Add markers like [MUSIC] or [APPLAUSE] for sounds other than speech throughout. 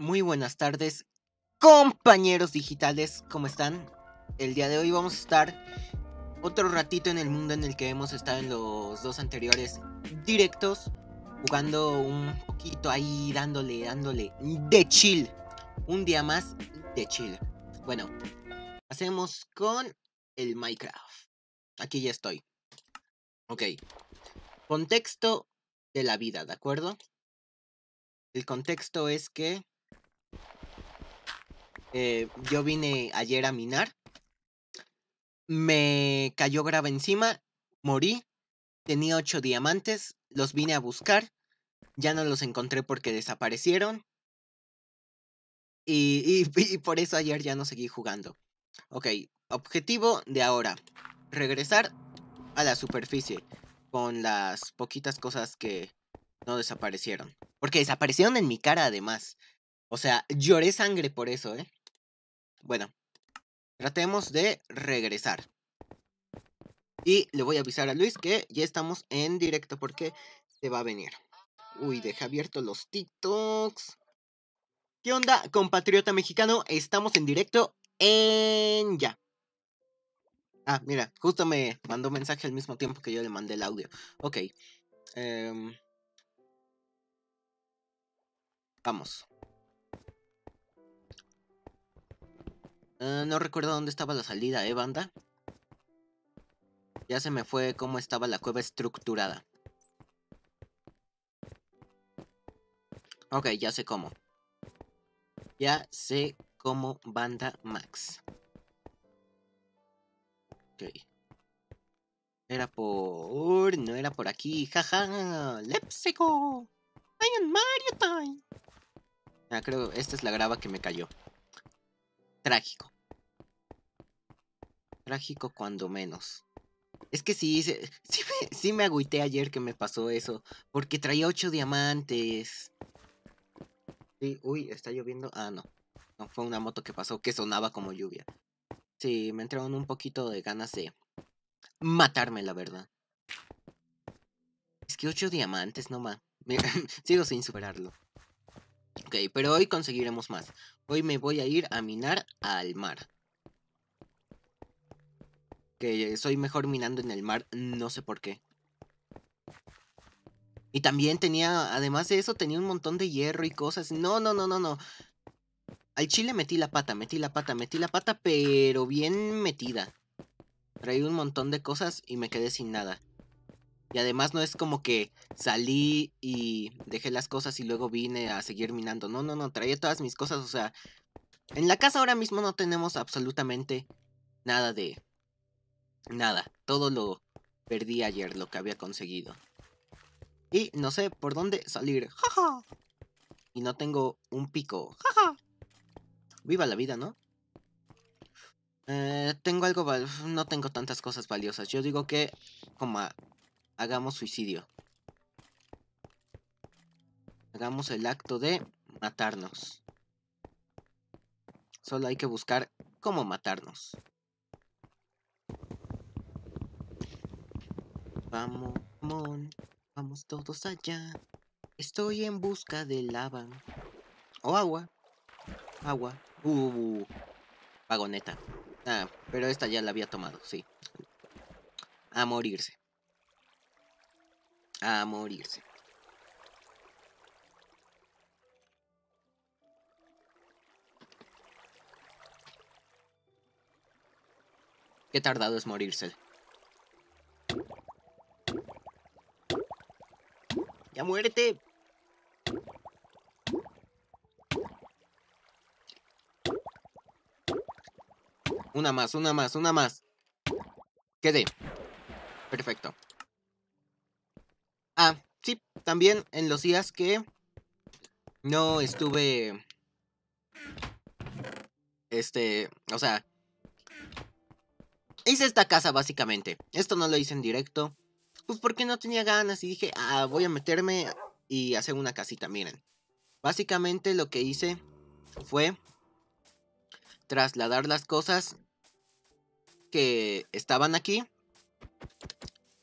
Muy buenas tardes, compañeros digitales, ¿cómo están? El día de hoy vamos a estar otro ratito en el mundo en el que hemos estado en los dos anteriores directos, jugando un poquito ahí, dándole, dándole de chill. Un día más de chill. Bueno, hacemos con el Minecraft. Aquí ya estoy. Ok. Contexto de la vida, ¿de acuerdo? El contexto es que eh, yo vine ayer a minar. Me cayó grava encima, morí. Tenía ocho diamantes, los vine a buscar. Ya no los encontré porque desaparecieron. Y, [LAUGHS] y, por eso ayer ya no seguí jugando. Ok, objetivo de ahora. Regresar a la superficie. Con las poquitas cosas que no desaparecieron. Porque desaparecieron en mi cara además. O sea, lloré sangre por eso, ¿eh? Bueno, tratemos de regresar. Y le voy a avisar a Luis que ya estamos en directo porque se va a venir. Uy, deja abierto los TikToks. ¿Qué onda, compatriota mexicano? Estamos en directo en ya. Ah, mira, justo me mandó mensaje al mismo tiempo que yo le mandé el audio. Ok. Em, vamos. Ah, no recuerdo dónde estaba la salida, ¿eh, banda? Ya se me fue cómo estaba la cueva estructurada. Ok, ya sé cómo. Ya sé cómo banda Max. Ok. Era por... No era por aquí. Jaja. Lepsico. I Mario Time. Ah, creo esta es la grava que me cayó. Trágico. Trágico cuando menos. Es que sí, [LAUGHS] sí, me, sí me agüité ayer que me pasó eso. Porque traía ocho diamantes. Sí, uy, está lloviendo. Ah, no. No, fue una moto que pasó que sonaba como lluvia. Sí, me entraron un poquito de ganas de matarme, la verdad. Es que ocho diamantes, no más. [LAUGHS] Sigo sin superarlo. Ok, pero hoy conseguiremos más. Hoy me voy a ir a minar al mar. Que soy mejor minando en el mar, no sé por qué. Y también tenía, además de eso, tenía un montón de hierro y cosas. No, no, no, no, no. Al chile metí la pata, metí la pata, metí la pata, pero bien metida. Traí un montón de cosas y me quedé sin nada. Y además no es como que salí y dejé las cosas y luego vine a seguir minando. No, no, no, traía todas mis cosas. O sea, en la casa ahora mismo no tenemos absolutamente nada de... Nada. Todo lo perdí ayer, lo que había conseguido. Y no sé por dónde salir. ¡Jaja! Y no tengo un pico. ¡Jaja! Viva la vida, ¿no? Eh, tengo algo... No tengo tantas cosas valiosas. Yo digo que como hagamos suicidio. Hagamos el acto de matarnos. Solo hay que buscar cómo matarnos. Vamos, vamos todos allá. Estoy en busca de lava. O agua. Agua. Uh, vagoneta. Ah, pero esta ya la había tomado, sí. A morirse a morirse. Qué tardado es morirse. ¡Ya muérete! Una más, una más, una más. Quedé. Perfecto. Ah, sí, también en los días que no estuve... Este, o sea... Hice esta casa básicamente. Esto no lo hice en directo pues porque no tenía ganas y dije, ah, voy a meterme y hacer una casita, miren. Básicamente lo que hice fue trasladar las cosas que estaban aquí,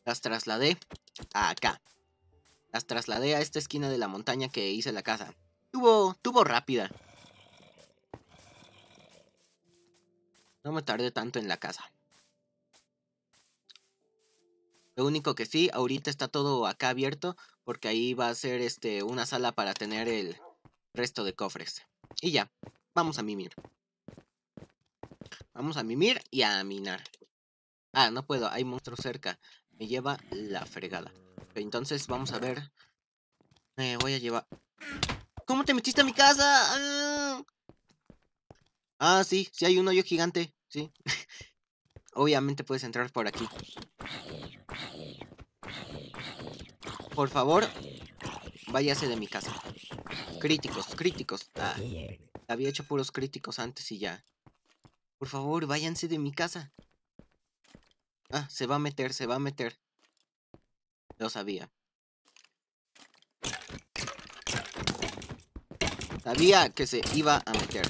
las trasladé a acá. Las trasladé a esta esquina de la montaña que hice la casa. Tuvo, tuvo rápida. No me tardé tanto en la casa. Lo único que sí, ahorita está todo acá abierto porque ahí va a ser este una sala para tener el resto de cofres. Y ya, vamos a mimir. Vamos a mimir y a minar. Ah, no puedo, hay monstruos cerca. Me lleva la fregada. Entonces vamos a ver. Me voy a llevar... ¿Cómo te metiste a mi casa? Ah, ah sí, sí hay un hoyo gigante, sí. [LAUGHS] Obviamente puedes entrar por aquí. Por favor, váyase de mi casa. Críticos, críticos. Ah, había hecho puros críticos antes y ya. Por favor, váyanse de mi casa. Ah, se va a meter, se va a meter. Lo sabía. Sabía que se iba a meter.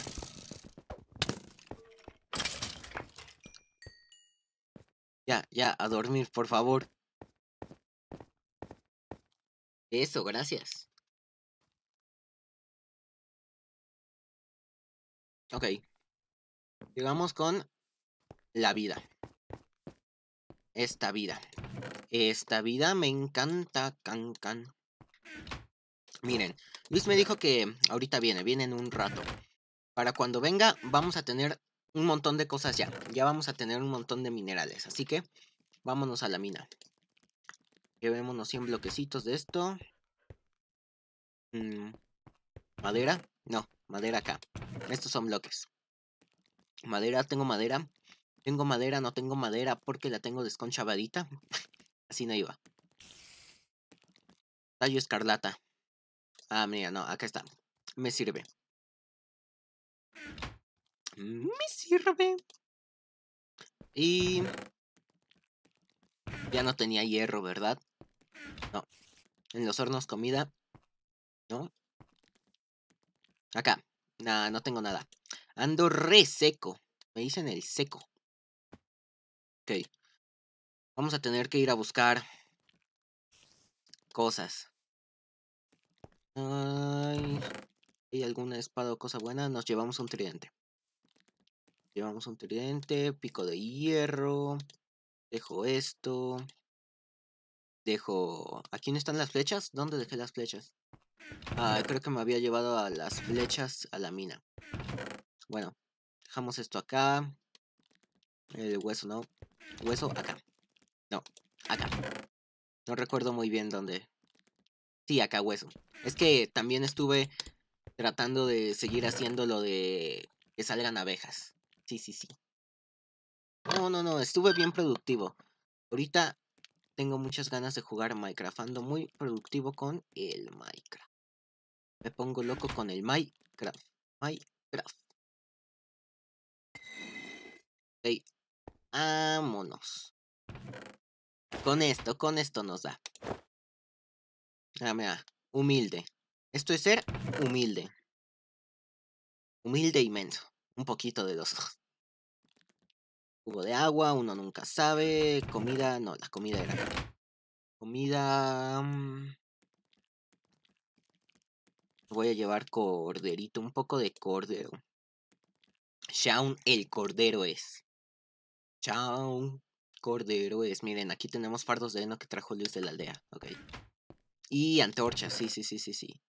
Ya, ya, a dormir, por favor. Eso, gracias. Ok. Llegamos con la vida. Esta vida. Esta vida me encanta, can, can. Miren, Luis me dijo que ahorita viene, viene en un rato. Para cuando venga, vamos a tener un montón de cosas ya. Ya vamos a tener un montón de minerales. Así que, vámonos a la mina. Llevémonos 100 bloquecitos de esto. Mm, ¿Madera? No, madera acá. Estos son bloques. Madera, tengo madera. Tengo madera, no tengo madera porque la tengo desconchavadita. [LAUGHS] Así no iba. Tallo escarlata. Ah, mira, no, acá está. Me sirve. Me sirve. Y... Ya no tenía hierro, ¿verdad? No. En los hornos comida. ¿No? Acá. Nah, no tengo nada. Ando re seco. Me dicen el seco. Ok. Vamos a tener que ir a buscar cosas. Ay, ¿Hay alguna espada o cosa buena? Nos llevamos un tridente. Llevamos un tridente, pico de hierro. Dejo esto. Dejo... ¿Aquí no están las flechas? ¿Dónde dejé las flechas? Ah, creo que me había llevado a las flechas a la mina. Bueno, dejamos esto acá. El hueso, ¿no? Hueso acá. No, acá. No recuerdo muy bien dónde. Sí, acá hueso. Es que también estuve tratando de seguir haciendo lo de que salgan abejas. Sí, sí, sí. No, no, no, estuve bien productivo. Ahorita tengo muchas ganas de jugar Minecraft. Ando muy productivo con el Minecraft. Me pongo loco con el Minecraft. Minecraft. Ok. Vámonos. Con esto, con esto nos da. Ah, mira. Humilde. Esto es ser humilde. Humilde inmenso. Un poquito de los dos. Jugo de agua, uno nunca sabe. Comida, no, la comida era. Comida... Mm, voy a llevar corderito, un poco de cordero. Shaun el cordero es. Shaun cordero es. Miren, aquí tenemos fardos de heno que trajo Luis de la aldea. Ok. Y antorchas, sí, sí, sí, sí, sí.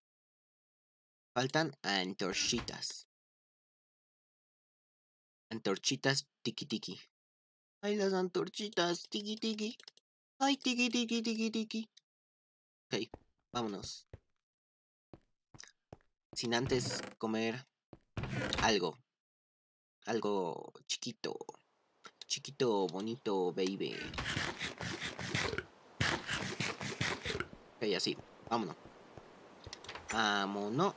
Faltan antorchitas. Antorchitas tiki tiki. Ay, las antorchitas tiki tiki. Ay, tiki tiki tiki tiki. Ok, vámonos. Sin antes comer algo. Algo chiquito. Chiquito, bonito, baby. Ok, así. Vámonos. Vámonos.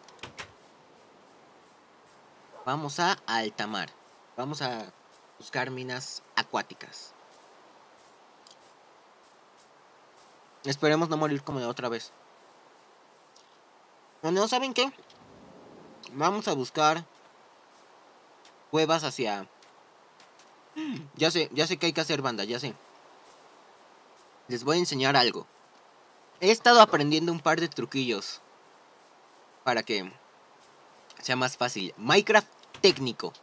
Vamos a alta mar. Vamos a buscar minas acuáticas. Esperemos no morir como de otra vez. No, ¿saben qué? Vamos a buscar cuevas hacia... Ya sé, ya sé que hay que hacer banda, ya sé. Les voy a enseñar algo. He estado aprendiendo un par de truquillos para que sea más fácil. Minecraft técnico.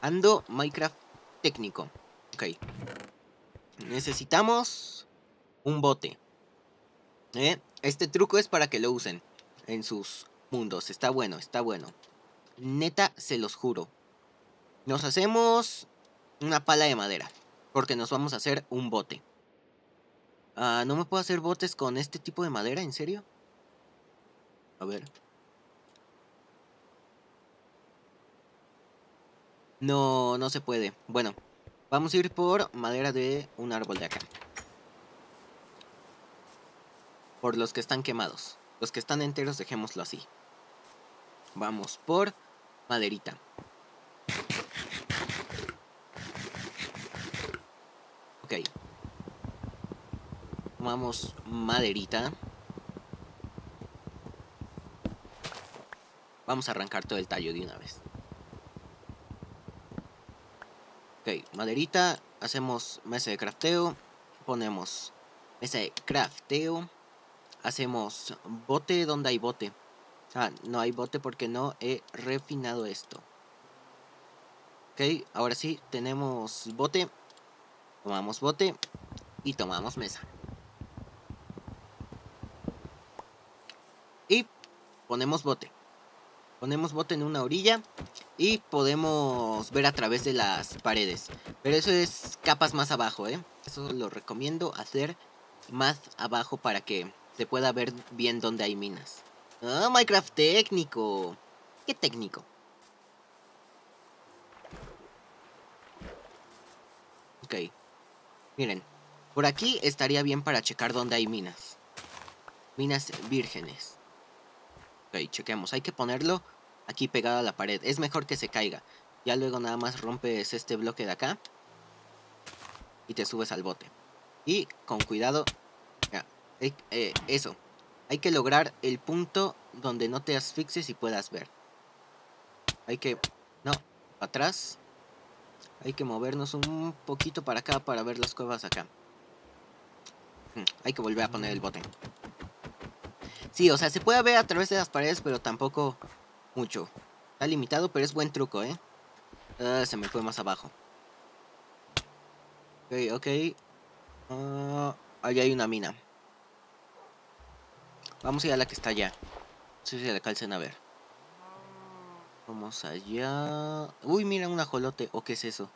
Ando Minecraft técnico. Ok. Necesitamos un bote. ¿Eh? Este truco es para que lo usen en sus mundos. Está bueno, está bueno. Neta, se los juro. Nos hacemos una pala de madera. Porque nos vamos a hacer un bote. Ah, ¿No me puedo hacer botes con este tipo de madera? ¿En serio? A ver. No, no se puede. Bueno, vamos a ir por madera de un árbol de acá. Por los que están quemados. Los que están enteros dejémoslo así. Vamos por maderita. Ok. Tomamos maderita. Vamos a arrancar todo el tallo de una vez. Ok, maderita. Hacemos mesa de crafteo. Ponemos mesa de crafteo. Hacemos bote donde hay bote. Ah, no hay bote porque no he refinado esto. Ok, ahora sí, tenemos bote. Tomamos bote y tomamos mesa. Y ponemos bote. Ponemos bote en una orilla y podemos ver a través de las paredes. Pero eso es capas más abajo, ¿eh? Eso lo recomiendo hacer más abajo para que se pueda ver bien dónde hay minas. Ah, Minecraft técnico. ¿Qué técnico? Ok. Miren, por aquí estaría bien para checar dónde hay minas. Minas vírgenes. Ok, chequemos. Hay que ponerlo aquí pegado a la pared. Es mejor que se caiga. Ya luego nada más rompes este bloque de acá. Y te subes al bote. Y con cuidado. Ya, eh, eso. Hay que lograr el punto donde no te asfixies y puedas ver. Hay que... No, atrás. Hay que movernos un poquito para acá para ver las cuevas acá. Hmm, hay que volver a poner el bote. Sí, o sea, se puede ver a través de las paredes, pero tampoco mucho. Está limitado, pero es buen truco, ¿eh? Ah, se me fue más abajo. Ok, ok. Uh, ahí hay una mina. Vamos a ir a la que está allá. No sé si la calcen a ver. Vamos allá. Uy, mira un ajolote. ¿O qué es eso?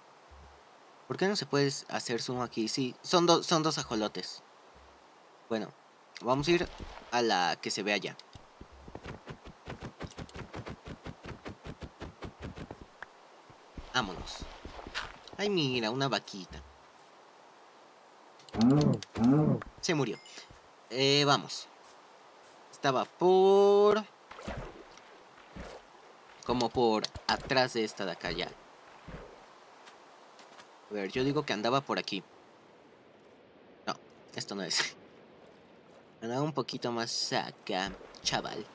¿Por qué no se puede hacer zoom aquí? Sí, son, son dos ajolotes. Bueno, vamos a ir a la que se ve allá. Vámonos. Ay, mira, una vaquita. Se murió. Eh, vamos. Estaba por... Como por atrás de esta de acá ya. A ver, yo digo que andaba por aquí. No, esto no es. Andaba un poquito más acá, chaval.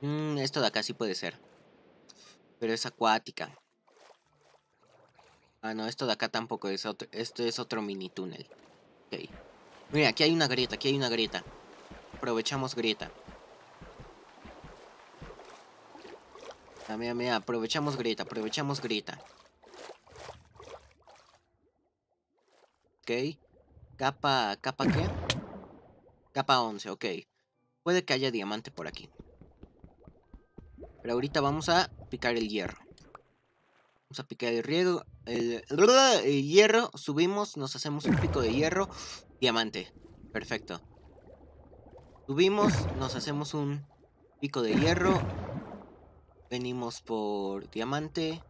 Mm, esto de acá sí puede ser. Pero es acuática. Ah, no, esto de acá tampoco es otro. Esto es otro mini túnel. Ok. Mira, aquí hay una grieta, aquí hay una grieta. Aprovechamos grieta. Ah, mira, mira, aprovechamos grieta, aprovechamos grieta. Ok. Capa, ¿capa qué? Capa 11, ok. Puede que haya diamante por aquí. Pero ahorita vamos a picar el hierro. Vamos a picar el hierro. El, el hierro, subimos, nos hacemos un pico de hierro. Diamante. Perfecto. Subimos, nos hacemos un pico de hierro. Venimos por diamante.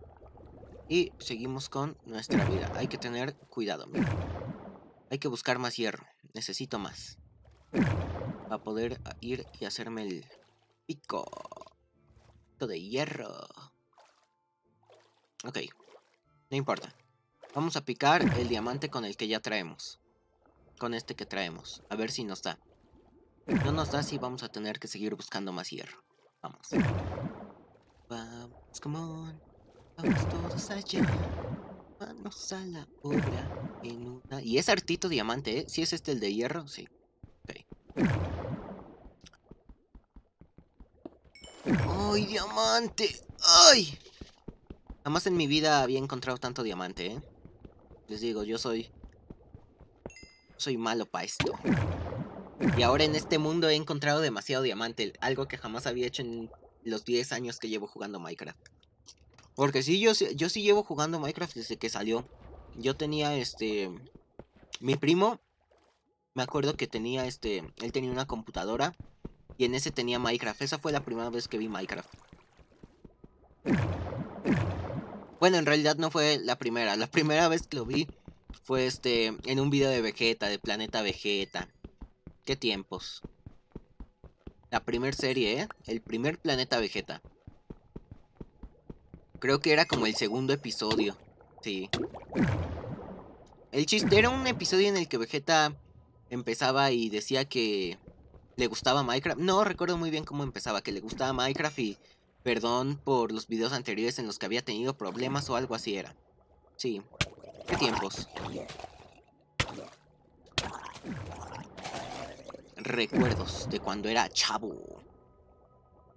Y seguimos con nuestra vida. Hay que tener cuidado, mira. Hay que buscar más hierro. Necesito más. Para poder ir y hacerme el pico de hierro. Ok. No importa. Vamos a picar el diamante con el que ya traemos. Con este que traemos. A ver si nos da. No nos da si vamos a tener que seguir buscando más hierro. Vamos. Vamos, come on. Vamos todos allá. Vamos a la obra en una... Y es artito diamante, ¿eh? Si es este el de hierro, sí. ¡Ay, diamante! ¡Ay! Jamás en mi vida había encontrado tanto diamante, ¿eh? Les digo, yo soy... Soy malo para esto. Y ahora en este mundo he encontrado demasiado diamante. Algo que jamás había hecho en los 10 años que llevo jugando Minecraft. Porque sí, yo, yo sí llevo jugando Minecraft desde que salió. Yo tenía este... Mi primo, me acuerdo que tenía este... Él tenía una computadora. Y en ese tenía Minecraft. Esa fue la primera vez que vi Minecraft. Bueno, en realidad no fue la primera. La primera vez que lo vi fue este en un video de Vegeta, de Planeta Vegeta. Qué tiempos. La primer serie, ¿eh? El primer Planeta Vegeta. Creo que era como el segundo episodio. Sí. El chiste era un episodio en el que Vegeta empezaba y decía que le gustaba Minecraft. No recuerdo muy bien cómo empezaba, que le gustaba Minecraft y perdón por los videos anteriores en los que había tenido problemas o algo así era. Sí. ¿Qué tiempos? Recuerdos de cuando era chavo.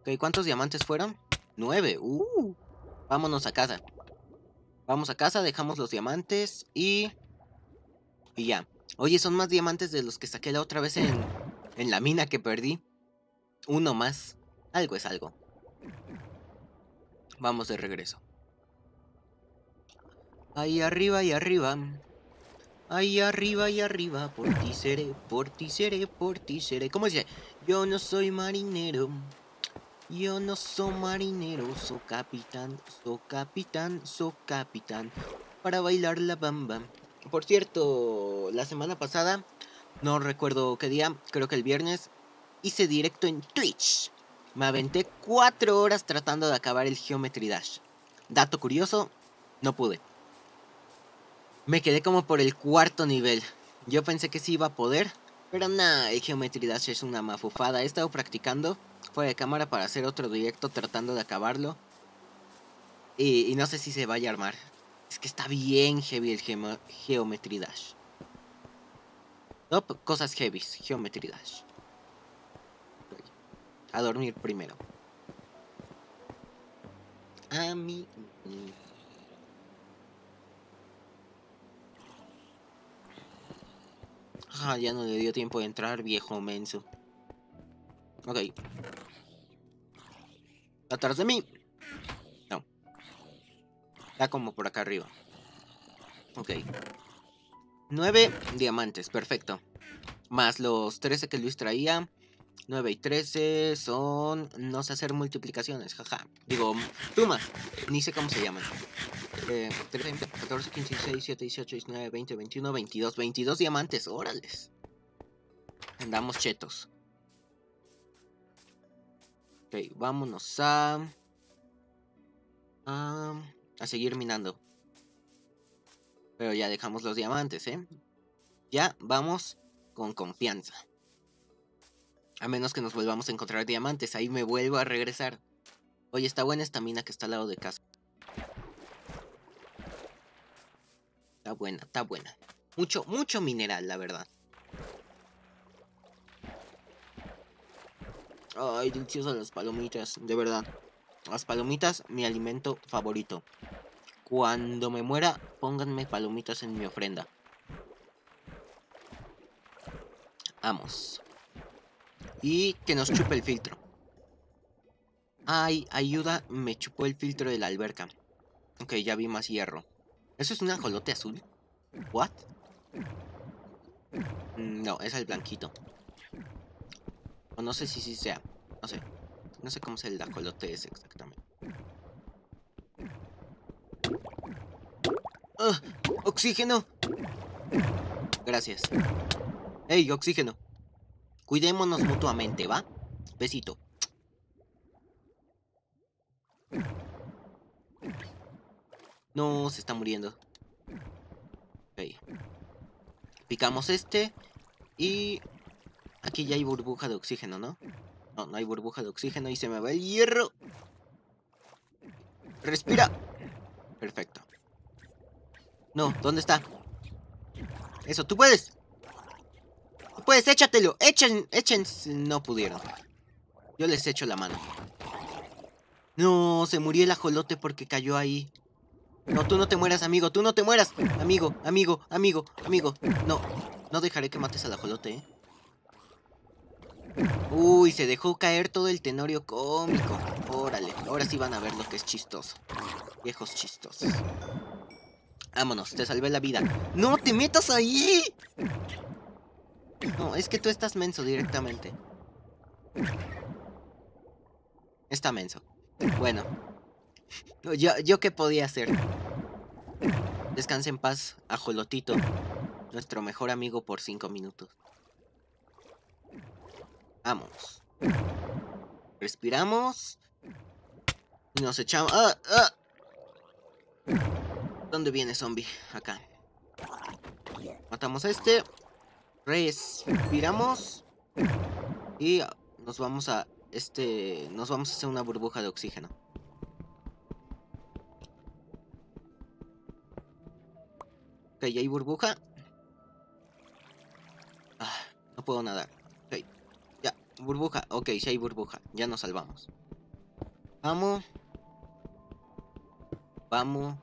Ok, ¿cuántos diamantes fueron? Nueve. Uh. Vámonos a casa. Vamos a casa, dejamos los diamantes y... Y ya. Oye, son más diamantes de los que saqué la otra vez en, en la mina que perdí. Uno más. Algo es algo. Vamos de regreso. Ahí arriba y arriba. Ahí arriba y arriba. Por ti seré, por ti seré, por ti seré. ¿Cómo dice? Yo no soy marinero. Yo no soy marinero, soy capitán, soy capitán, soy capitán. Para bailar la bamba. Por cierto, la semana pasada, no recuerdo qué día, creo que el viernes, hice directo en Twitch. Me aventé cuatro horas tratando de acabar el Geometry Dash. Dato curioso, no pude. Me quedé como por el cuarto nivel. Yo pensé que sí iba a poder, pero nada, el Geometry Dash es una mafufada. He estado practicando fuera de cámara para hacer otro directo tratando de acabarlo. Y, no sé si se vaya a armar. Es que está bien heavy el Geometry Dash. Top, cosas heavy, Geometry Dash. A dormir primero. A mí. Ah, ya no le dio tiempo de entrar, viejo menso. Ok. Atrás de mí. Está como por acá arriba. Ok. Nueve diamantes, perfecto. Más los 13 que Luis traía. 9 y 13 son... No sé hacer multiplicaciones, jaja. Digo, sumas. Ni sé cómo se llaman. Eh, 13, 14, 15, 16, 17, 18, 19, 20, 21, 22. 22 diamantes, órales. Andamos chetos. Ok, vámonos a... a... A seguir minando. Pero ya dejamos los diamantes, ¿eh? Ya vamos con confianza. A menos que nos volvamos a encontrar diamantes. Ahí me vuelvo a regresar. Oye, está buena esta mina que está al lado de casa. Está buena, está buena. Mucho, mucho mineral, la verdad. Ay, deliciosas las palomitas, de verdad. Las palomitas, mi alimento favorito. Cuando me muera, pónganme palomitas en mi ofrenda. Vamos. Y que nos chupe el filtro. Ay, ayuda, me chupó el filtro de la alberca. Ok, ya vi más hierro. ¿Eso es un ajolote azul? ¿What? Mm, no, es el blanquito. O no sé si sí sea. No sé. No sé cómo es el ajolote ese exactamente. ¡Ah! ¡Oxígeno! Gracias. ¡Ey, oxígeno! Cuidémonos mutuamente, ¿va? Besito. No, se está muriendo. Ok. Picamos este. Y... Aquí ya hay burbuja de oxígeno, ¿no? No, no hay burbuja de oxígeno y se me va el hierro. Respira. Perfecto. No, ¿dónde está? Eso, tú puedes. Pues échatelo. Echen, echen. No pudieron. Yo les echo la mano. No, se murió el ajolote porque cayó ahí. No, tú no te mueras, amigo, tú no te mueras. Amigo, amigo, amigo, amigo. No, no dejaré que mates al ajolote, ¿eh? Uy, se dejó caer todo el tenorio cómico. Órale, ahora sí van a ver lo que es chistoso. Viejos chistosos. Vámonos, te salvé la vida. ¡No te metas ahí! No, es que tú estás menso directamente. Está menso. Bueno. Yo, yo qué podía hacer. Descanse en paz, ajolotito. Nuestro mejor amigo por cinco minutos. Vamos. Respiramos. Y nos echamos... ¡Ah! ¡Ah! ¿Dónde viene zombie? Acá. Matamos a este. Respiramos. Y nos vamos a... Este... Nos vamos a hacer una burbuja de oxígeno. Ok, hay burbuja. Ah, no puedo nadar. Burbuja. Ok, si hay burbuja. Ya nos salvamos. Vamos. Vamos.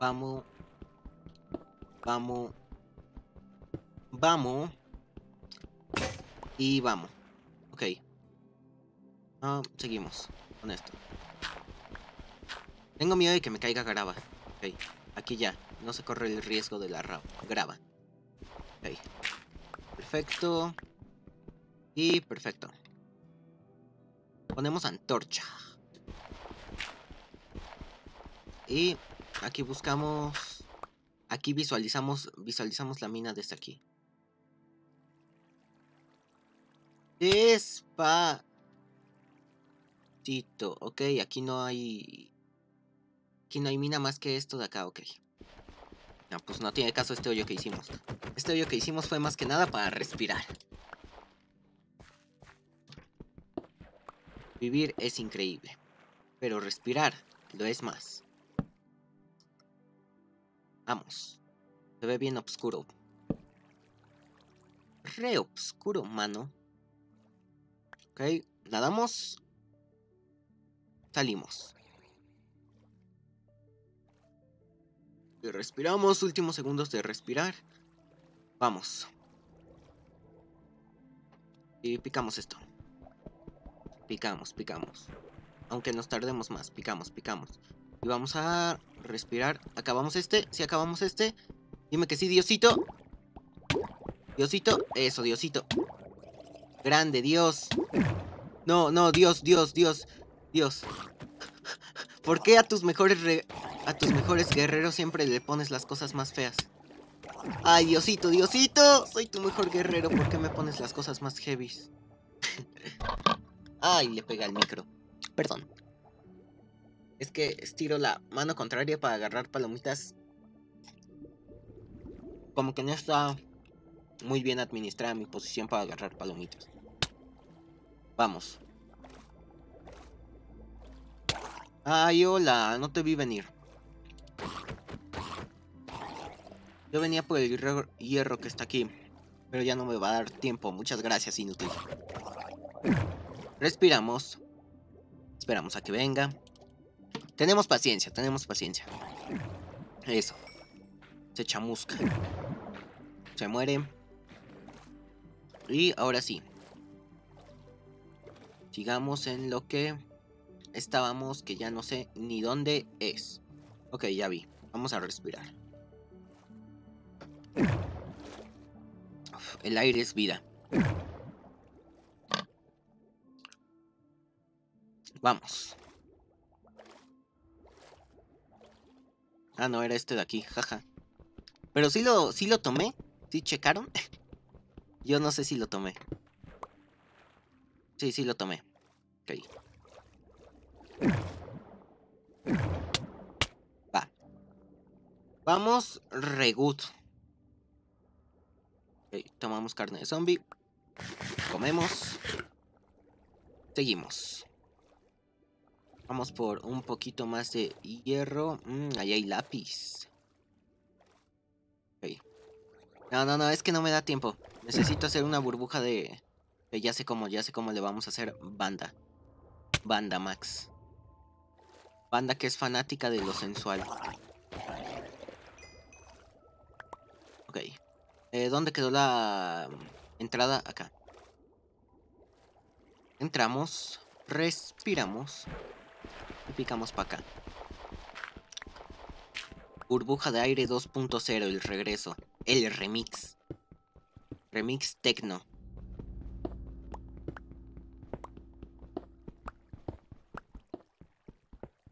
Vamos. Vamos. Vamos. Y vamos. Ok. Ah, seguimos con esto. Tengo miedo de que me caiga grava. Ok. Aquí ya. No se corre el riesgo de la grava. Ok. Perfecto. Y perfecto. Ponemos antorcha. Y aquí buscamos... Aquí visualizamos, visualizamos la mina desde aquí. Despacito. Ok, aquí no hay... Aquí no hay mina más que esto de acá, ok. No, pues no tiene caso este hoyo que hicimos. Este hoyo que hicimos fue más que nada para respirar. Vivir es increíble. Pero respirar lo es más. Vamos. Se ve bien oscuro. Re oscuro, mano. Ok, nadamos. Salimos. Y respiramos, últimos segundos de respirar. Vamos. Y picamos esto. Picamos, picamos. Aunque nos tardemos más, picamos, picamos. Y vamos a respirar. ¿Acabamos este? Si acabamos este. Dime que sí, Diosito. Diosito. Eso, Diosito. Grande, Dios. No, no, Dios, Dios, Dios. Dios. ¿Por qué a tus mejores a tus mejores guerreros siempre le pones las cosas más feas. Ay, Diosito, Diosito, soy tu mejor guerrero, ¿por qué me pones las cosas más heavies? [LAUGHS] Ay, le pega el micro. Perdón. Es que estiro la mano contraria para agarrar palomitas. Como que no está muy bien administrada mi posición para agarrar palomitas. Vamos. Ay, hola, no te vi venir. Yo venía por el hierro, que está aquí. Pero ya no me va a dar tiempo. Muchas gracias, inútil. Respiramos. Esperamos a que venga. Tenemos paciencia, tenemos paciencia. Eso. Se chamusca. Se muere. Y ahora sí. Sigamos en lo que estábamos, que ya no sé ni dónde es. Ok, ya vi. Vamos a respirar. el aire es vida. Vamos. Ah, no, era este de aquí, jaja. Pero sí lo, sí lo tomé. ¿Sí checaron? [LAUGHS] Yo no sé si lo tomé. Sí, sí lo tomé. Ok. Va. Vamos, regut tomamos carne de zombie. Comemos. Seguimos. Vamos por un poquito más de hierro. Mm, ahí hay lápiz. No, no, no, es que no me da tiempo. Necesito hacer una burbuja de... ya sé cómo, ya sé cómo le vamos a hacer banda. Banda Max. Banda que es fanática de lo sensual. Ok. Eh, ¿Dónde quedó la entrada? Acá. Entramos, respiramos y picamos para acá. Burbuja de aire 2.0, el regreso. El remix. Remix Tecno.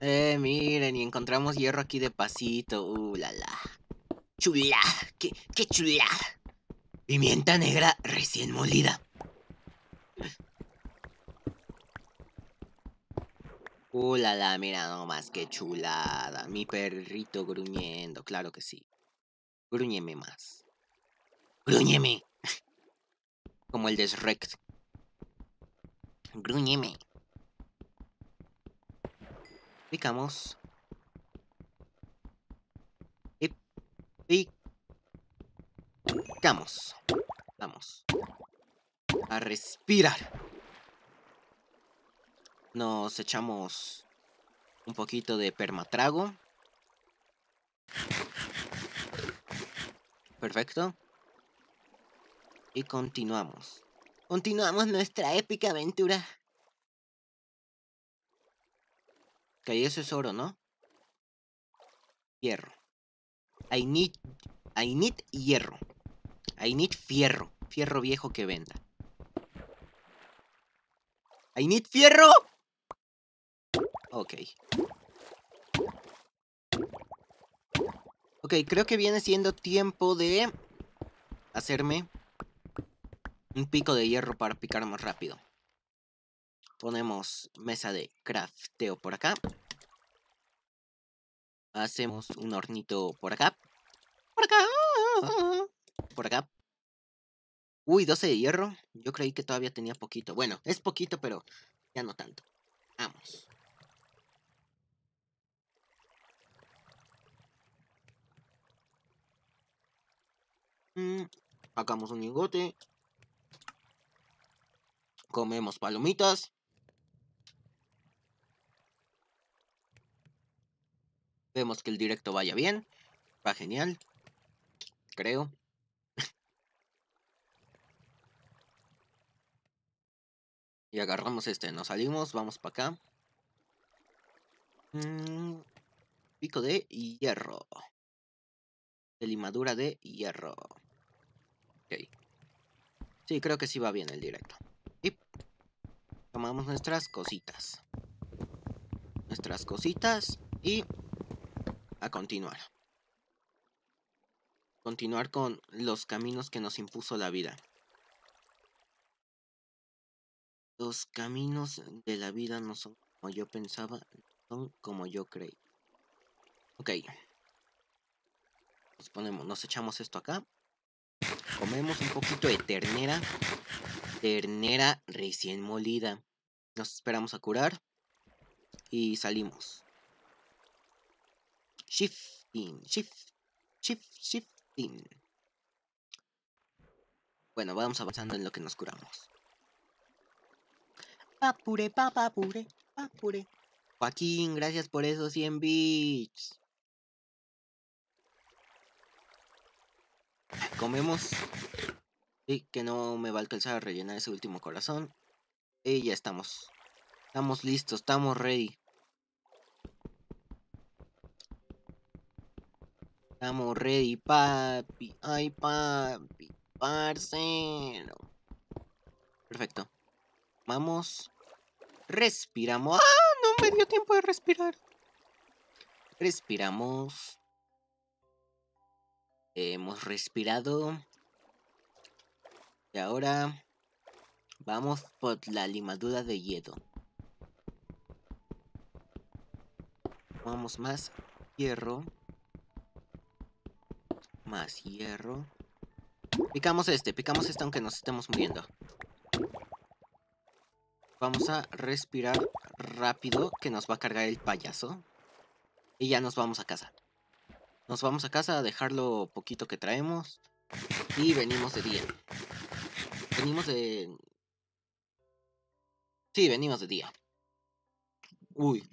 Eh, miren, y encontramos hierro aquí de pasito. Uh, la la. Chula, qué, qué chula. Pimienta negra recién molida. Uh, la la, mira nomás, chulada. Mi perrito gruñendo, claro que sí. Gruñeme más. Gruñeme. Como el de Shrek. Gruñeme. Picamos. Y picamos. Vamos. A respirar. Nos echamos un poquito de permatrago. Perfecto. Y continuamos. Continuamos nuestra épica aventura. Ok, eso es oro, ¿no? Hierro. I need, I need hierro. I need fierro. Fierro viejo que venda. I need fierro. Ok. Ok, creo que viene siendo tiempo de hacerme un pico de hierro para picar más rápido. Ponemos mesa de crafteo por acá. Hacemos un hornito por acá. Por acá. Por acá. Uy, 12 de hierro. Yo creí que todavía tenía poquito. Bueno, es poquito, pero ya no tanto. Vamos. Mm, sacamos un lingote. Comemos palomitas. Vemos que el directo vaya bien. Va genial. Creo. y agarramos este. Nos salimos. Vamos para acá. Mm, pico de hierro. De limadura de hierro. Sí, creo que sí va bien el directo. Y tomamos nuestras cositas. Nuestras cositas y a continuar. Continuar con los caminos que nos impuso la vida. Los caminos de la vida no son como yo pensaba, son como yo creí. Ok. Nos ponemos, nos echamos esto acá. Comemos un poquito de ternera. Ternera recién molida. Nos esperamos a curar. Y salimos. Shifting, shift, shift, shifting. Bueno, vamos avanzando en lo que nos curamos. Papure, papapure, papure. Joaquín, gracias por esos 100 bits. Comemos. Y que no me va a alcanzar a rellenar ese último corazón. Y ya estamos. Estamos listos, estamos ready. Estamos ready, papi. Ay, papi. Parcero. Perfecto. Vamos. Respiramos. ¡Ah! No me dio tiempo de respirar. Respiramos. Hemos respirado. Y ahora vamos por la limadura de hielo. Vamos más hierro. Más hierro. Picamos este, picamos este aunque nos estemos muriendo. Vamos a respirar rápido que nos va a cargar el payaso. Y ya nos vamos a casa. Nos vamos a casa a dejar lo poquito que traemos. Y venimos de día. Venimos de... Sí, venimos de día. Uy.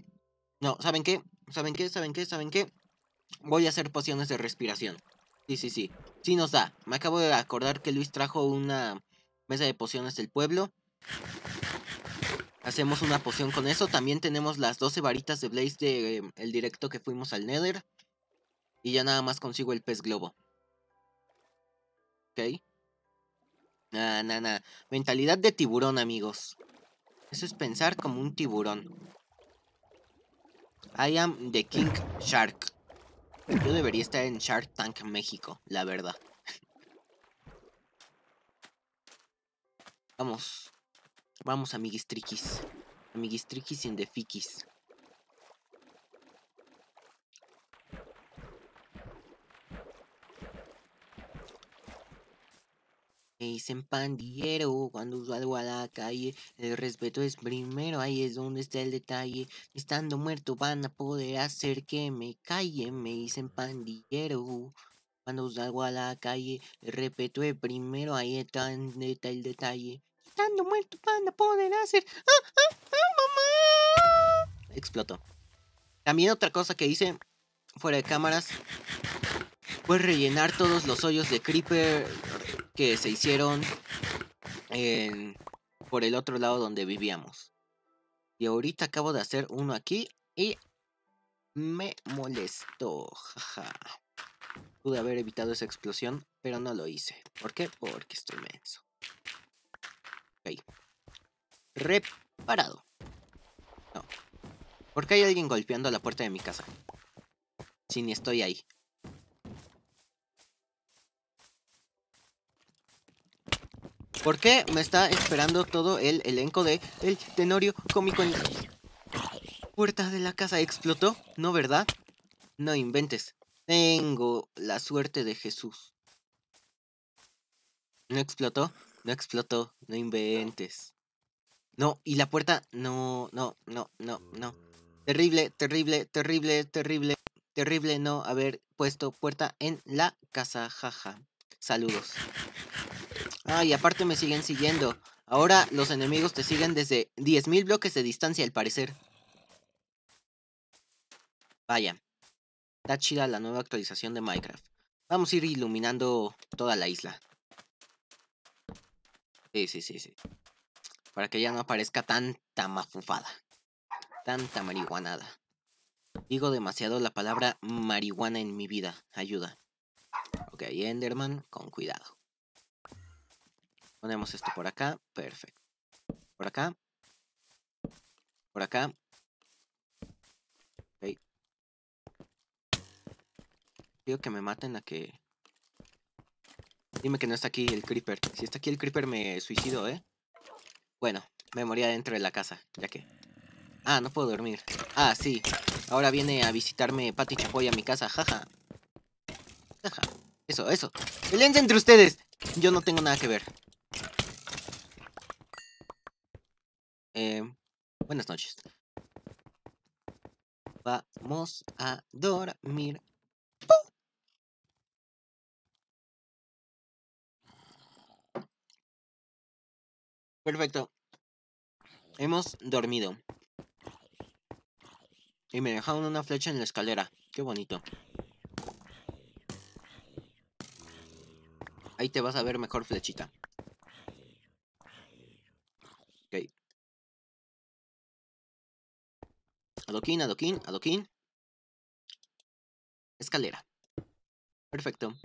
No, ¿saben qué? ¿Saben qué? ¿Saben qué? ¿Saben qué? Voy a hacer pociones de respiración. Sí, sí, sí. Sí nos da. Me acabo de acordar que Luis trajo una mesa de pociones del pueblo. Hacemos una poción con eso. También tenemos las 12 varitas de Blaze de eh, directo que fuimos al Nether. Y ya nada más consigo el pez globo. Ok. Nah, nah, nah. Mentalidad de tiburón, amigos. Eso es pensar como un tiburón. I am the King Shark. Yo debería estar en Shark Tank México, la verdad. Vamos. Vamos, amiguistriquis. Amiguistriquis in Me dicen pandillero cuando salgo a la calle. El respeto es primero, ahí es donde está el detalle. Estando muerto van a poder hacer que me calle. Me dicen pandillero cuando salgo a la calle. El respeto es primero, ahí está, el detalle. Estando muerto van a poder hacer. ¡Ah, ah, ah, mamá! Explotó. También otra cosa que hice fuera de cámaras fue rellenar todos los hoyos de Creeper que se hicieron por el otro lado donde vivíamos. Y ahorita acabo de hacer uno aquí y me molestó. Jaja. Pude haber evitado esa explosión, pero no lo hice. ¿Por qué? Porque estoy menso. Ok. Reparado. No. ¿Por qué hay alguien golpeando la puerta de mi casa? Si ni estoy ahí. ¿Por qué me está esperando todo el elenco de El Tenorio Cómico en la puerta de la casa? ¿Explotó? ¿No, verdad? No inventes. Tengo la suerte de Jesús. ¿No explotó? No explotó. No inventes. No, y la puerta... No, no, no, no, no. Terrible, terrible, terrible, terrible, terrible no haber puesto puerta en la casa, jaja. Saludos. Ah, y aparte me siguen siguiendo. Ahora los enemigos te siguen desde 10.000 bloques de distancia, al parecer. Vaya. Está chida la nueva actualización de Minecraft. Vamos a ir iluminando toda la isla. Sí, sí, sí, sí. Para que ya no aparezca tanta mafufada. Tanta marihuanada. Digo demasiado la palabra marihuana en mi vida. Ayuda. Ok, Enderman, con cuidado. Ponemos esto por acá. Perfecto. Por acá. Por acá. Ok. Quiero que me maten a que... Dime que no está aquí el creeper. Si está aquí el creeper me suicido, ¿eh? Bueno, me moría dentro de la casa, ya que... Ah, no puedo dormir. Ah, sí. Ahora viene a visitarme Pati Chapoy a mi casa, jaja. Jaja. Eso, eso. Peleense entre ustedes. Yo no tengo nada que ver. Eh, buenas noches. Vamos a dormir. Perfecto. Hemos dormido. Y me dejaron una flecha en la escalera. Qué bonito. Ahí te vas a ver mejor flechita. Adoquín, adoquín, adoquín. Escalera. Perfecto.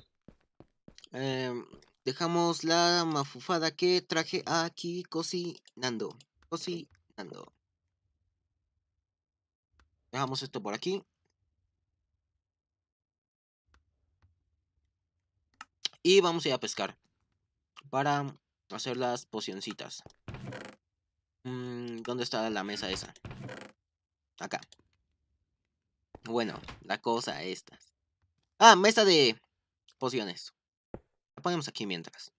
Em, dejamos la mafufada que traje aquí cocinando. Cocinando. Dejamos esto por aquí. Y vamos a ir a pescar. Para hacer las pocioncitas. Mm, ¿Dónde está la mesa esa? Acá. Bueno, la cosa esta. Ah, mesa de pociones. La ponemos aquí mientras.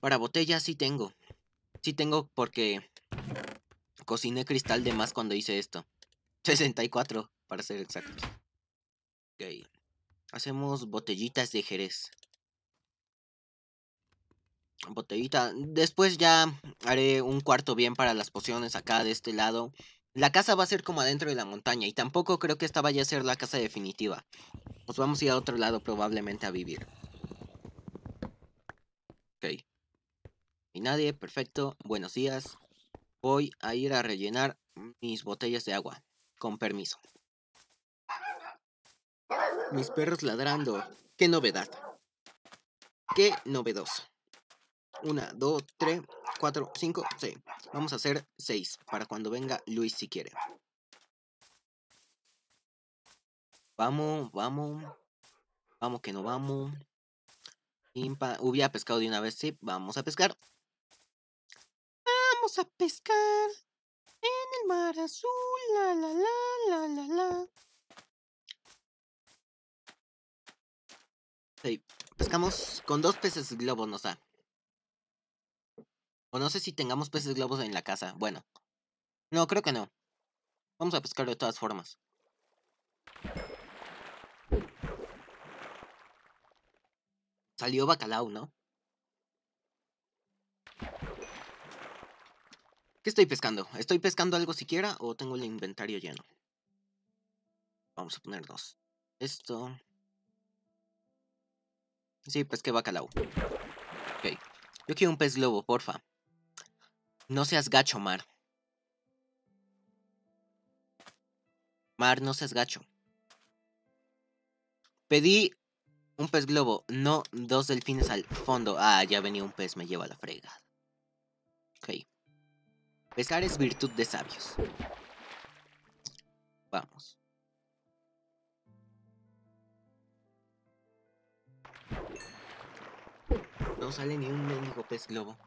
Para botellas sí tengo. Sí tengo porque cociné cristal de más cuando hice esto. [LAUGHS] 64, para ser exactos. Ok. Hacemos botellitas de jerez. Botellita. Después ya haré un cuarto bien para las pociones acá de este lado La casa va a ser como adentro de la montaña y tampoco creo que esta vaya a ser la casa definitiva. Nos vamos a ir a otro lado probablemente a vivir. Ok. Y nadie, perfecto. Buenos días. Voy a ir a rellenar mis botellas de agua. Con permiso. Mis perros ladrando. Qué novedad. Qué novedoso. Una, dos, tres, cuatro, cinco, seis. Vamos a hacer seis para cuando venga Luis si quiere. Vamos, vamos. Vamos que no vamos. Hubiera pescado de una vez, sí. Vamos a pescar. Vamos a pescar en el mar azul. La la la la la la. Sí, pescamos con dos peces globo nos da. O no sé si tengamos peces globos en la casa. Bueno. No, creo que no. Vamos a pescar de todas formas. Salió bacalao, ¿no? ¿Qué estoy pescando? ¿Estoy pescando algo siquiera o tengo el inventario lleno? Vamos a poner dos. Esto. Sí, pesqué bacalao. Ok. Yo quiero un pez globo, porfa. No seas gacho, Mar. Mar, no seas gacho. Pedí un pez globo, no dos delfines al fondo. Ah, ya venía un pez, me lleva la frega. Ok. Pescar es virtud de sabios. Vamos. No sale ni un mendigo pez globo.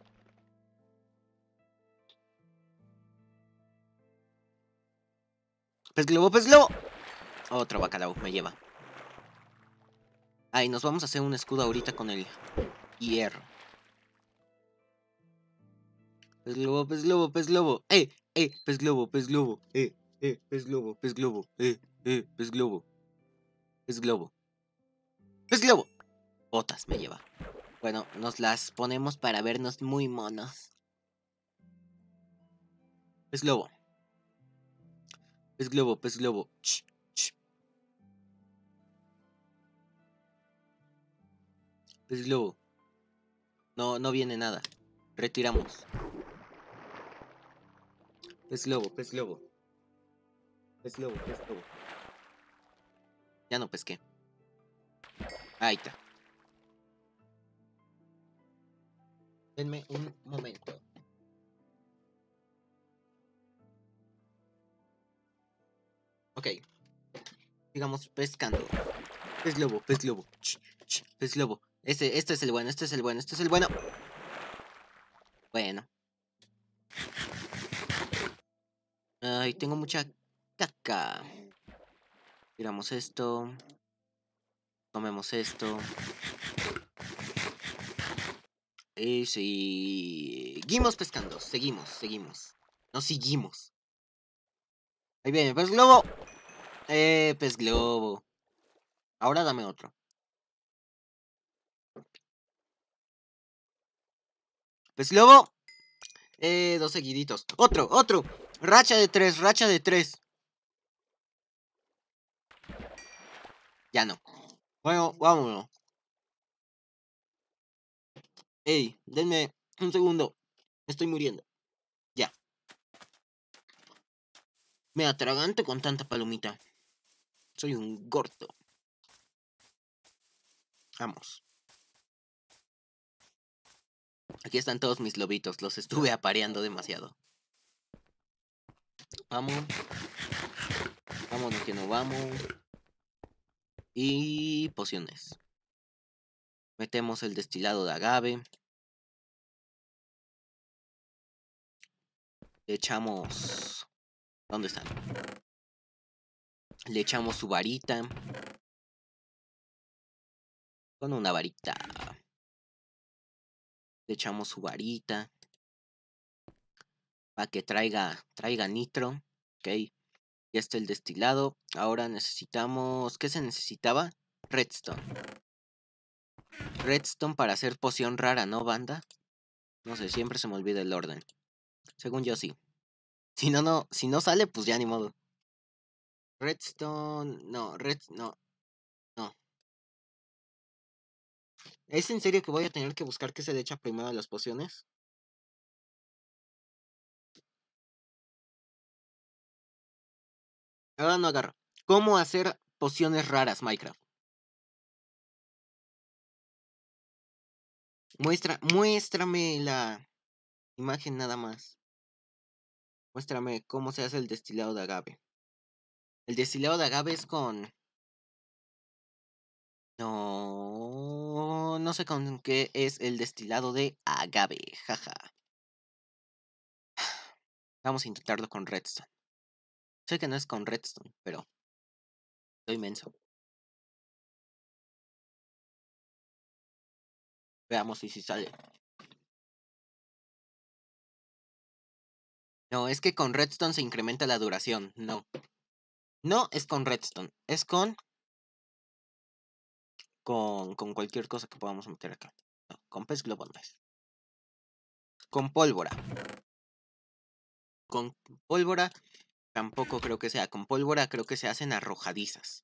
Pez globo, pez globo. Otro bacalao me lleva. Ay, nos vamos a hacer un escudo ahorita con el hierro. Pez globo, pez globo, pez globo. Eh, eh, pez globo, pez globo. Eh, eh, pez globo, pez globo. Eh, eh, pez globo. Pez globo. Pez globo. Botas me lleva. Bueno, nos las ponemos para vernos muy monos. Pez globo. Pez globo, pez globo. Pez globo. No, no viene nada. Retiramos. Pez globo, pez globo. Pez globo, pez globo. Ya no pesqué. Ahí está. Denme un momento. Ok. Sigamos pescando. Pez globo, pez globo. pez globo. Este, este es el bueno, este es el bueno, este es el bueno. Bueno. Ay, tengo mucha caca. Tiramos esto. Tomemos esto. Y seguimos pescando. Seguimos, seguimos. No seguimos. Ahí viene, pez globo. Eh, pez globo. Ahora dame otro. Pez globo. Eh, dos seguiditos. Otro, otro. Racha de tres, racha de tres. Ya no. Bueno, vámonos. Ey, denme un segundo. Estoy muriendo. Ya. Me atragante con tanta palomita. Soy un gordo. Vamos. Aquí están todos mis lobitos. Los estuve apareando demasiado. Vamos. Vámonos que no vamos. Y pociones. Metemos el destilado de agave. Echamos... ¿Dónde están? Le echamos su varita. Con una varita. Le echamos su varita. Para que traiga, traiga nitro. Ok. Ya está el destilado. Ahora necesitamos... ¿Qué se necesitaba? Redstone. Redstone para hacer poción rara, ¿no, banda? No sé, siempre se me olvida el orden. Según yo sí. Si no, no, si no sale, pues ya ni modo. Redstone, no, red, no, no. ¿Es en serio que voy a tener que buscar qué se le echa primero a las pociones? Ahora no agarro. ¿Cómo hacer pociones raras, Minecraft? Muestra, muéstrame la imagen nada más. Muéstrame cómo se hace el destilado de agave. El destilado de agave es con... No, no sé con qué es el destilado de agave, jaja. Vamos a intentarlo con redstone. Sé que no es con redstone, pero soy inmenso. Veamos si, si sale. No, es que con redstone se incrementa la duración. No. No es con redstone. Es con... Con, con cualquier cosa que podamos meter acá. No, con pez globo. Con pólvora. Con pólvora Tampoco creo que sea con pólvora, creo que se hacen arrojadizas.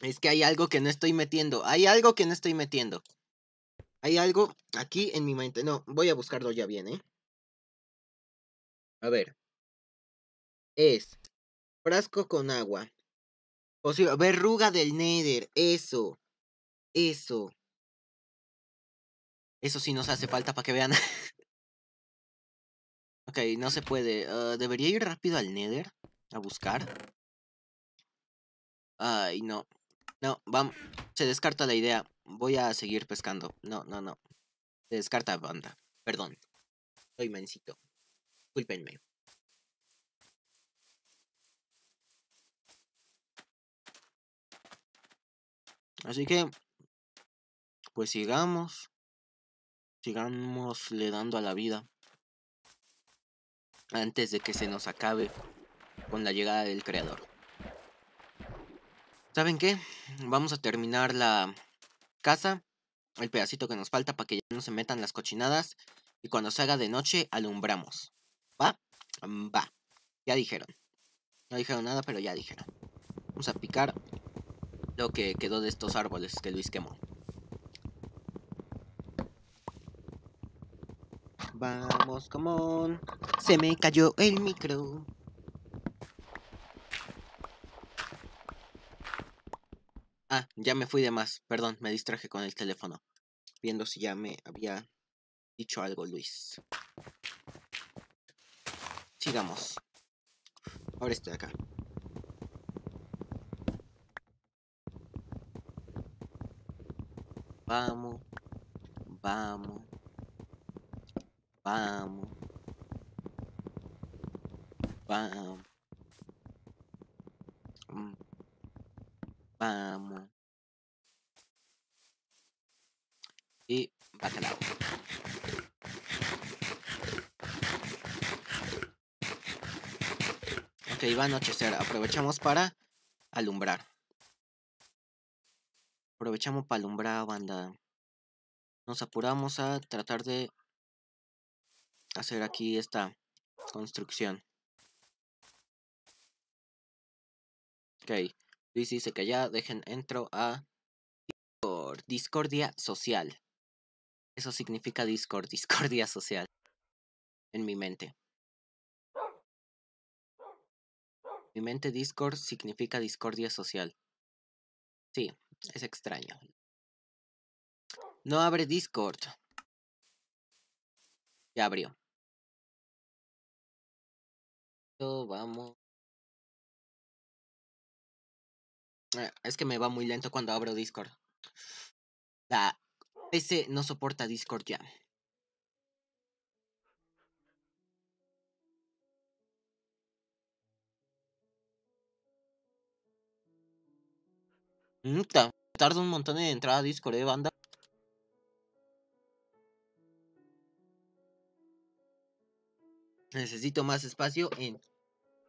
Es que hay algo que no estoy metiendo. Hay algo que no estoy metiendo. Hay algo aquí en mi mente. No, voy a buscarlo ya bien, ¿eh? A ver. Es frasco con agua. O sea, verruga del Nether. Eso. Eso. Eso sí nos hace falta para que vean. [LAUGHS] ok, no se puede. Ah, ¿Debería ir rápido al Nether? A buscar. Ay, no. No, vamos. Se descarta la idea. Voy a seguir pescando. No, no, no. Se descarta banda. Perdón. Soy mensito. Disculpenme. Así que pues sigamos. Sigamos le dando a la vida. Antes de que se nos acabe con la llegada del creador. ¿Saben qué? Vamos a terminar la casa. El pedacito que nos falta para que ya no se metan las cochinadas. Y cuando se haga de noche, alumbramos. ¿Va? Va. Ya dijeron. No dijeron nada, pero ya dijeron. Vamos a picar lo que quedó de estos árboles que Luis quemó. Vamos, come on. Se me cayó el micro. Ah, ya me fui de más. Perdón, me distraje con el teléfono. Viendo si ya me había dicho algo, Luis. Sigamos. Ahora estoy acá. Vamos. Vamos. Vamos. Vamos. Mm. Vamos. Y bacalao. Ok, va a anochecer. Aprovechamos para alumbrar. Aprovechamos para alumbrar, banda. Nos apuramos a tratar de hacer aquí esta construcción. Ok, Luis dice que ya dejen entro a Discord, discordia social. Eso significa Discord, [LAUGHS] discordia social. En mi mente. Mi mente Discord significa discordia social. Sí, es extraño. No abre Discord. Ya abrió. Vamos. Es que me va muy lento cuando abro Discord. La PC no soporta Discord ya. Mm, tarda un montón en entrar a Discord, ¿eh, banda? Necesito más espacio en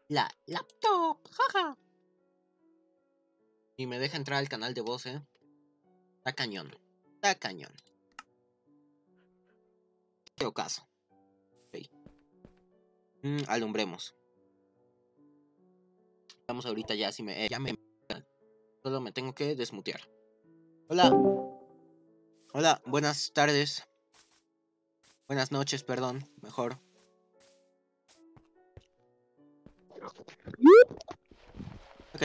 la laptop. Jaja. Y me deja entrar al canal de voz, ¿eh? Está cañón. Está cañón. Tengo caso. Ok. Mm, alumbremos. Vamos ahorita ya, si me... eh, ya me... Solo me tengo que desmutear. Hola. Hola, buenas tardes. Buenas noches, perdón, mejor. Ok,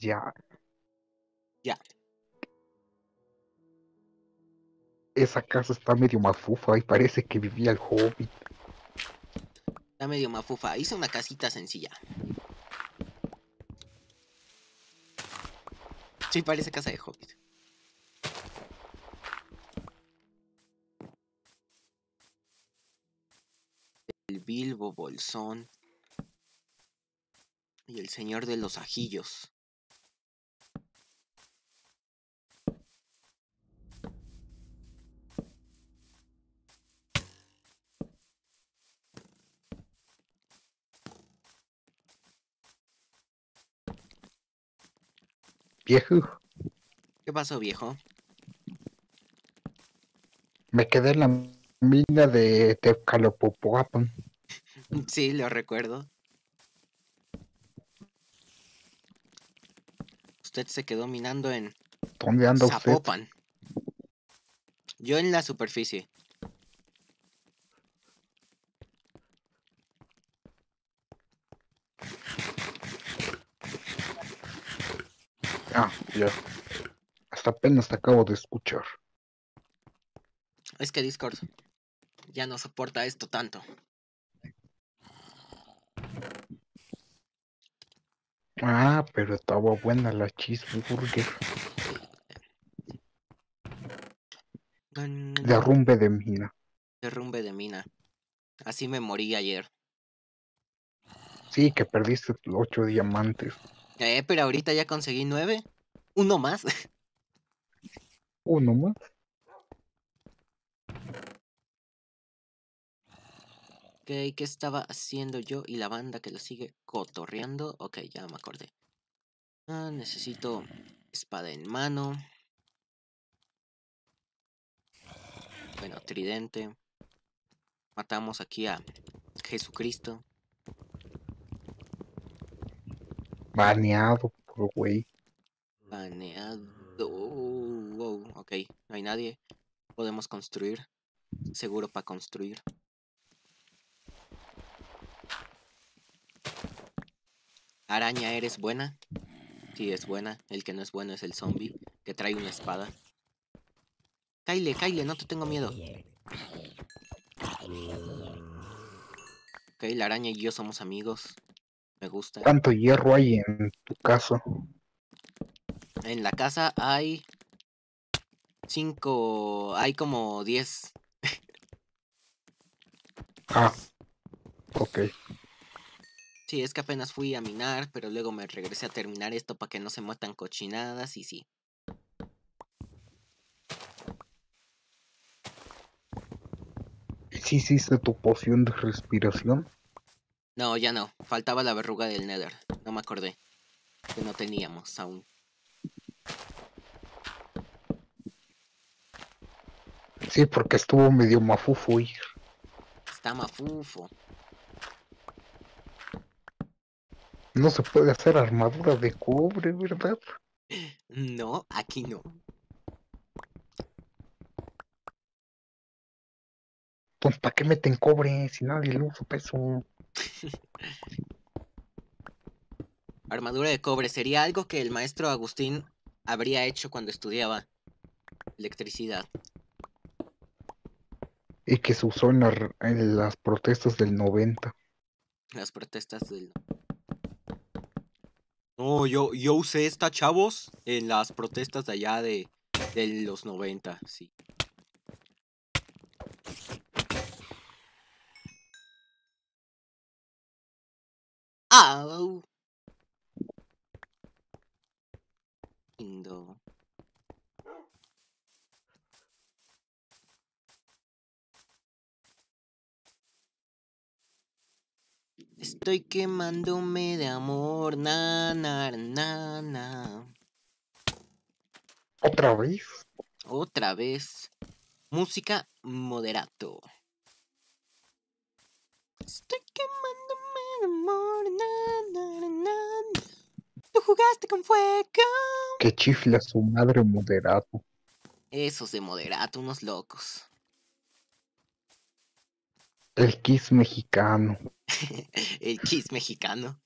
Ya. Ya. Esa casa está medio mafufa y parece que vivía el hobbit. está medio mafufa. Hice una casita sencilla. Sí, parece casa de Hobbit. El Bilbo Bolsón. Y el Señor de los Ajillos. Viejo, ¿Qué pasó, viejo? me quedé en la mina de Tecalopopoapan. [LAUGHS] Sí, lo recuerdo. Usted se quedó minando en ¿Dónde anda usted? Zapopan. Yo en la superficie. Ah, ya. Hasta apenas te acabo de escuchar. Es que Discord ya no soporta esto tanto. Ah, pero estaba buena la cheeseburger. Derrumbe de mina. Derrumbe de mina. Así me morí ayer. Sí, que perdiste ocho diamantes. Eh, pero ahorita ya conseguí nueve. Uno más. [LAUGHS] Uno más. Ok, ¿qué estaba haciendo yo y la banda que lo sigue cotorreando? Ok, ya me acordé. Ah, necesito espada en mano. Bueno, tridente. Matamos aquí a Jesucristo. Baneado, por güey. Baneado. Wow, ok, no hay nadie. Podemos construir. Seguro para construir. Araña, ¿eres buena? Sí, es buena. El que no es bueno es el zombie, que trae una espada. Kyle, Kyle, no te tengo miedo. Ok, la araña y yo somos amigos. Me gusta. ¿Cuánto hierro hay en tu casa? En la casa hay cinco, hay como diez. Ah, ok. Sí, es que apenas fui a minar, pero luego me regresé a terminar esto para que no se muetan cochinadas y sí. ¿Sí hiciste tu poción de respiración? No, ya no. Faltaba la verruga del Nether. No me acordé. Que no teníamos aún. Sí, porque estuvo medio mafufo y Está mafufo. no se puede hacer armadura de cobre, ¿verdad? No, aquí no. Pues, ¿para qué meten cobre si nadie lo usa peso? [LAUGHS] Armadura de cobre sería algo que el maestro Agustín habría hecho cuando estudiaba electricidad. Y que se usó en, la en las protestas del 90. Las protestas del... No, yo, yo usé esta, chavos, en las protestas de allá de, de los 90, sí. ¡Au! Lindo. Estoy quemándome de amor, na, na, na, na. ¿Otra vez? Otra vez. Música moderato. Estoy quemándome de amor, na, na, na, na. Tú jugaste con fuego. Que chifla su madre moderato. Esos de moderato, unos locos. El Kiss mexicano. [LAUGHS] El Kiss mexicano.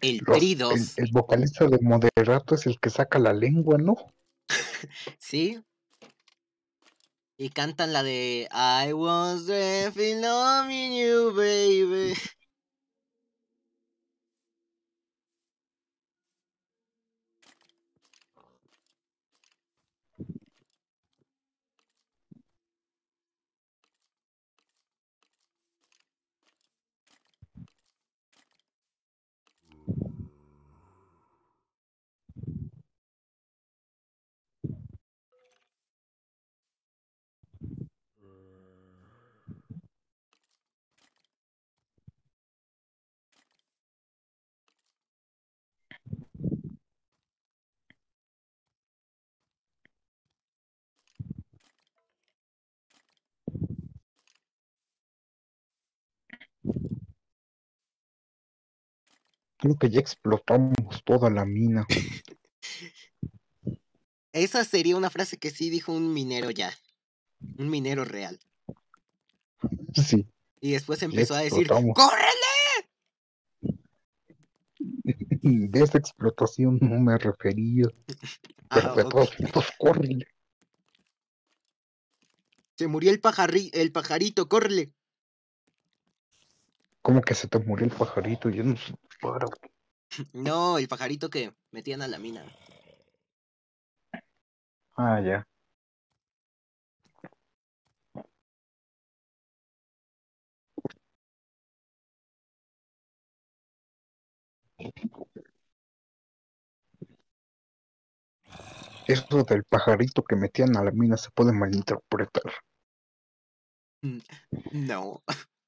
El Los- Tri el, 2. el vocalista de moderato es el que saca la lengua, ¿no? [LAUGHS] ¿Sí? Y cantan la de I was the loving you, baby. Creo que ya explotamos toda la mina. Esa sería una frase que sí dijo un minero ya. Un minero real. Sí, Y después empezó a decir. ¡Córrele! [LAUGHS] De esa explotación no me refería. [LAUGHS] Pero Ah, de modos, córrele. Se murió el, pajarri el pajarito, córrele. ¿Cómo que se te murió el pajarito? Yo no sé. No, el pajarito que metían a la mina. Ah, ya. Eso del pajarito que metían a la mina se puede malinterpretar. No. [LAUGHS]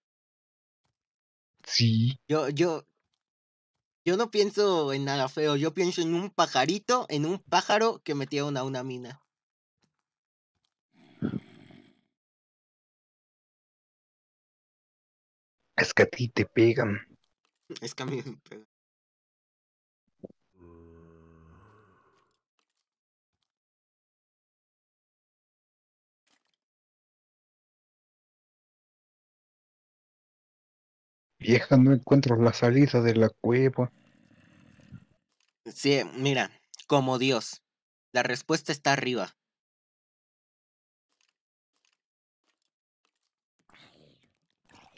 Sí, Yo, yo, yo no pienso en nada feo. Yo pienso en un pajarito, en un pájaro que metieron a una mina. es que a ti te pegan. Es que a mí me pega. Vieja, no encuentro la salida de la cueva. Sí, mira, como Dios. La respuesta está arriba.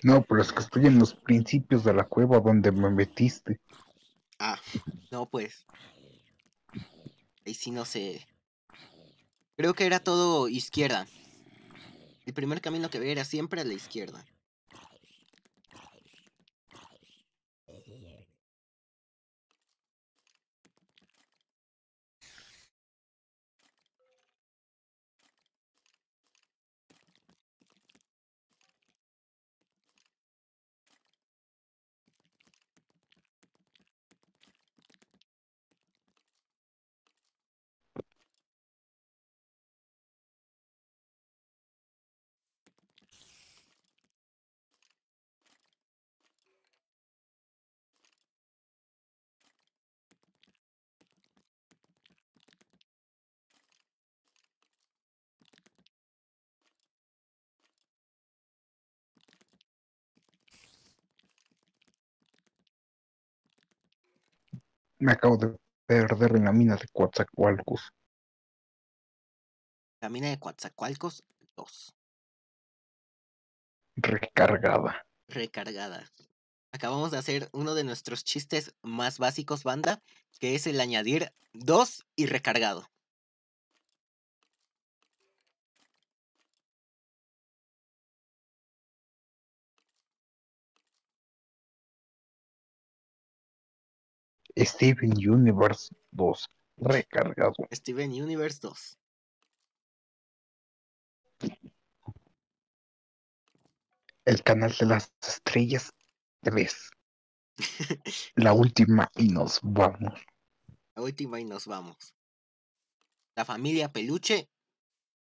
No, pero es que estoy en los principios de la cueva donde me metiste. Ah, no, pues. Ahí sí no sé. Creo que era todo izquierda. El primer camino que veía era siempre a la izquierda. Me acabo de perder en la mina de Coatzacoalcos. La mina de Coatzacoalcos 2. Recargada. Recargada. Acabamos de hacer uno de nuestros chistes más básicos, banda, que es el añadir 2 y recargado. Steven Universe 2. Recargado. Steven Universe 2. El canal de las estrellas 3. [LAUGHS] La última y nos vamos. La última y nos vamos. La familia Peluche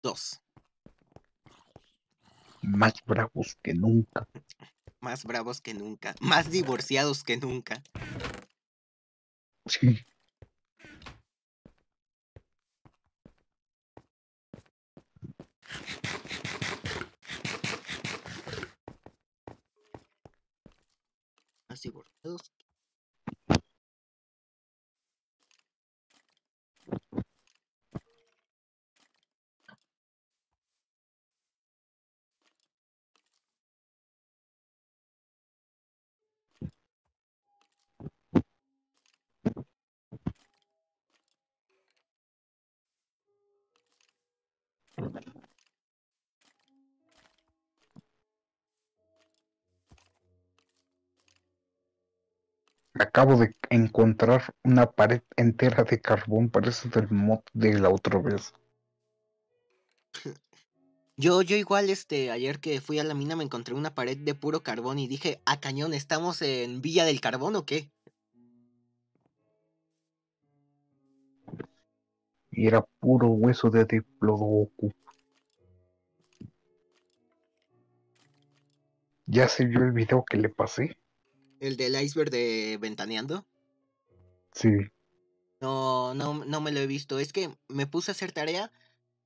2. Más bravos que nunca. Más bravos que nunca. Más divorciados que nunca. Sí. Más divorciados. Acabo de encontrar una pared entera de carbón, parece del mod de la otra vez. Yo, yo igual, este, ayer que fui a la mina me encontré una pared de puro carbón y dije, a cañón, ¿estamos en Villa del Carbón o qué? Y era puro hueso de Diplodocus. ¿Ya se vio el video que le pasé? El del iceberg de Ventaneando. Sí. No, no, no me lo he visto. Es que me puse a hacer tarea.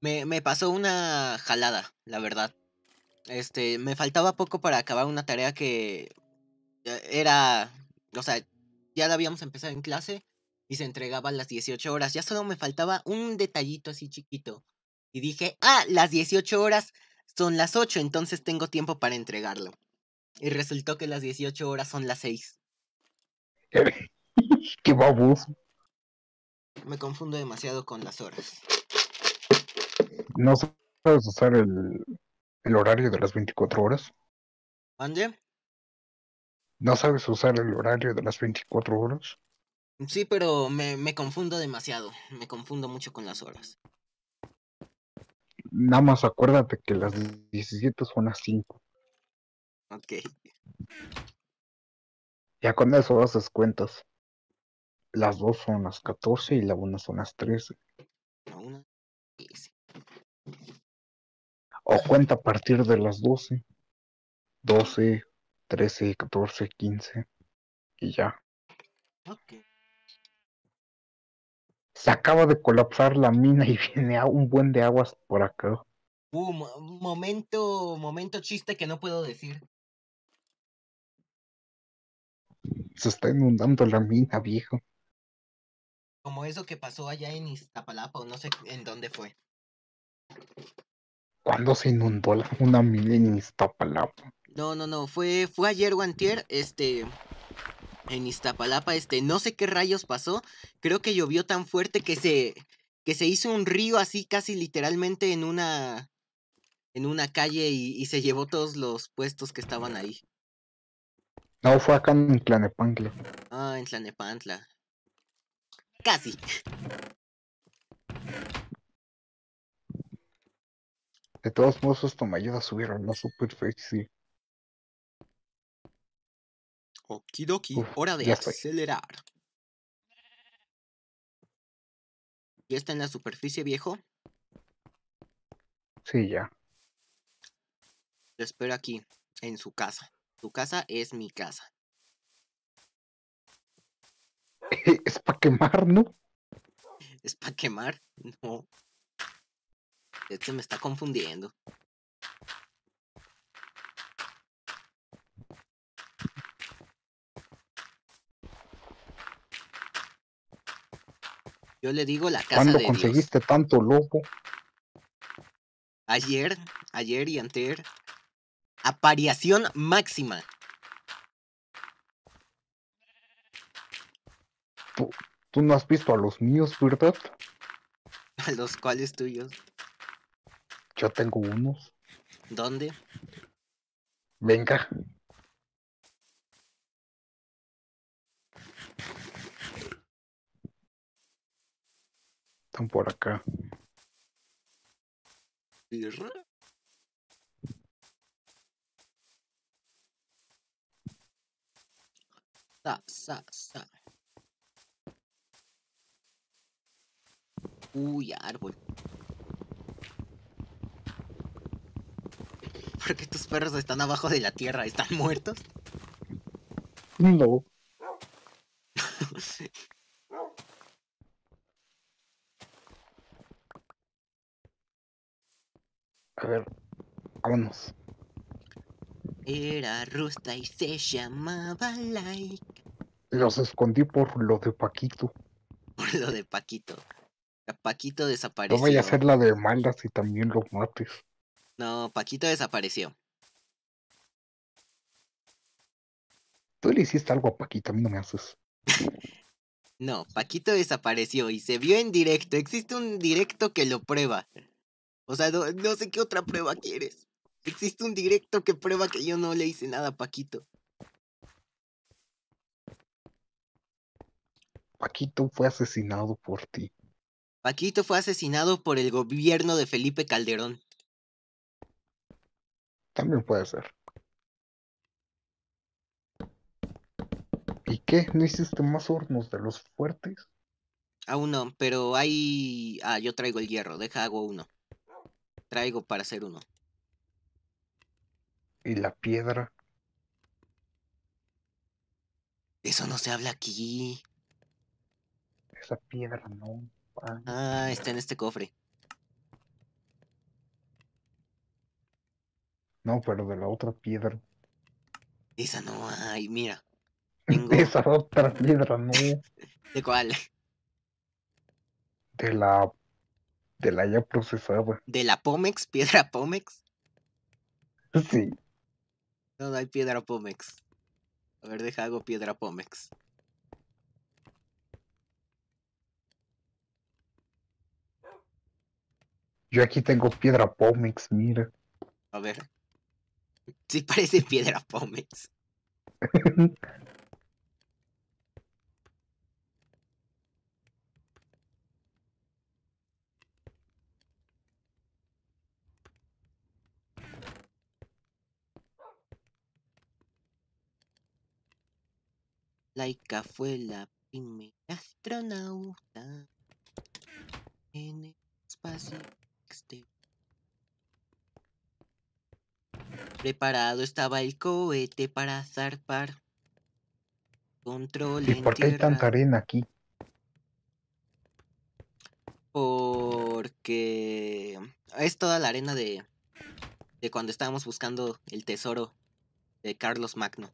Me, me pasó una jalada, la verdad. Este, me faltaba poco para acabar una tarea que eh, era, o sea, ya la habíamos empezado en clase y se entregaba a las 18 horas. Ya solo me faltaba un detallito así chiquito. Y dije, ah, las 18 horas son las 8, entonces tengo tiempo para entregarlo. Y resultó que las 18 horas son las 6. [LAUGHS] Qué baboso. Me confundo demasiado con las horas. ¿No sabes usar el, el horario de las 24 horas? ¿Ande? ¿No sabes usar el horario de las 24 horas? Sí, pero me, me confundo demasiado. Me confundo mucho con las horas. Nada más acuérdate que las 17 son las 5. Ok. Ya con eso haces cuentas. Las dos son las 14 y la una son las 13. La una. O cuenta a partir de las 12. 12, 13, 14, 15. Y ya. Ok. Se acaba de colapsar la mina y [LAUGHS] viene a- un buen de aguas por acá. Uh, mo- momento, momento chiste que no puedo decir. Se está inundando la mina, viejo. Como eso que pasó allá en Iztapalapa o no sé en dónde fue. ¿Cuándo se inundó la, una mina en Iztapalapa? No, no, no, fue, fue ayer o antier, este, en Iztapalapa, este, no sé qué rayos pasó, creo que llovió tan fuerte que se, que se hizo un río así casi literalmente en una, en una calle y, y se llevó todos los puestos que estaban ahí. No, fue acá en Tlanepantla. Ah, en Tlanepantla. Casi. De todos modos, esto me ayuda a subir a la superficie. Okidoki, Uf, hora de estoy. acelerar. ¿Ya está en la superficie, viejo? Sí, ya. Lo espero aquí, en su casa. Su casa es mi casa. [LAUGHS] Es para quemar, ¿no? ¿Es para quemar? No. Se me está confundiendo. Yo le digo la casa ¿Cuándo de Dios. conseguiste tanto lobo? Ayer, ayer y anterior. Apariación máxima. Tú no has visto a los míos, ¿verdad? [LAUGHS] A los cuales tuyos. Yo tengo unos. ¿Dónde? Venga. Están por acá. Birra. Sa, sa, sa. Uy, árbol. ¿Por qué tus perros están abajo de la tierra? ¿Están muertos? No. A ver, vámonos. Era rusta y se llamaba Like. Los escondí por lo de Paquito. Por lo de Paquito. Paquito No desapareció. vaya a hacer la de malas y también lo mates. No, Paquito desapareció. Tú le hiciste algo a Paquito, a mí no me haces. [LAUGHS] No, Paquito desapareció y se vio en directo. Existe un directo que lo prueba. O sea, no, no sé qué otra prueba quieres. Existe un directo que prueba que yo no le hice nada a Paquito. Paquito fue asesinado por ti. Paquito fue asesinado por el gobierno de Felipe Calderón. También puede ser. ¿Y qué? ¿No hiciste más hornos de los fuertes? Aún no, pero hay... Ah, yo traigo el hierro. Deja, hago uno. Traigo para hacer uno. ¿Y la piedra? Eso no se habla aquí. Esa piedra no. Ah, está en este cofre. No, pero de la otra piedra. Esa no hay, mira. [LAUGHS] Tengo... Esa otra piedra no. [LAUGHS] ¿De cuál? De la. De la ya procesada. ¿De la Pomex? ¿Piedra Pomex? Sí. No, no hay piedra Pomex. A ver, deja hago piedra Pomex. Yo aquí tengo piedra Pomex, mira. A ver. Sí parece piedra Pomex. [LAUGHS] Laika fue la primera astronauta en el espacio exterior. Preparado estaba el cohete para zarpar. Control ¿Y en por qué hay tierra. tanta arena aquí? Porque es toda la arena de, de cuando estábamos buscando el tesoro de Carlos Magno.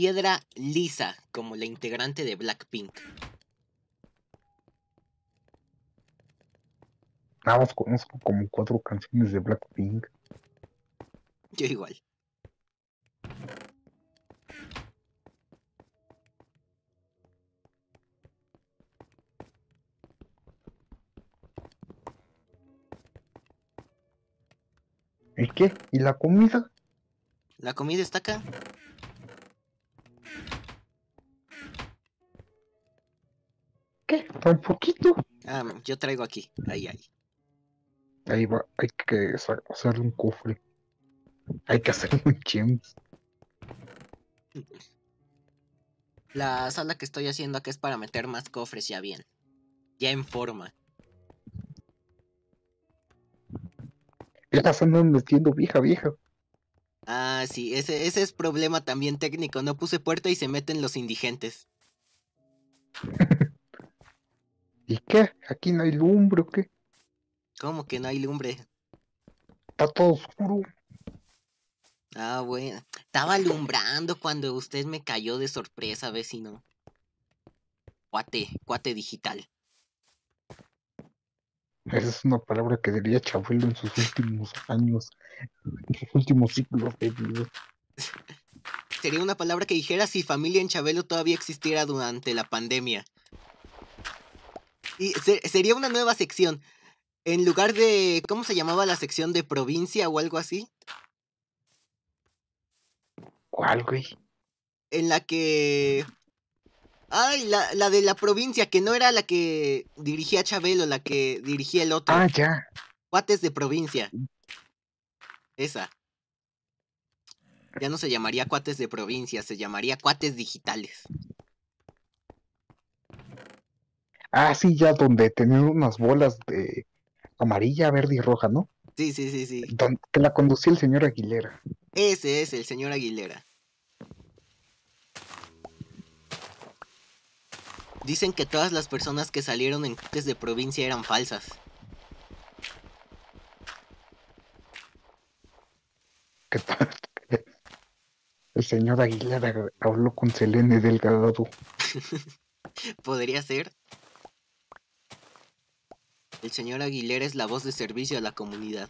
Piedra lisa, como la integrante de Blackpink. Nada más conozco como cuatro canciones de Blackpink. Yo igual. ¿Y qué? ¿Y la comida? La comida está acá. ¿Tan poquito? Ah, yo traigo aquí. Ahí, ahí. Ahí va, hay que hacerle un cofre. Hay que hacerle un gems. La sala que estoy haciendo acá es para meter más cofres ya bien. Ya en forma. Ya las andan metiendo vieja, vieja. Ah, sí, ese, ese es problema también técnico. No puse puerta y se meten los indigentes. [LAUGHS] ¿Y qué? ¿Aquí no hay lumbre o qué? ¿Cómo que no hay lumbre? Está todo oscuro. Ah, bueno. Estaba alumbrando cuando usted me cayó de sorpresa, vecino. Cuate, cuate digital. Esa es una palabra que diría Chabelo en sus últimos años, en sus últimos ciclos de vida. [LAUGHS] Sería una palabra que dijera si familia en Chabelo todavía existiera durante la pandemia. Y se- sería una nueva sección. En lugar de. ¿Cómo se llamaba la sección de provincia o algo así? ¿Cuál, güey? En la que. Ay, la, la de la provincia, que no era la que dirigía Chabelo, la que dirigía el otro. Ah, ya. Cuates de provincia. Esa. Ya no se llamaría cuates de provincia, se llamaría cuates digitales. Ah, sí, ya donde tenían unas bolas de amarilla, verde y roja, ¿no? Sí, sí, sí, sí. Don- que la conducía el señor Aguilera. Ese es el señor Aguilera. Dicen que todas las personas que salieron en cuates de provincia eran falsas. Que tal? [LAUGHS] El señor Aguilera habló con Selene Delgado. [LAUGHS] ¿Podría ser? El señor Aguilera es la voz de servicio a la comunidad.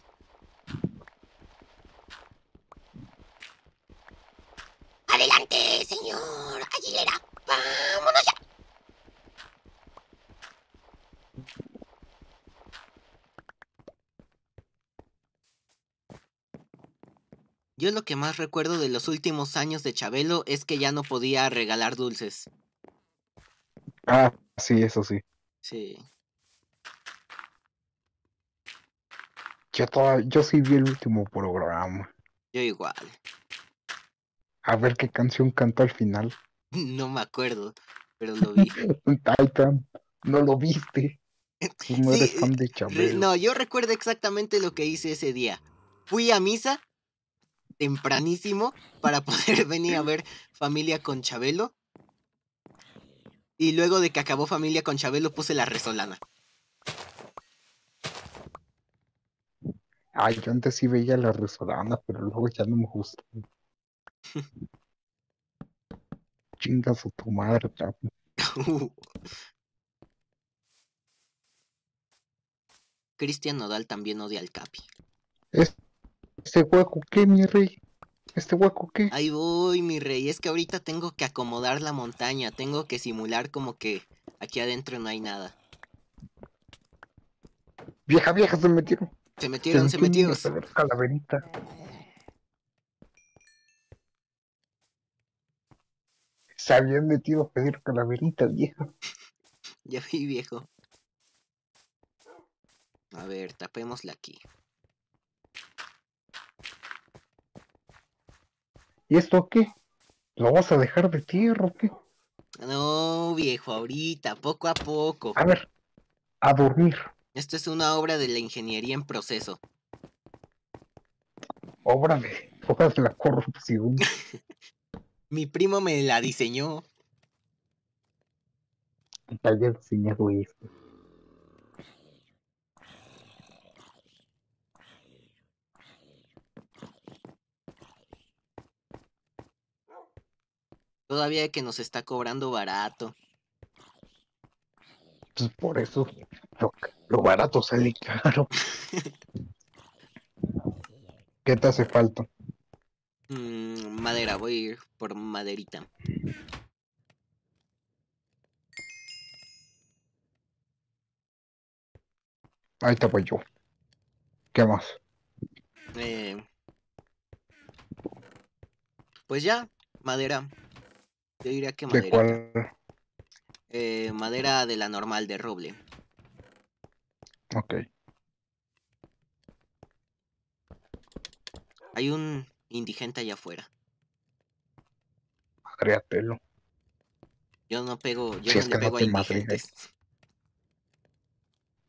Adelante, señor Aguilera. Vámonos ya. Yo lo que más recuerdo de los últimos años de Chabelo es que ya no podía regalar dulces. Ah, sí, eso sí. Sí. Yo, toda- yo sí vi el último programa. Yo igual. A ver qué canción cantó al final. [LAUGHS] No me acuerdo, pero lo vi. [LAUGHS] Titan, no lo viste. Tú no Sí, eres fan de Re- Chabelo. No, yo recuerdo exactamente lo que hice ese día. Fui a misa tempranísimo para [LAUGHS] poder venir a ver Familia con Chabelo. Y luego de que acabó Familia con Chabelo puse la resolana. Ay, yo antes sí veía la resolana, pero luego ya no me gustó. Chingas a tu madre, cabrón. [LAUGHS] Cristian Nodal también odia al Capi. ¿Este hueco qué, mi rey? ¿Este hueco qué? Ahí voy, mi rey. Es que ahorita tengo que acomodar la montaña. Tengo que simular como que aquí adentro no hay nada. Vieja, vieja, se metieron. Se metieron, se metieron. Calaverita. Se habían metido a pedir calaveritas, vieja. [LAUGHS] Ya vi, viejo. A ver, tapémosla aquí. ¿Y esto qué? ¿Lo vas a dejar de tierra o qué? No, viejo, ahorita, poco a poco. A ver, a dormir. Esto es una obra de la ingeniería en proceso. Obra de, obra de la corrupción. [LAUGHS] Mi primo me la diseñó. que haya diseñado esto. Todavía que nos está cobrando barato. Pues por eso lo, lo barato sale caro. [LAUGHS] ¿Qué te hace falta? Mm, madera, voy a ir por maderita. Ahí te voy yo. ¿Qué más? Eh, pues ya, madera. Yo diría que ¿De madera. cuál? Eh, madera de la normal, de roble. Ok. Hay un indigente allá afuera. Agréatelo. Yo no pego, yo Si no le que no pego a madrina. indigentes.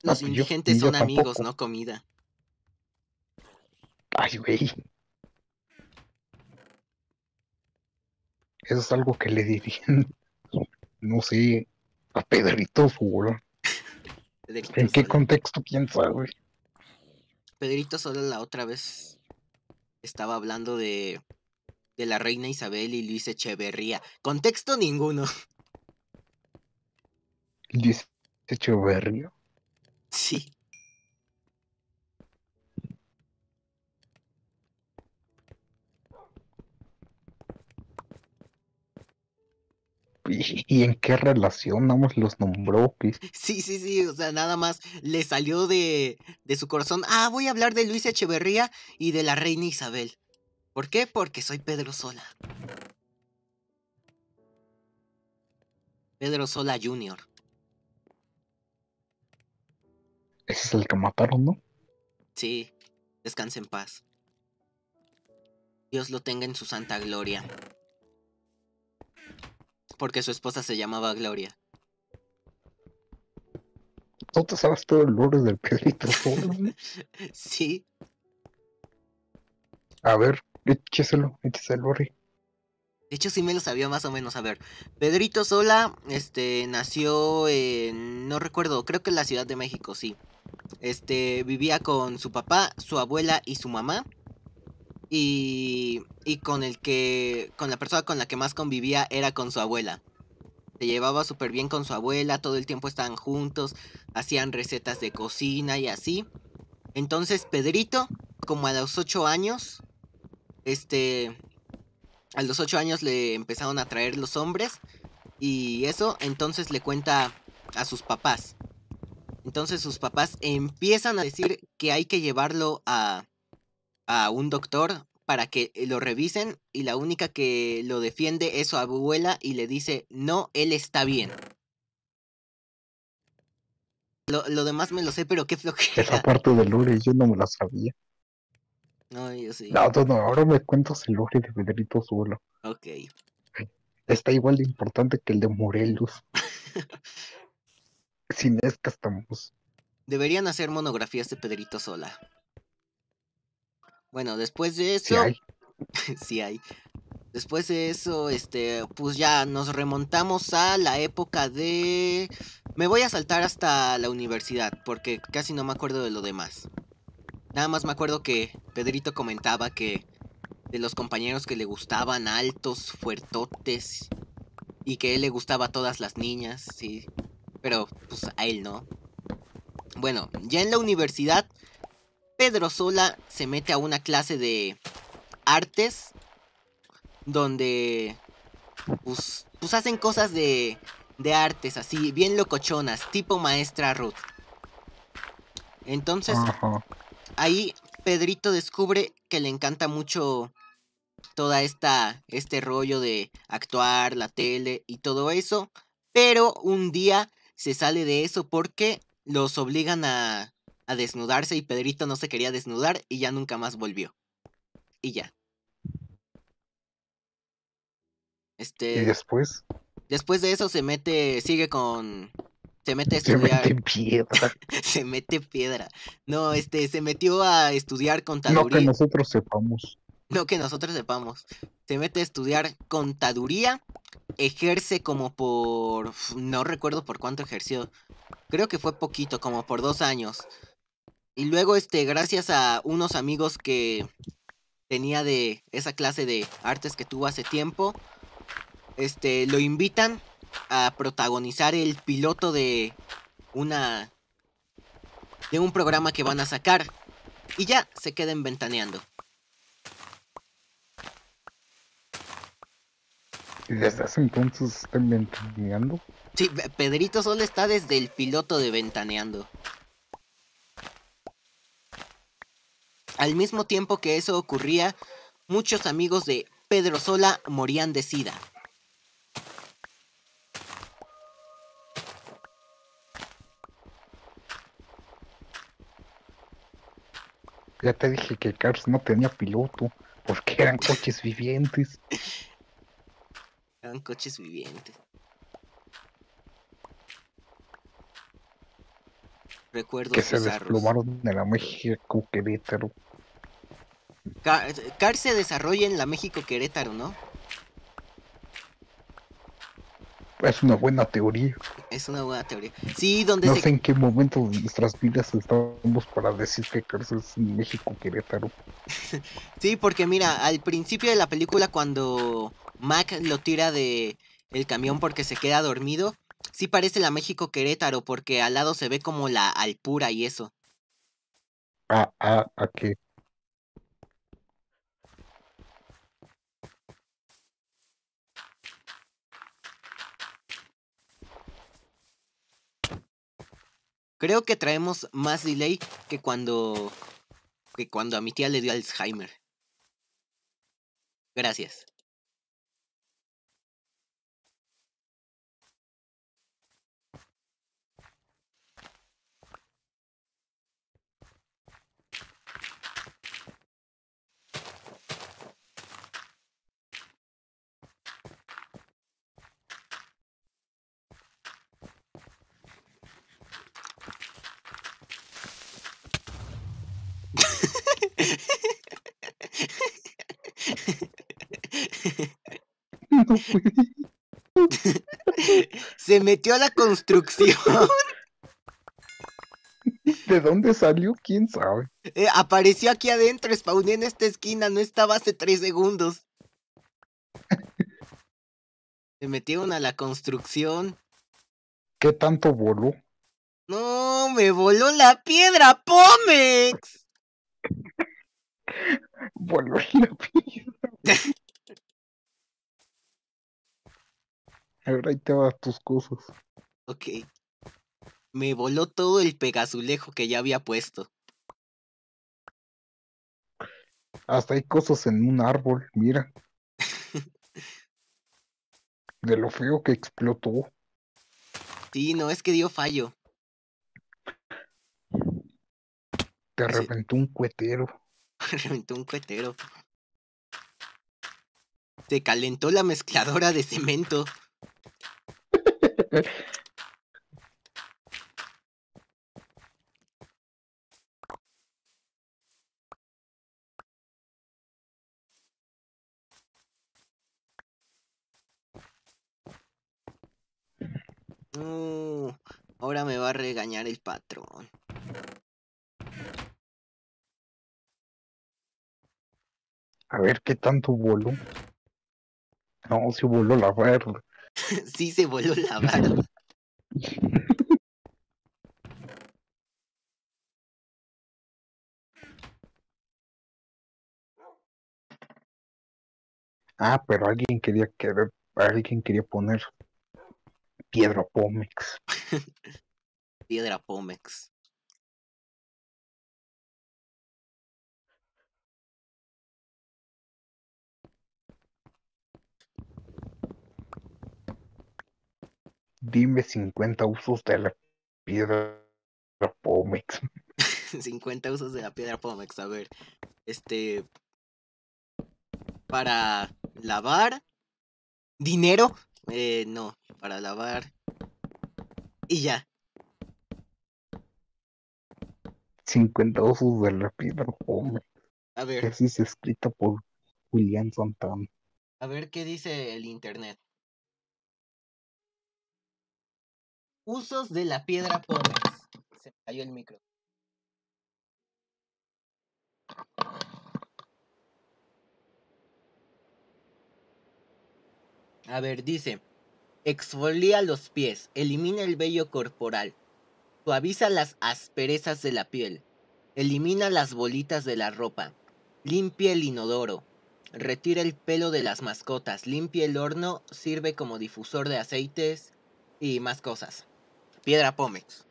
No, Los pues yo- indigentes yo son amigos, tampoco. no comida. Ay, güey. Eso es algo que le dirían, [LAUGHS] no sé, a Pedrito Sola. Pedrito ¿En qué Sola. contexto quién sabe? Pedrito solo la otra vez estaba hablando de, de la reina Isabel y Luis Echeverría. Contexto ninguno. Dice Echeverría. Sí. ¿Y, [LAUGHS] y en qué relación? Más los nombró. Sí, sí, sí, o sea, nada más le salió de, de su corazón. Ah, voy a hablar de Luis Echeverría y de la reina Isabel. ¿Por qué? Porque soy Pedro Sola. Pedro Sola Jr. Ese es el que mataron, ¿no? Sí, descanse en paz. Dios lo tenga en su santa gloria. Porque su esposa se llamaba Gloria. ¿Tú te sabes todo el lore del Pedrito Sola? ¿no? sí, A ver, écheselo, écheselo, lore. de hecho sí me lo sabía más o menos. A ver, Pedrito Sola, este, nació en, no recuerdo, creo que en la Ciudad de México, sí. Este, vivía con su papá, su abuela y su mamá. Y, y con el que, con la persona con la que más convivía era con su abuela. Se llevaba súper bien con su abuela, todo el tiempo estaban juntos, hacían recetas de cocina y así. Entonces Pedrito, como a los 8 años, este, a los 8 años le empezaron a traer los hombres y eso, entonces le cuenta a sus papás. Entonces sus papás empiezan a decir que hay que llevarlo a, a un doctor para que lo revisen y la única que lo defiende es su abuela y le dice, no, él está bien. Lo, lo demás me lo sé, pero qué Esa flojera. parte del lore yo no me la sabía. No, yo sí. No, no, no, ahora me cuentas el lore de Pedrito Sola. Ok. Está igual de importante que el de Morelos. [LAUGHS] Sin esta estamos. Deberían hacer monografías de Pedrito Sola. Bueno, después de eso, hay. [LAUGHS] sí hay. Después de eso, este, pues ya nos remontamos a la época de... Me voy a saltar hasta la universidad, porque casi no me acuerdo de lo demás. Nada más me acuerdo que Pedrito comentaba que de los compañeros que le gustaban altos, fuertotes, y que él le gustaba a todas las niñas, sí. Pero, pues a él no. Bueno, ya en la universidad, Pedro Sola se mete a una clase de artes donde pues, pues hacen cosas de, de artes así, bien locochonas, tipo maestra Ruth. Entonces, Ajá. ahí Pedrito descubre que le encanta mucho toda esta este rollo de actuar, la tele y todo eso, pero un día se sale de eso porque los obligan a, a desnudarse y Pedrito no se quería desnudar y ya nunca más volvió. Y ya. Y Este, después después de eso se mete, sigue con, se mete a se estudiar, [LAUGHS] mete en piedra. se mete piedra. No, este, se metió a estudiar No que contaduría. nosotros sepamos. No que nosotros sepamos. Se mete a estudiar contaduría. Ejerce como por... No recuerdo por cuánto ejerció. Creo que fue poquito, como por dos años. Y luego, este, gracias a unos amigos que tenía de esa clase de artes que tuvo hace tiempo, este, lo invitan a protagonizar el piloto de una... de un programa que van a sacar. Y ya, se queden ventaneando. Y desde ese entonces están ventaneando. Sí, Pe- Pedrito solo está desde el piloto de Ventaneando. Al mismo tiempo que eso ocurría, muchos amigos de Pedro Sola morían de sida. Ya te dije que Cars no tenía piloto. Porque eran coches vivientes. [LAUGHS] Eran coches vivientes. Recuerdos Que se desplomaron en la México Querétaro. Ca- Car se desarrolla en la México Querétaro, ¿no? Es una buena teoría. Es una buena teoría. Sí, donde No se sé en qué momento de nuestras vidas estamos para decir que Cars es en México Querétaro. [LAUGHS] Sí, porque mira, al principio de la película cuando Mac lo tira de el camión porque se queda dormido, sí parece la México Querétaro porque al lado se ve como la Alpura y eso. Ah, ah, a que Creo que traemos más delay que cuando que cuando a mi tía le dio Alzheimer. Gracias. no puede. [LAUGHS] Se metió a la construcción. ¿De dónde salió? ¿Quién sabe? Eh, apareció aquí adentro, spawné en esta esquina, no estaba hace tres segundos. [LAUGHS] Se metieron a la construcción. ¿Qué tanto voló? No, me voló la piedra, Pomex. [LAUGHS] Voló la piedra. Ahora ahí te vas tus cosas. Ok. Me voló todo el pegazulejo que ya había puesto. Hasta hay cosas en un árbol, mira. [LAUGHS] De lo feo que explotó. Sí, no, es que dio fallo. Te Sí. reventó un cuetero. [LAUGHS] Reventó un cuetero. Se calentó la mezcladora de cemento. No, ahora me va a regañar el patrón. A ver qué tanto voló. No, si voló la barra. [LAUGHS] sí se voló la barba. Ah, pero alguien quería querer, alguien quería poner piedra Pómex. [LAUGHS] Piedra Pómex. Dime 50 usos de la piedra Pómex. 50 [LAUGHS] usos de la piedra Pómex. A ver. Este. Para lavar. Dinero. Eh, no. Para lavar. Y ya. 50 usos de la piedra Pómex. A ver. Es escrita por Julián Santana. A ver qué dice el internet. Usos de la piedra Pómex. Se me cayó el micro. A ver, dice. Exfolia los pies, elimina el vello corporal, suaviza las asperezas de la piel, elimina las bolitas de la ropa, limpia el inodoro, retira el pelo de las mascotas, limpia el horno, sirve como difusor de aceites y más cosas. Piedra Pómex.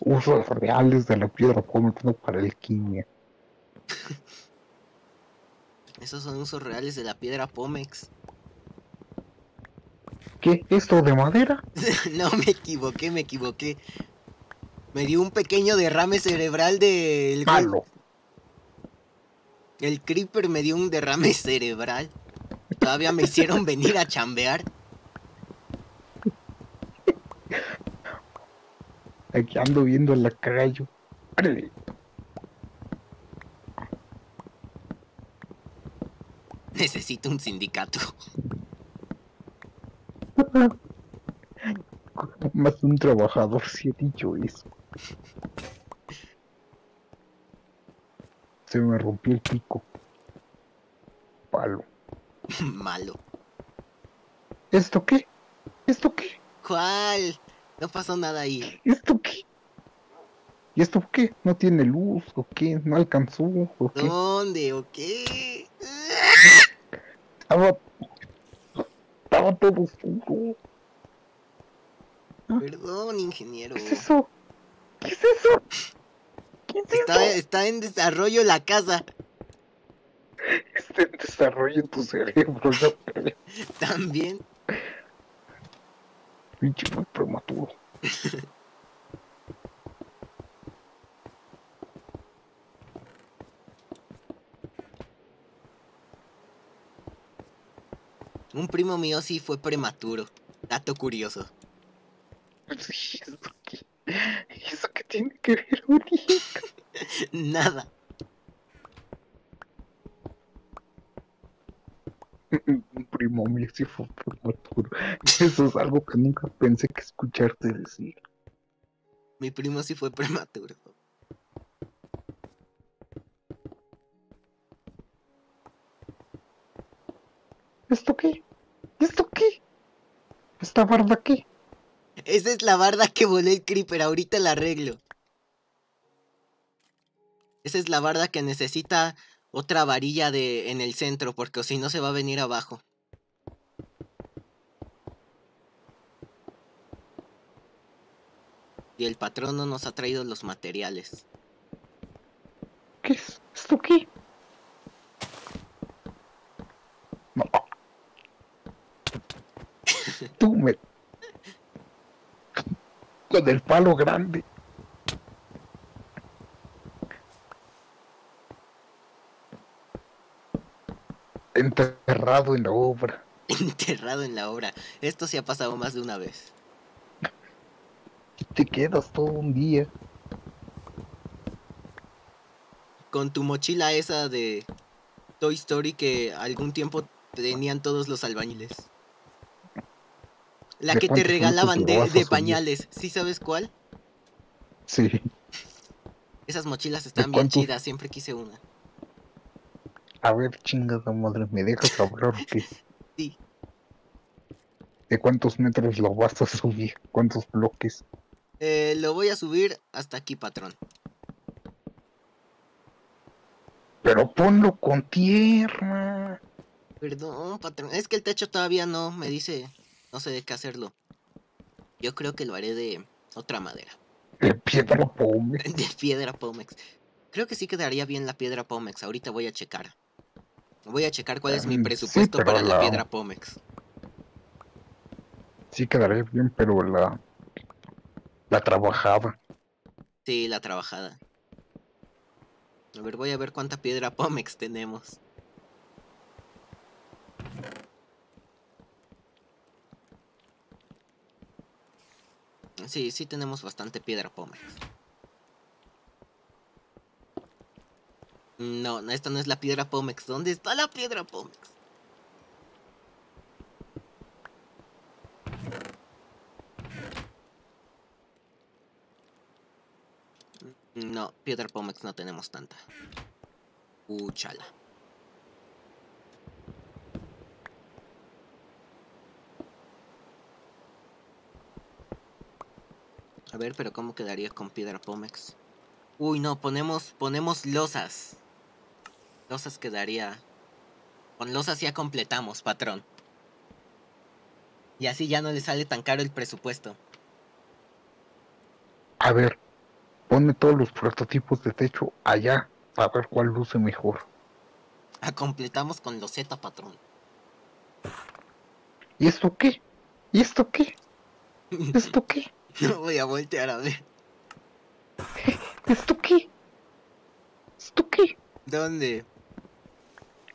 Usos reales de la piedra Pómex, no para el quimia. [LAUGHS] Esos son usos reales de la piedra Pómex. ¿Qué? ¿Esto de madera? [LAUGHS] no me equivoqué, me equivoqué. Me dio un pequeño derrame cerebral del Malo. El creeper me dio un derrame [LAUGHS] cerebral. Todavía me hicieron venir a chambear. Aquí ando viendo el lacayo. Árale. Necesito un sindicato. [LAUGHS] Más un trabajador si he dicho eso. Se me rompió el pico. Palo. [COUGHS] Malo. ¿Esto qué? ¿Esto qué? ¿Cuál? No pasó nada ahí. ¿Esto qué? ¿Y esto qué? ¿No tiene luz o qué? ¿No alcanzó o qué? ¿Dónde o qué? Estaba... Estaba todo oscuro. Perdón, ingeniero. ¿Qué es eso? ¿Qué es eso? ¿Qué es Está, eso? está en desarrollo la casa. Está en desarrollo en tu cerebro. También. Pinche muy prematuro. Un primo mío sí fue prematuro. Dato curioso. [LAUGHS] Sí, ¿Eso qué? ¿Eso qué tiene que ver, Uri? [LAUGHS] Nada. [LAUGHS] Un primo mío sí fue prematuro. [LAUGHS] Eso es algo que nunca pensé que escucharte decir. Mi primo sí fue prematuro. ¿Esto qué? ¿Esto qué? ¿Esta barba qué? Esa es la barda que voló el creeper, ahorita la arreglo. Esa es la barda que necesita otra varilla de en el centro, porque si no se va a venir abajo. Y el patrón no nos ha traído los materiales. ¿Qué es? ¿Esto qué? No. Tú me... Con el palo grande. Enterrado en la obra. [LAUGHS] Enterrado en la obra. Esto se ha pasado más de una vez. Te quedas todo un día. Con tu mochila esa de Toy Story que algún tiempo tenían todos los albañiles. La ¿De que te regalaban de, pañales. ¿Sí sabes cuál? Sí. Esas mochilas están bien chidas, siempre quise una. A ver, chingada madre, ¿me dejas hablar o qué? [LAUGHS] Sí. ¿De cuántos metros lo vas a subir? ¿Cuántos bloques? Eh, lo voy a subir hasta aquí, patrón. Pero ponlo con tierra. Perdón, patrón. Es que el techo todavía no me dice. No sé de qué hacerlo. Yo creo que lo haré de otra madera. De piedra pome. [LAUGHS] De piedra Pomex. Creo que sí quedaría bien la piedra Pomex. Ahorita voy a checar. Voy a checar cuál es mi Mm, sí, presupuesto para la la- piedra Pomex. Sí quedaría bien, pero la... La trabajada. Sí, la trabajada. A ver, voy a ver cuánta piedra Pomex tenemos. Sí, sí tenemos bastante piedra Pomex. No, no, esta no es la piedra Pomex. ¿Dónde está la piedra Pomex? No, piedra Pomex no tenemos tanta. Úchala. A ver, pero ¿cómo quedaría con piedra Pomex? Uy, no, ponemos, ponemos losas. Losas quedaría. Con losas ya completamos, patrón. Y así ya no le sale tan caro el presupuesto. A ver, ponme todos los prototipos de techo allá a ver cuál luce mejor. Ah, completamos con loseta, patrón. ¿Y esto qué? ¿Y esto qué? [LAUGHS] ¿Esto qué? No voy a voltear a ver. ¿Esto qué? ¿Esto qué? ¿Dónde?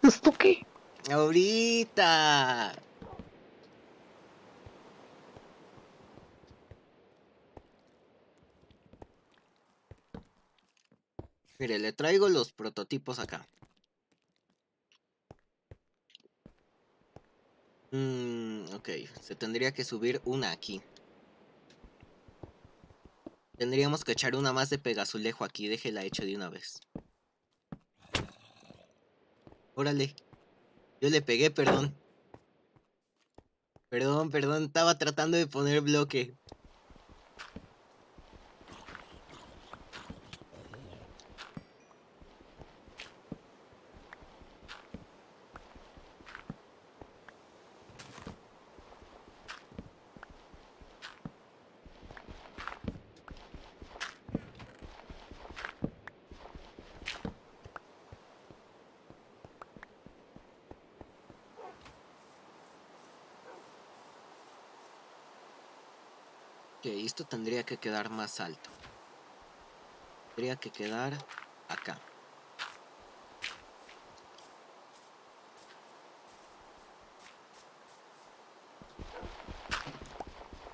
¿Esto qué? Ahorita. Mire, le traigo los prototipos acá. Mm, ok, se tendría que subir una aquí. Tendríamos que echar una más de Pegazulejo aquí, déjela hecho de una vez. Órale. Yo le pegué, perdón. Perdón, perdón, estaba tratando de poner bloque. Ok, esto tendría que quedar más alto. Tendría que quedar acá.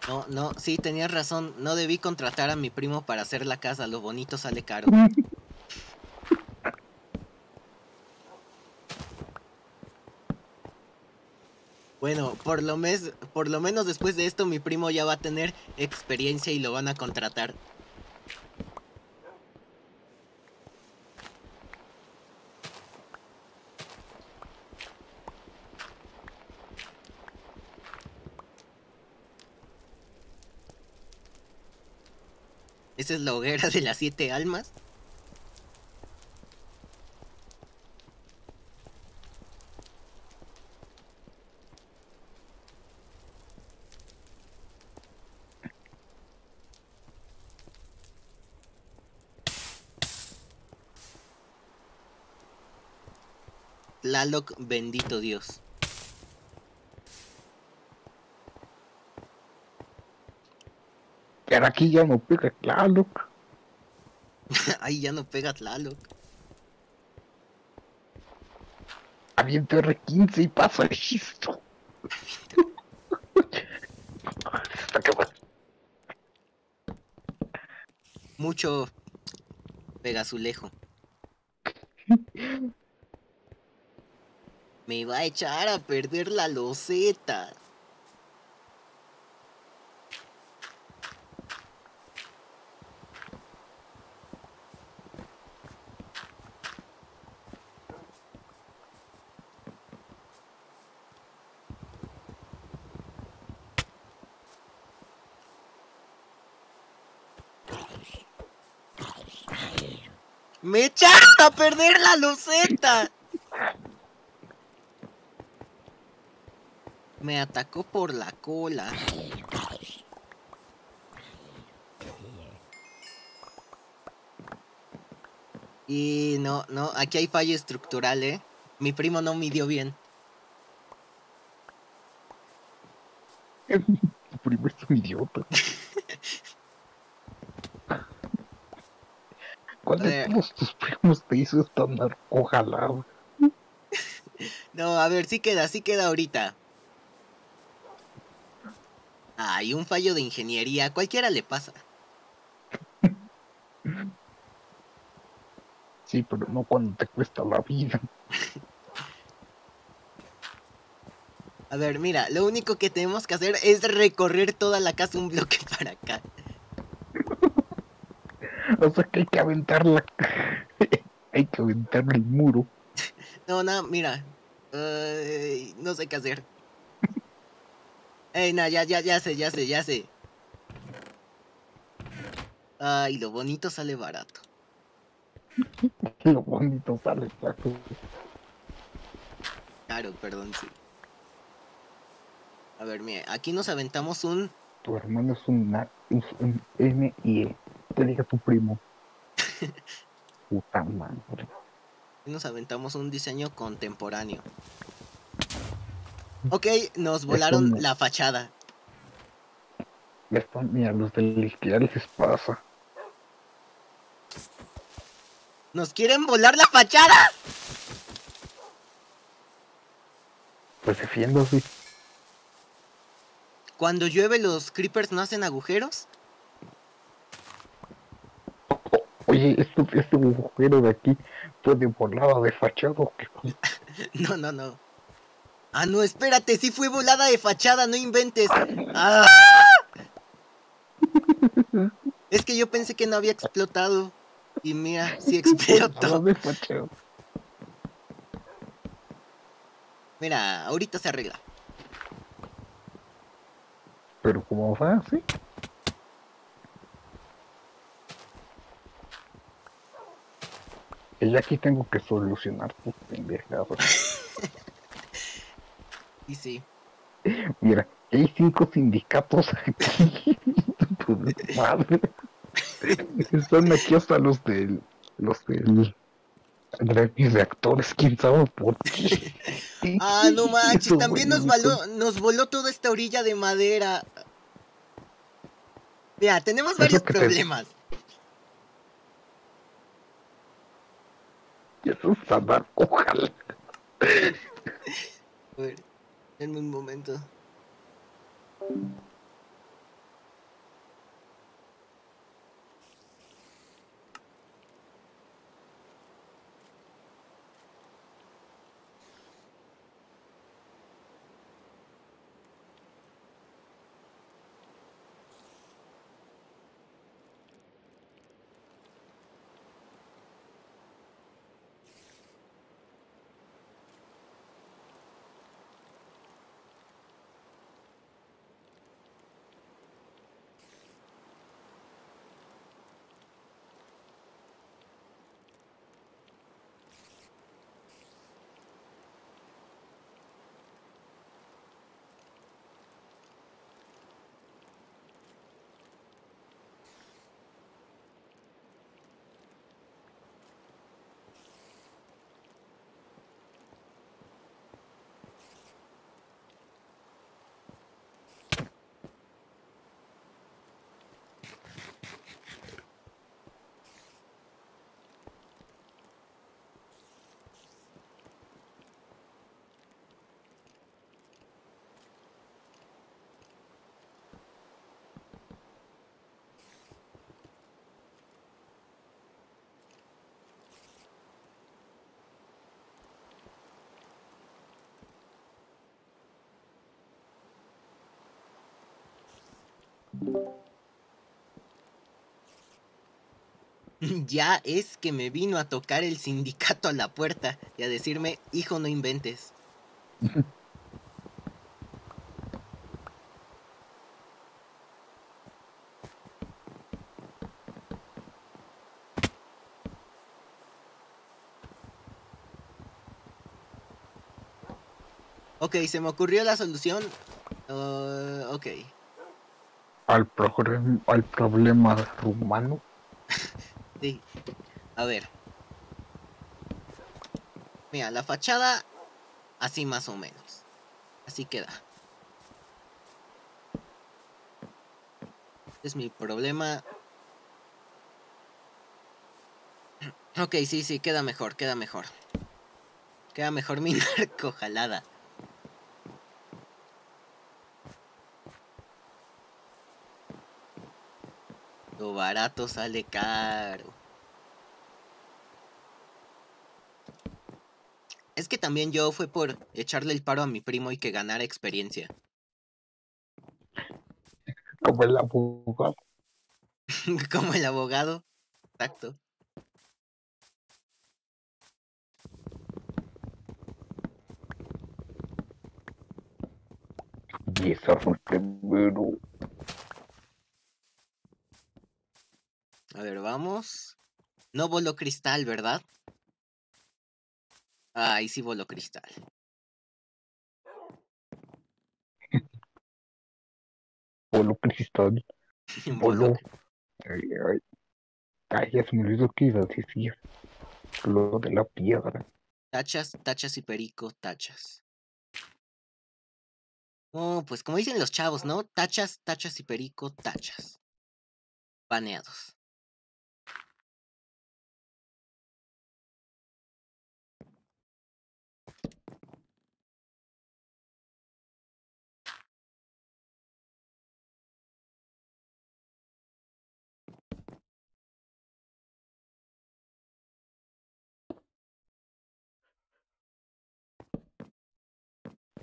No, no, sí, tenías razón. No debí contratar a mi primo para hacer la casa. Lo bonito sale caro. [LAUGHS] por lo, mes, por lo menos después de esto mi primo ya va a tener experiencia y lo van a contratar. Esa es la hoguera de las siete almas. Tlaloc, bendito Dios. Pero aquí ya no pega Tlaloc. [LAUGHS] Ahí ya no pega Tlaloc. Aviento R15 y. Está cabrón. Mucho Pegazulejo. Me va a echar a perder la loseta. Me echaste a perder la loseta. Me atacó por la cola. Y no, no, aquí hay fallo estructural, ¿eh? Mi primo no midió bien. [LAUGHS] Tu primo es un idiota. [LAUGHS] ¿Cuál de Eh. todos tus primos te hizo esta narcojalada? [LAUGHS] No, a ver, sí queda, sí queda ahorita. Hay un fallo de ingeniería, cualquiera le pasa. Sí, pero no cuando te cuesta la vida. A ver, mira, lo único que tenemos que hacer es recorrer toda la casa un bloque [LAUGHS] para acá. O sea que hay que aventar la... [LAUGHS] hay que aventar el muro. No, no, mira. Ay, no sé qué hacer. Ey, no, ya, ya, ya sé, ya sé, ya sé. Ay, lo bonito sale barato. [LAUGHS] Lo bonito sale flaco. Claro, perdón, sí. A ver, mira, aquí nos aventamos un... Tu hermano es un, es un N y E. Te diga tu primo. [LAUGHS] Puta madre. Nos aventamos un diseño contemporáneo. Ok, nos volaron la fachada. Ya están, izquierdo les pasa. ¿Nos quieren volar la fachada? Pues defiéndose. Cuando llueve los creepers no hacen agujeros. Oye, esto, este agujero de aquí fue de volada de fachada. ¿o qué? [LAUGHS] No, no, no. Ah, no, espérate, sí fue volada de fachada, no inventes. ¡Ah! Es que yo pensé que no había explotado. Y mira, sí explotó. [LAUGHS] Mira, ahorita se arregla. Pero como va, sí. Y aquí tengo que solucionar tus pendejadas. Y sí. Mira, hay cinco sindicatos aquí. Tu [LAUGHS] madre. Están aquí hasta los del. Los del. Gremios de actores, quién sabe por qué. [LAUGHS] Ah, no manches, también nos, nos voló toda esta orilla de madera. Mira, tenemos varios te- problemas. Y eso es andar, ojalá. [LAUGHS] A ver, denme [LAUGHS] Ya es que me vino a tocar el sindicato a la puerta y a decirme, hijo, no inventes. Ok, se me ocurrió la solución. Uh. Al, al problema rumano. [LAUGHS] Sí. A ver. Mira, la fachada así más o menos. Así queda. Es mi problema. Ok, sí, sí, queda mejor, queda mejor. Queda mejor mi [LAUGHS] narco barato sale caro. Es que también yo fue por echarle el paro a mi primo y que ganara experiencia. Como el abogado. [LAUGHS] Como el abogado. Exacto. Y eso fue el primero. A ver, vamos. No voló cristal, ¿verdad? Ay, sí voló cristal. Polo cristal. [LAUGHS] Voló Voló. Ay, ay. Ay, ya se me olvidó que iba a decir. Lo de la piedra. Tachas, tachas y perico, tachas. Oh, pues como dicen los chavos, ¿no? Tachas, tachas y perico, tachas. Baneados.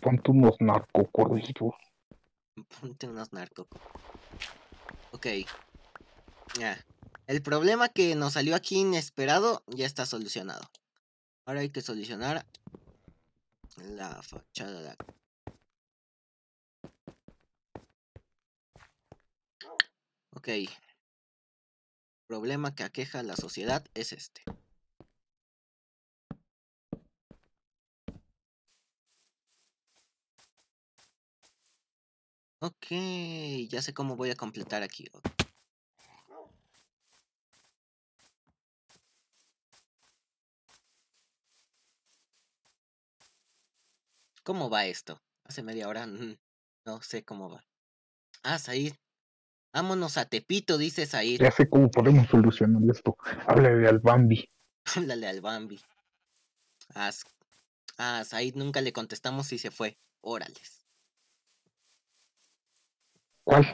Ponte unos narcocorridos. Ponte [LAUGHS] unos narcos. Ok. Ya. El problema que nos salió aquí inesperado ya está solucionado. Ahora hay que solucionar la fachada de acá. Ok. Problema que aqueja a la sociedad es este. Ok, ya sé cómo voy a completar aquí. ¿Cómo va esto? Hace media hora no sé cómo va. Ah, Said. Vámonos a Tepito, dice Said. Ya sé cómo podemos solucionar esto. Háblale al Bambi. Háblale al Bambi. Ah, Said nunca le contestamos si se fue. Órales. ¿Cuál?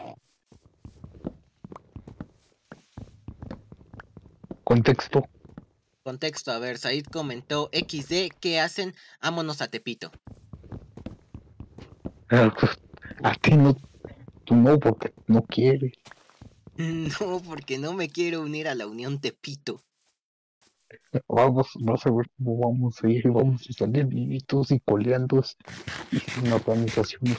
Contexto. Contexto, a ver, Said comentó XD, ¿qué hacen? Vámonos a Tepito. Ah, pues, A ti no. Tú no, porque no quieres. [LAUGHS] No, porque no me quiero unir a la Unión Tepito. Vamos, vas a ver cómo vamos a ir. Vamos a salir vivitos y coleando y sin organizaciones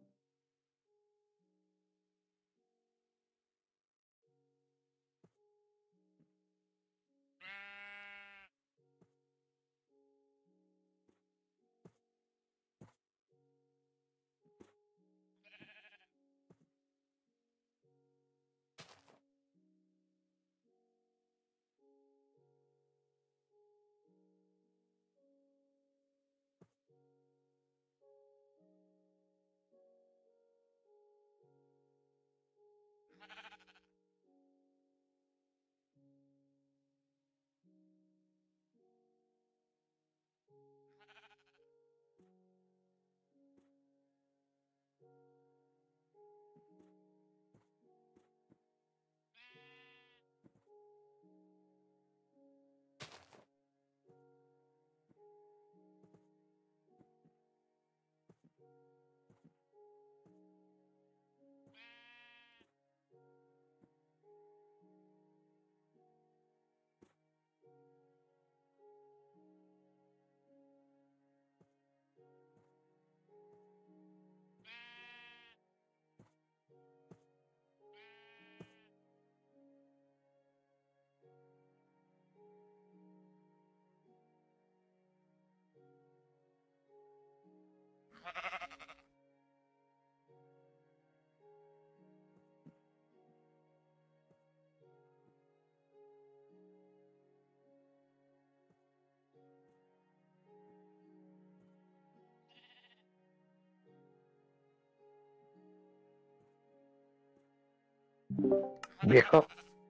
Vieja.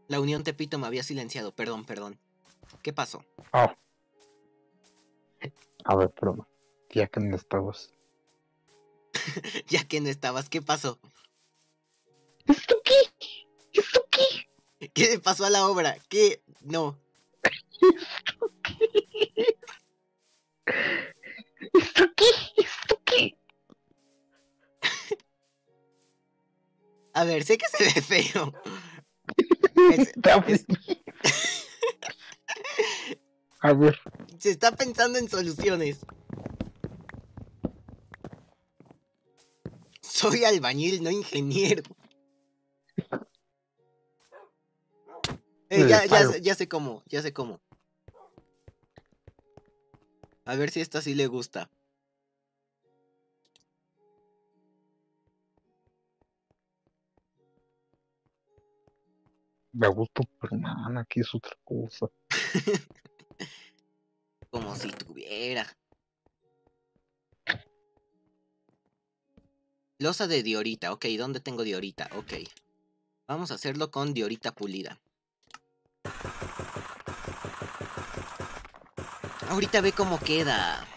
La Unión Tepito me había silenciado, perdón, perdón. ¿Qué pasó? Ah. A ver, perdón. Ya que no estabas. [LAUGHS] ya que no estabas, ¿qué pasó? ¿Esto qué? ¿Esto qué? ¿Qué le pasó a la obra? ¿Qué? No. ¿Esto qué? ¿Esto qué? ¿Esto [LAUGHS] qué? A ver, sé que se ve feo. Es- [LAUGHS] Está es- bien. [LAUGHS] A ver, se está pensando en soluciones. Soy albañil, no ingeniero. Eh, ya sé cómo, ya sé cómo. A ver si esta sí le gusta. Me gusta, pero man, aquí es otra cosa. [LAUGHS] Como si tuviera. Losa de diorita, ok, ¿dónde tengo diorita? Ok. Vamos a hacerlo con diorita pulida. Ahorita ve cómo queda.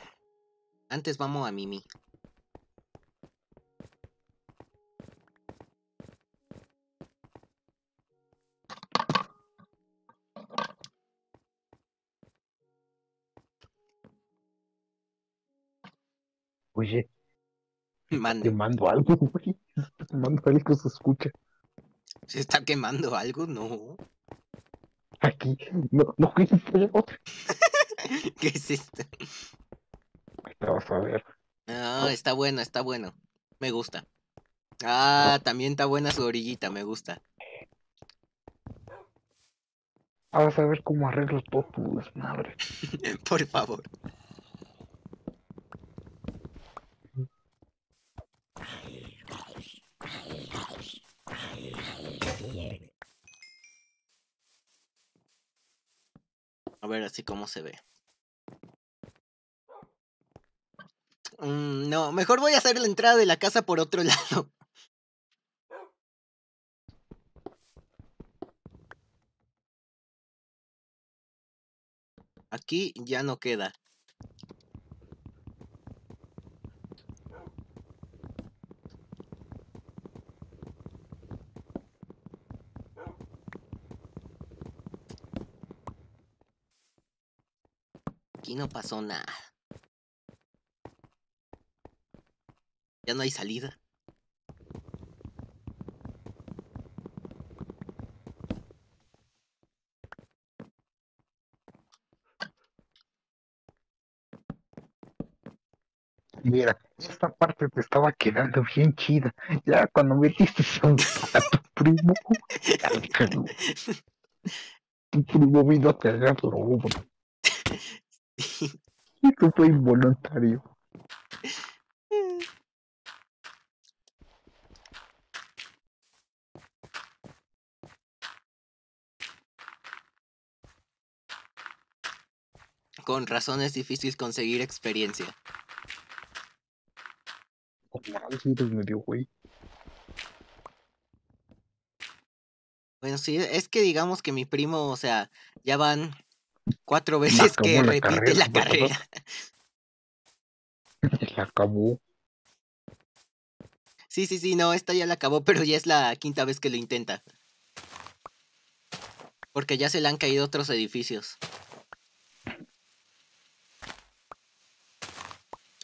Antes vamos a Mimi. Oye, Mande. te mando algo, [LAUGHS] güey. Te mando algo, se escucha. ¿Se está quemando algo? No. Aquí, no, no, ¿qué fue otra? [LAUGHS] ¿Qué es esto? Te vas a ver. Ah, está bueno, está bueno. Me gusta. Ah, también está buena su orillita, me gusta. Ah, Vas a ver cómo arreglo todo tu desmadre. [LAUGHS] Por favor. A ver así cómo se ve. Mm, no, mejor voy a hacer la entrada de la casa por otro [LAUGHS] lado. Aquí ya no queda. Aquí no pasó nada. Ya no hay salida. Mira, esta parte te estaba quedando bien chida. Ya cuando metiste a, a tu [LAUGHS] primo, tu primo vino a cagar, eso fue involuntario. Con razón es difícil conseguir experiencia. Normal, sí eres medio güey. Bueno, sí, es que digamos que mi primo, o sea, ya van cuatro veces que la repite carrera, la carrera. [LAUGHS] La acabó. Sí, sí, sí, no, esta ya la acabó, pero ya es la quinta vez que lo intenta. Porque ya se le han caído otros edificios.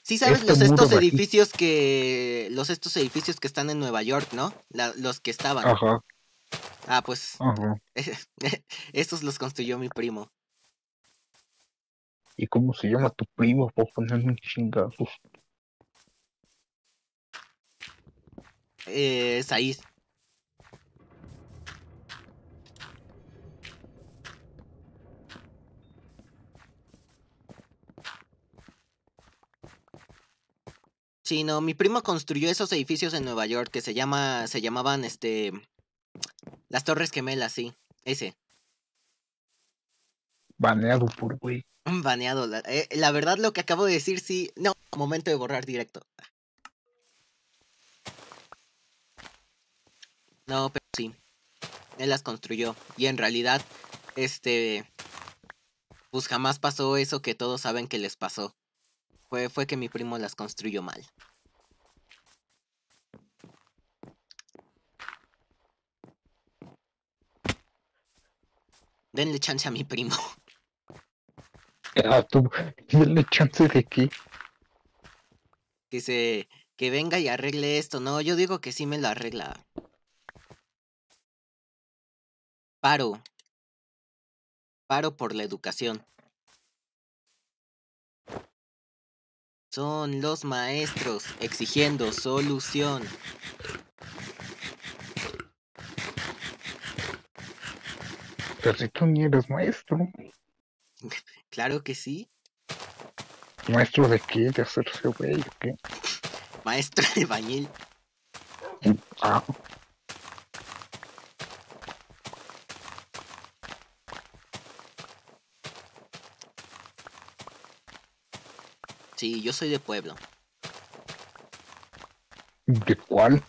Sí sabes Este los estos edificios que los estos edificios que están en Nueva York, ¿no? La- los que estaban. Ajá, Ah, pues ajá. [LAUGHS] estos los construyó mi primo. ¿Y cómo se llama tu primo? Para ponerme un chingazo. Eh, Saiz. Sí, no, mi primo construyó esos edificios en Nueva York que se llama, se llamaban, este, las Torres Gemelas, sí, ese, Baneado por güey. Baneado. La, eh, la verdad lo que acabo de decir, sí, no, momento de borrar directo. No, pero sí. Él las construyó. Y en realidad, este, pues jamás pasó eso que todos saben que les pasó. Fue, fue que mi primo las construyó mal. Denle chance a mi primo. [LAUGHS] Ah, tú, [LAUGHS] denle chance de que. Que se. que venga y arregle esto. No, yo digo que sí me lo arregla. Paro. Paro por la educación. Son los maestros exigiendo solución. Pero si tú ni eres maestro. [LAUGHS] Claro que sí. ¿Maestro de qué? ¿De hacerse güey o qué? Maestro de bañil. Ah, Sí, yo soy de pueblo. ¿de cuál?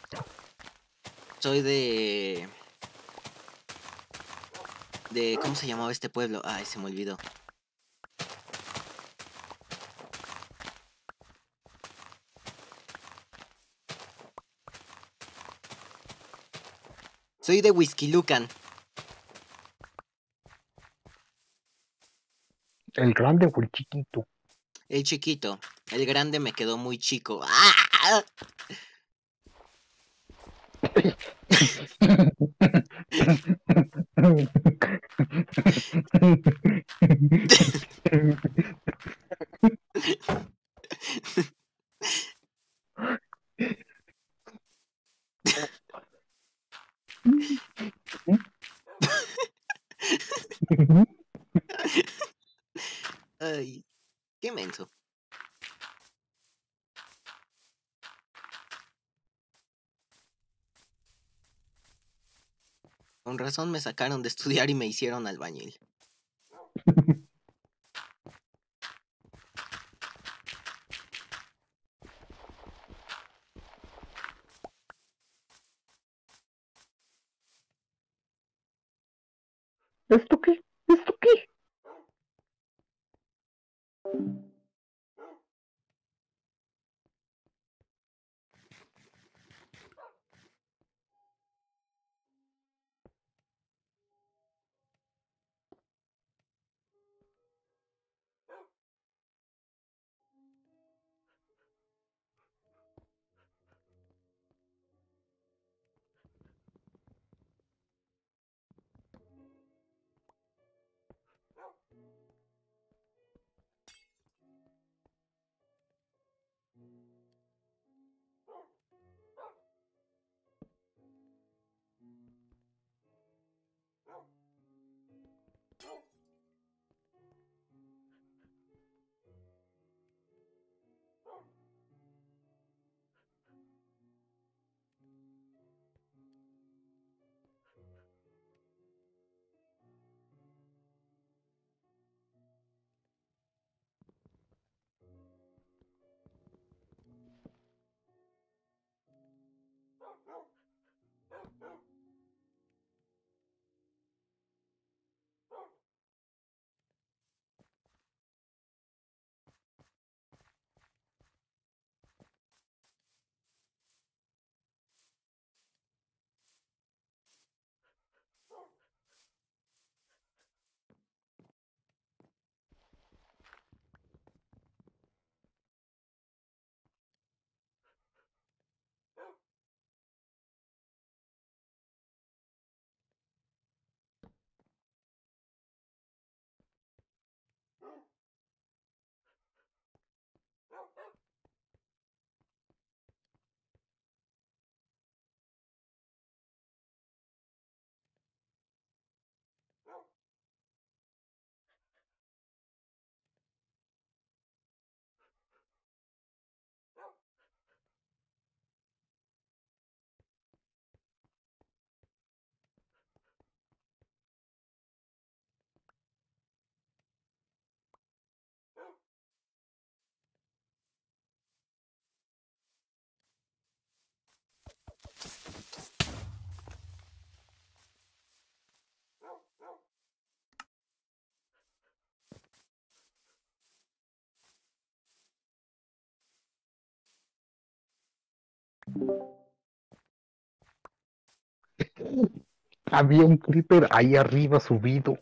Soy de. De. ¿Cómo se llamaba este pueblo? Ay, se me olvidó. Soy de Whisky Lucan. ¿El grande o el chiquito? El chiquito. El grande me quedó muy chico. ¡Ah! [LAUGHS] [LAUGHS] Ay, qué menso. Con razón sacaron de estudiar y me hicieron albañil. ¿Esto qué? ¿Esto No, Había un creeper ahí arriba subido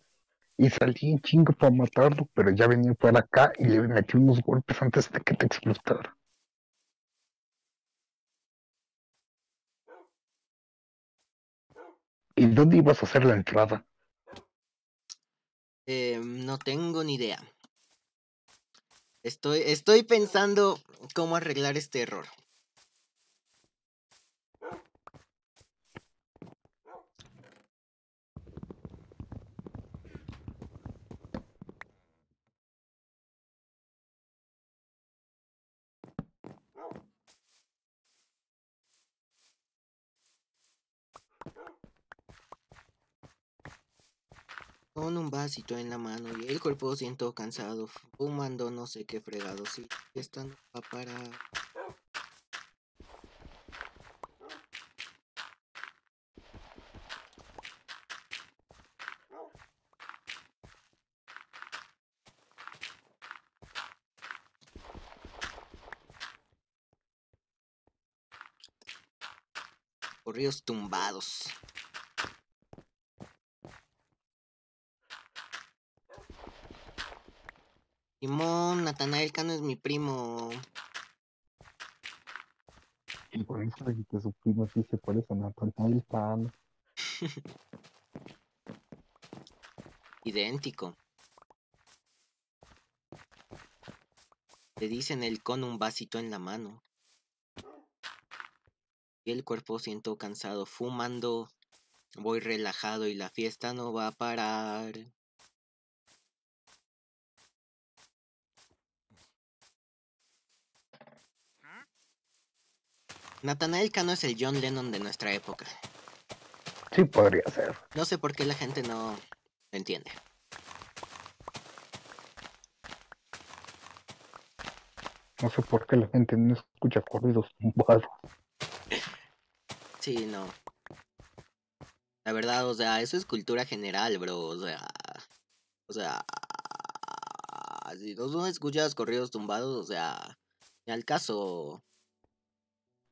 y salí en chingo para matarlo, pero ya venía para acá y le metí unos golpes antes de que te explotara. ¿Y dónde ibas a hacer la entrada? Eh, no tengo ni idea. Estoy, estoy pensando cómo arreglar este error. Con un vasito en la mano y el cuerpo siento cansado, fumando no sé qué fregado, si esta no va para... Corridos tumbados. Simón, Natanael Cano es mi primo. Y por eso que su primo sí se parece a Nathaniel Pan. [LAUGHS] Idéntico. Le dicen el con un vasito en la mano. Y el cuerpo siento cansado, fumando. Voy relajado y la fiesta no va a parar. Natanael Cano es el John Lennon de nuestra época. Sí, podría ser. No sé por qué la gente no lo entiende. No sé por qué la gente no escucha corridos tumbados. Sí, no. La verdad, o sea, eso es cultura general, bro. O sea, o sea, si no escuchas corridos tumbados, o sea, ni al caso.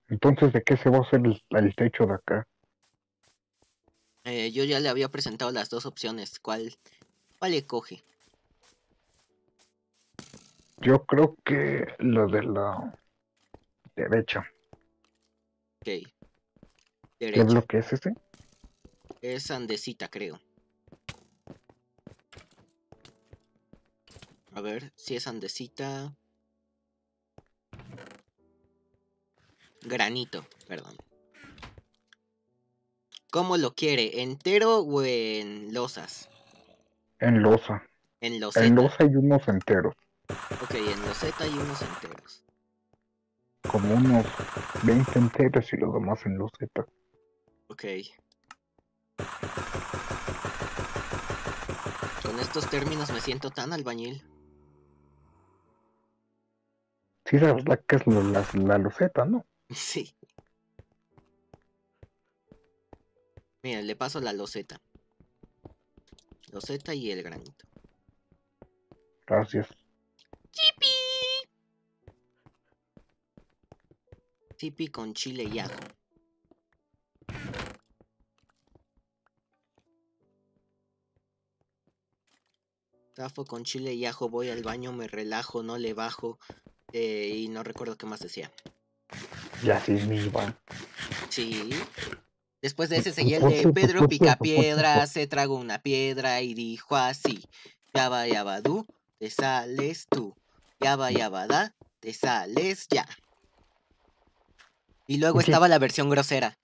Entonces, ¿de qué se va a hacer el, el techo de acá? Eh, yo ya le había presentado las dos opciones. ¿Cuál, cuál le coge? Yo creo que lo de la derecha. Ok. ¿Qué Derecha. bloque es ese? Es andesita, creo. A ver, si es andesita. Granito, perdón. ¿Cómo lo quiere? ¿Entero o en losas? En losa. En loseta. En losa hay unos enteros. Ok, en loseta hay unos enteros. Como unos 20 enteros y los demás en loseta. Ok. Con estos términos me siento tan albañil. Sí, sabes la que es la, la, la loseta, ¿no? [LAUGHS] Sí. Mira, le paso la loseta. Loseta y el granito. Gracias. ¡Chipi! Tipi con chile y ajo. Tafo con chile y ajo, voy al baño, me relajo, no le bajo. eh, y no recuerdo qué más decía. Ya sí me iba. Sí. Después de ese seguía el de Pedro Picapiedra, se tragó una piedra y dijo así. Yaba yabadú, te sales tú. Yaba yabada, te sales ya. Y luego estaba la versión grosera.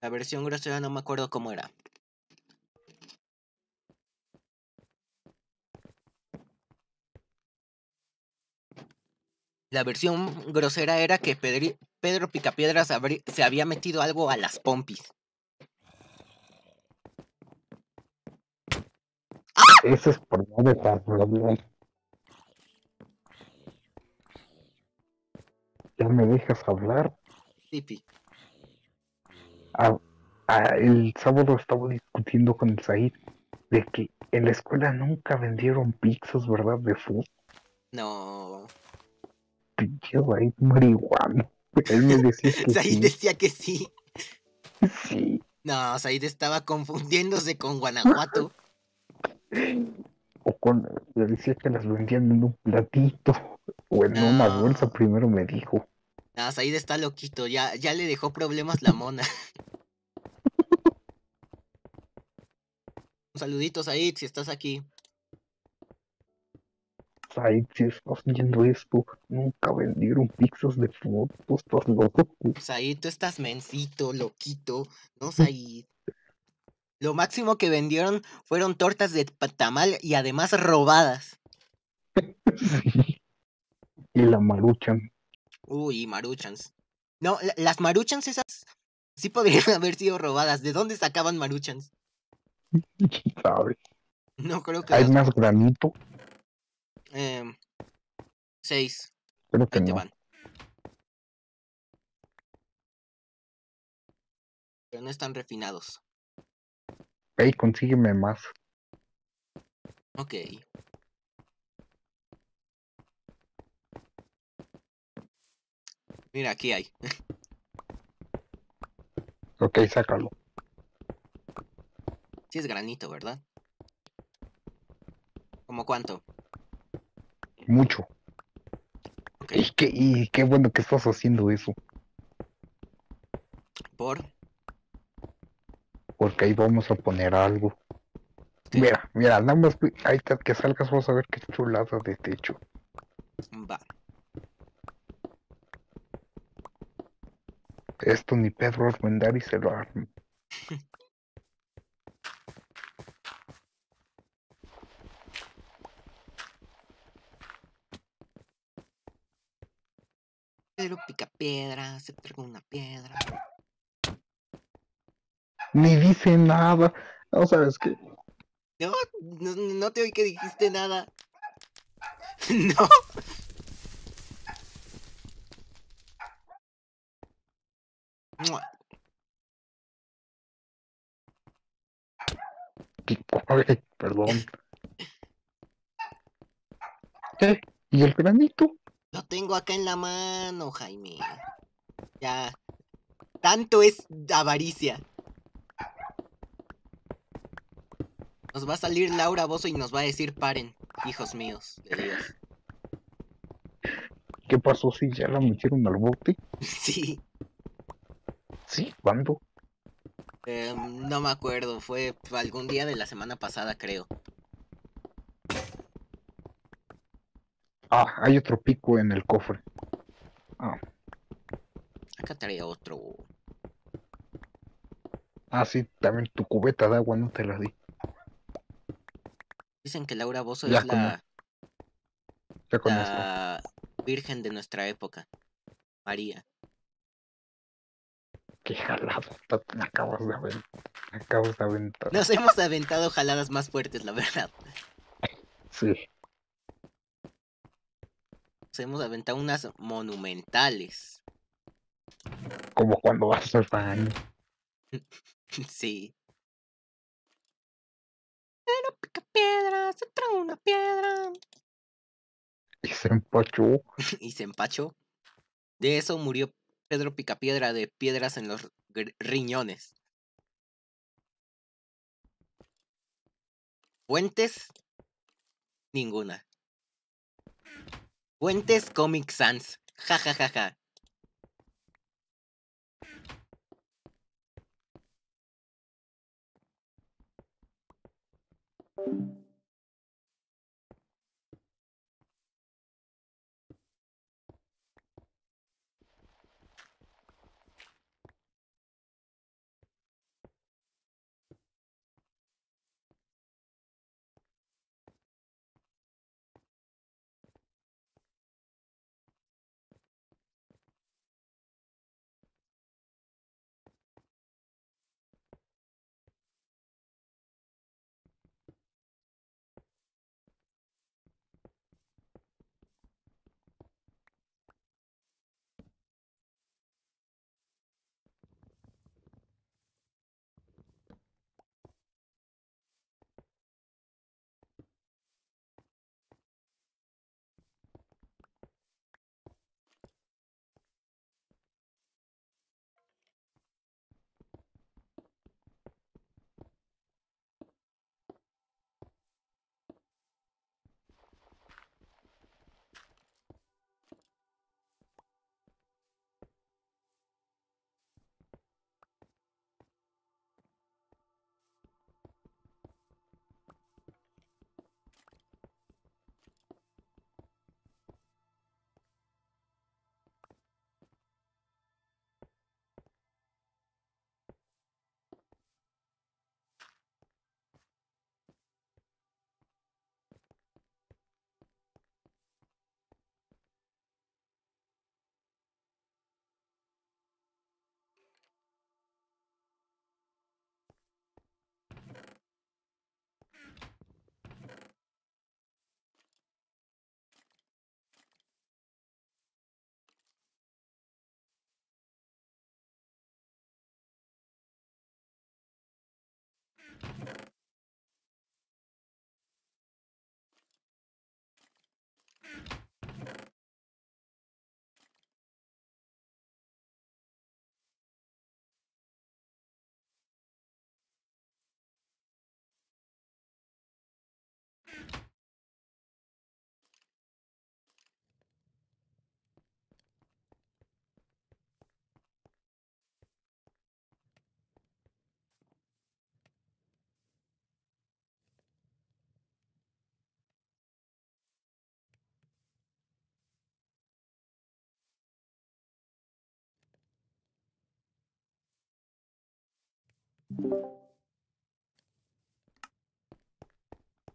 La versión grosera no me acuerdo cómo era. La versión grosera era que Pedri- Pedro Picapiedras abri- se había metido algo a las pompis. Eso es por no dejar de hablar. Ya me dejas hablar. Tipi. Ah, ah, el sábado estaba discutiendo con el Said de que en la escuela nunca vendieron pizzas, ¿verdad? De food. No. Pinche Said marihuana. [LAUGHS] Él me decía que Said sí. decía que sí. Sí. No, Said estaba confundiéndose con Guanajuato. O con, le decía que las vendían en un platito o en una No. bolsa, primero me dijo. No, Said está loquito, ya, ya le dejó problemas la mona. [LAUGHS] Un saludito, Said, si estás aquí. Said, si estás viendo esto, nunca vendieron pizzas de fotos, estás loco. Said, tú estás mencito, loquito. No, Said. Lo máximo que vendieron fueron tortas de tamal y además robadas. [LAUGHS] Sí. Y la maruchan. Uy, maruchans. No, la- las maruchans esas sí podrían [LAUGHS] haber sido robadas. ¿De dónde sacaban maruchans? [LAUGHS] No creo que Hay las- más granito, em, seis. creo que Ahí te no. van. Pero no están refinados. Ey, consígueme más. Ok. Mira, aquí hay. [LAUGHS] Ok, sácalo. Sí es granito, ¿verdad? ¿Cómo cuánto? Mucho. Y qué, y qué bueno que estás haciendo eso. Por. Porque ahí vamos a poner algo. ¿Qué? Mira, mira, nada más ahí te- que salgas vas a ver qué chulada de techo. Va. Esto ni Pedro Armendari se lo arma. [LAUGHS] Pero pica piedra, se traga una piedra. Ni dice nada. No sabes qué. No, no, no te oí que dijiste nada. [LAUGHS] No. Perdón. [LAUGHS] ¿Qué? ¿Y el granito? Lo tengo acá en la mano, Jaime. Ya. Tanto es avaricia. Nos va a salir Laura Bozo y nos va a decir paren, hijos míos de Dios. ¿Qué pasó si ya la metieron al bote? [LAUGHS] Sí, Sí, ¿cuándo? em, no me acuerdo, fue algún día de la semana pasada, creo. Ah, hay otro pico en el cofre. Acá trae otro. Ah, sí, también tu cubeta de agua no te la di. Dicen que Laura Bozo Ya es la, virgen de nuestra época. María. Qué jalada me acabas de aventar. Me acabas de aventar. Nos hemos aventado jaladas más fuertes, la verdad. Sí. Hemos aventado unas monumentales. Como cuando vas al baño. [LAUGHS] Sí. Pero pica piedra, se trae una piedra. Y se empachó. [LAUGHS] Y se empachó. De eso murió Pedro Picapiedra de piedras en los riñones. Fuentes, ninguna. Fuentes Comic Sans. Ja, ja, ja, ja.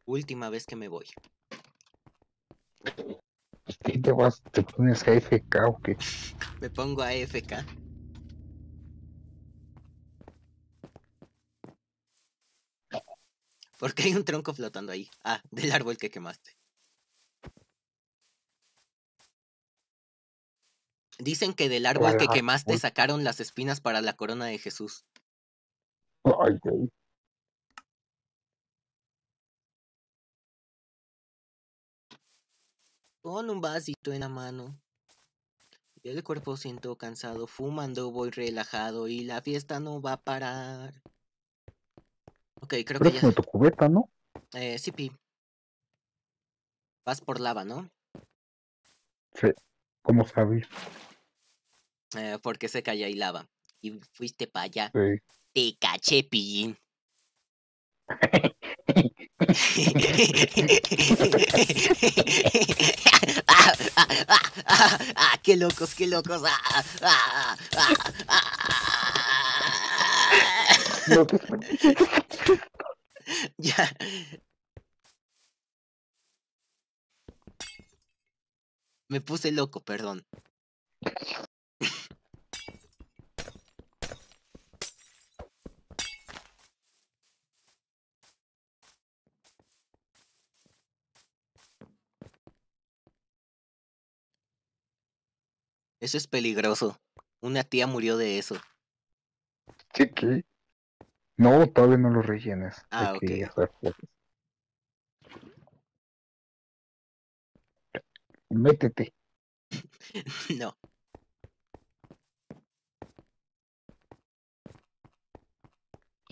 Última vez que me voy. ¿Qué te vas? ¿Te pones AFK o qué? Me pongo AFK. Porque hay un tronco flotando ahí. Ah, [LAUGHS] del árbol que quemaste. Dicen que del árbol que ¿Cuál quemaste sacaron las espinas para la corona de Jesús. Con un vasito en la mano. El cuerpo siento cansado, fumando voy relajado y la fiesta no va a parar. Ok, creo que ya. Préstame tu cubeta, ¿no? Eh, sí, Pi. Vas por lava, ¿no? Sí. ¿Cómo sabes? Eh, porque sé que allá hay lava. Y fuiste para allá. Sí. Te caché, pillín. ah, [LAUGHS] ah, ah, qué locos, qué locos. Ah, ah, ah, [LAUGHS] Ya. Me puse loco, perdón. Eso es peligroso. Una tía murió de eso. Que- No, todavía no lo rellenes. Ah, Hay ok. Métete. [LAUGHS] No.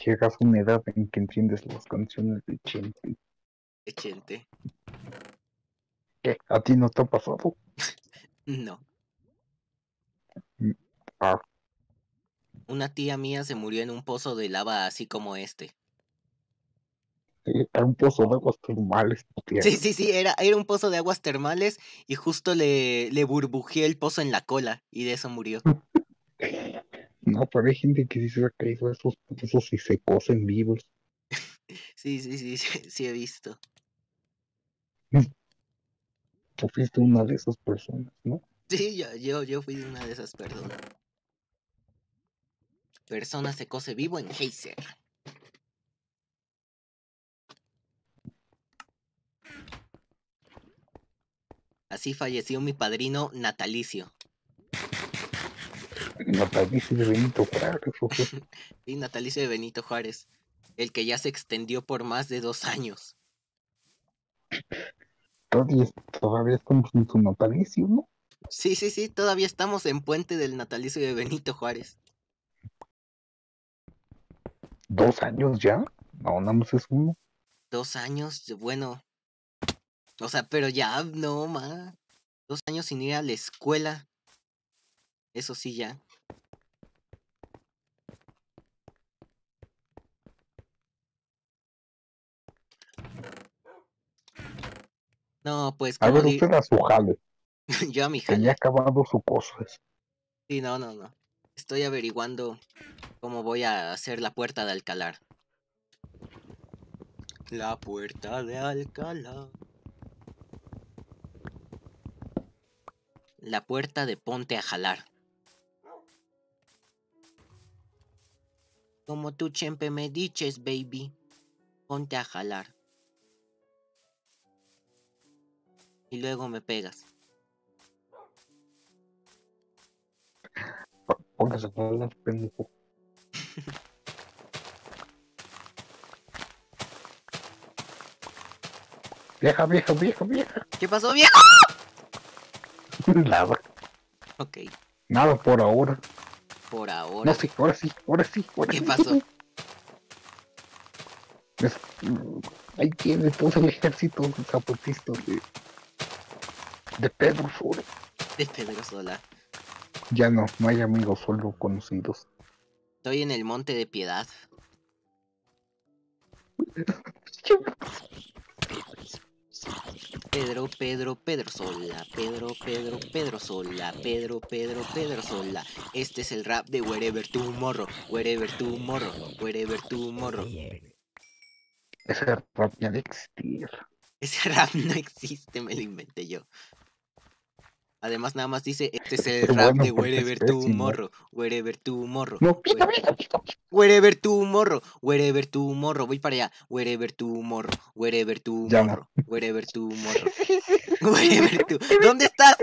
Llegas a una edad en que entiendes las canciones de Chente. Echente. ¿Qué? ¿A ti no te ha pasado? [LAUGHS] No. Ah, Una tía mía se murió en un pozo de lava así como este. sí, hay un pozo de aguas termales. tía. Sí, sí, sí, era, era un pozo de aguas termales y justo le, le burbujeé el pozo en la cola y de eso murió. [LAUGHS] No, pero hay gente que ha caído a esos pozos y se cocen vivos. [LAUGHS] Sí, sí, sí, sí, sí he visto. [LAUGHS] Tú fuiste una de esas personas, ¿no? Sí, yo, yo, yo fui una de esas personas. Persona se cose vivo en Heiser. Así falleció mi padrino natalicio. Natalicio de Benito Juárez. [LAUGHS] Sí, natalicio de Benito Juárez. El que ya se extendió por más de dos años. Todavía, todavía estamos en su natalicio, ¿no? Sí, sí, sí, todavía estamos en puente del natalicio de Benito Juárez. ¿Dos años ya? No, nada más es uno. Dos años, bueno. O sea, pero ya, no, ma. Dos años sin ir a la escuela. Eso sí, ya. No, pues A ver, usted a su jale. [LAUGHS] yo a mi ya jale. ha acabado su cosa. Sí, no, no, no. Estoy averiguando cómo voy a hacer la puerta de Alcalá. La puerta de Alcalá. La puerta de Ponte a Jalar. Como tú siempre me dices, baby. Ponte a jalar. Y luego me pegas. Póngase pendejo. Vieja, vieja, vieja, vieja. ¿Qué pasó, viejo? Nada, Ok, nada por ahora. por ahora. No, sí, ahora sí, ahora sí, ahora ¿Qué sí. pasó? Es- ahí tiene todo el ejército zapatista de, de Pedro Sola. De Pedro Sola. Ya no, no hay amigos, solo conocidos. Estoy en el Monte de Piedad. [LAUGHS] Pedro, Pedro, Pedro Sola, Pedro, Pedro, Pedro Sola, Pedro, Pedro, Pedro Sola. Este es el rap de Wherever Tomorrow, Wherever Tomorrow, Wherever Tomorrow. Ese rap ya de existir. Ese rap no existe, me lo inventé yo. Además, nada más dice, este es el Qué rap bueno, de Wherever pésimo. Tomorrow, Wherever Tomorrow. No, pica, Where- pica, pica, pica. Wherever Wherever Tomorrow. Voy para allá. Wherever Tomorrow, Wherever Ya no. Tomorrow, Wherever Tomorrow. Wherever tu- ¿Dónde estás?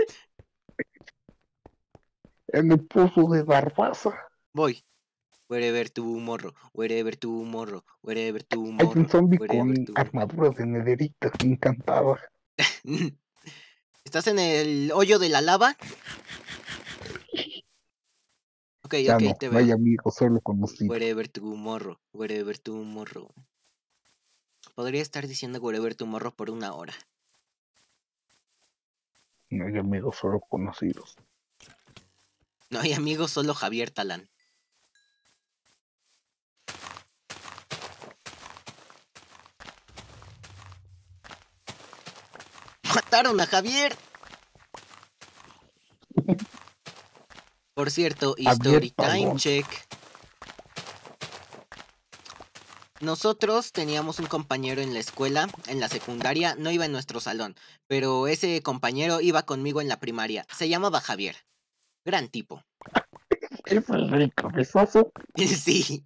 En el pozo de Barbaza. Voy. Wherever Tomorrow, Wherever Tomorrow, Wherever Hay un zombie wherever con tomorrow. armadura de nederita encantada. ¿Estás en el hoyo de la lava? Ok, Ya ok, no, te veo. amigos, solo conocidos. Wherever Tomorrow, Wherever Tomorrow. Podría estar diciendo Wherever Tomorrow por una hora. No hay amigos, solo conocidos. No hay amigos, solo Javier Talán. Mataron a Javier. Por cierto, History Time. Check. Nosotros teníamos un compañero en la escuela, en la secundaria, no iba en nuestro salón, pero ese compañero iba conmigo en la primaria. Se llamaba Javier. Gran tipo. [LAUGHS] [LAUGHS] [LAUGHS] Es el rey cabezazo. Sí,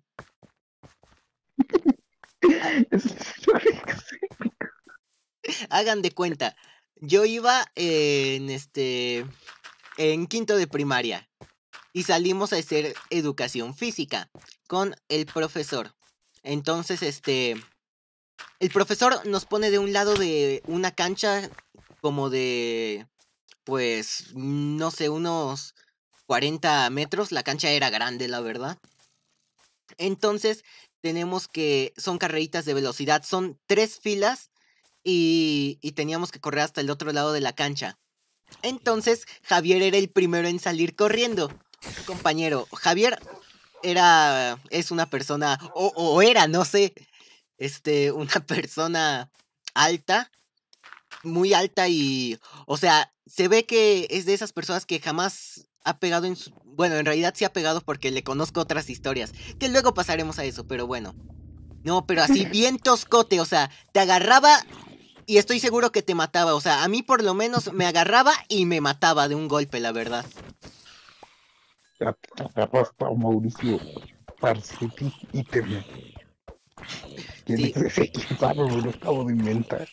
hagan de cuenta. Yo iba en este en quinto de primaria y salimos a hacer educación física con el profesor. Entonces, este el profesor nos pone de un lado de una cancha como de pues no sé, unos 40 metros, la cancha era grande, la verdad. Entonces, tenemos que son carreritas de velocidad, son tres filas y, y teníamos que correr hasta el otro lado de la cancha. Entonces, Javier era el primero en salir corriendo. Compañero, Javier era, es una persona, o, o era, no sé, este, una [LAUGHS] persona alta, muy alta y, o sea, se ve que es de esas personas que jamás ha pegado en su, bueno, en realidad sí ha pegado porque le conozco otras historias, que luego pasaremos a eso, pero bueno. No, pero así [LAUGHS] bien toscote, o sea, te agarraba y estoy seguro que te mataba. O sea, a mí por lo menos me agarraba y me mataba de un golpe, la verdad. Agarraste a Mauricio Parcetti y te ¿Quién Sí. es ese? ¿Quién sabe? Me lo acabo de inventar.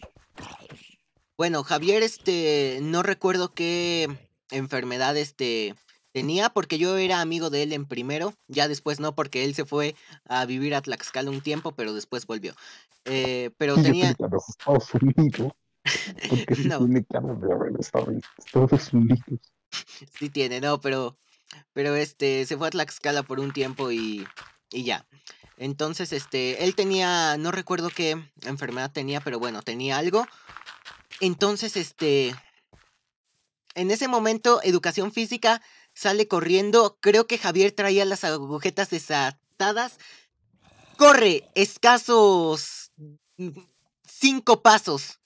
Bueno, Javier, este, no recuerdo qué enfermedad, este, tenía, porque yo era amigo de él en primero, ya después no, porque él se fue a vivir a Tlaxcala un tiempo, pero después volvió. Eh, pero Sí, yo tenía, los Estados Unidos. Porque sí [LAUGHS] No. tiene de Estados Unidos. sí tiene, no, pero, pero este, se fue a Tlaxcala por un tiempo y, y ya. Entonces, este, él tenía, no recuerdo qué enfermedad tenía, pero bueno, tenía algo. Entonces, este, en ese momento, educación física sale corriendo. Creo que Javier traía las agujetas desatadas. Corre escasos cinco pasos.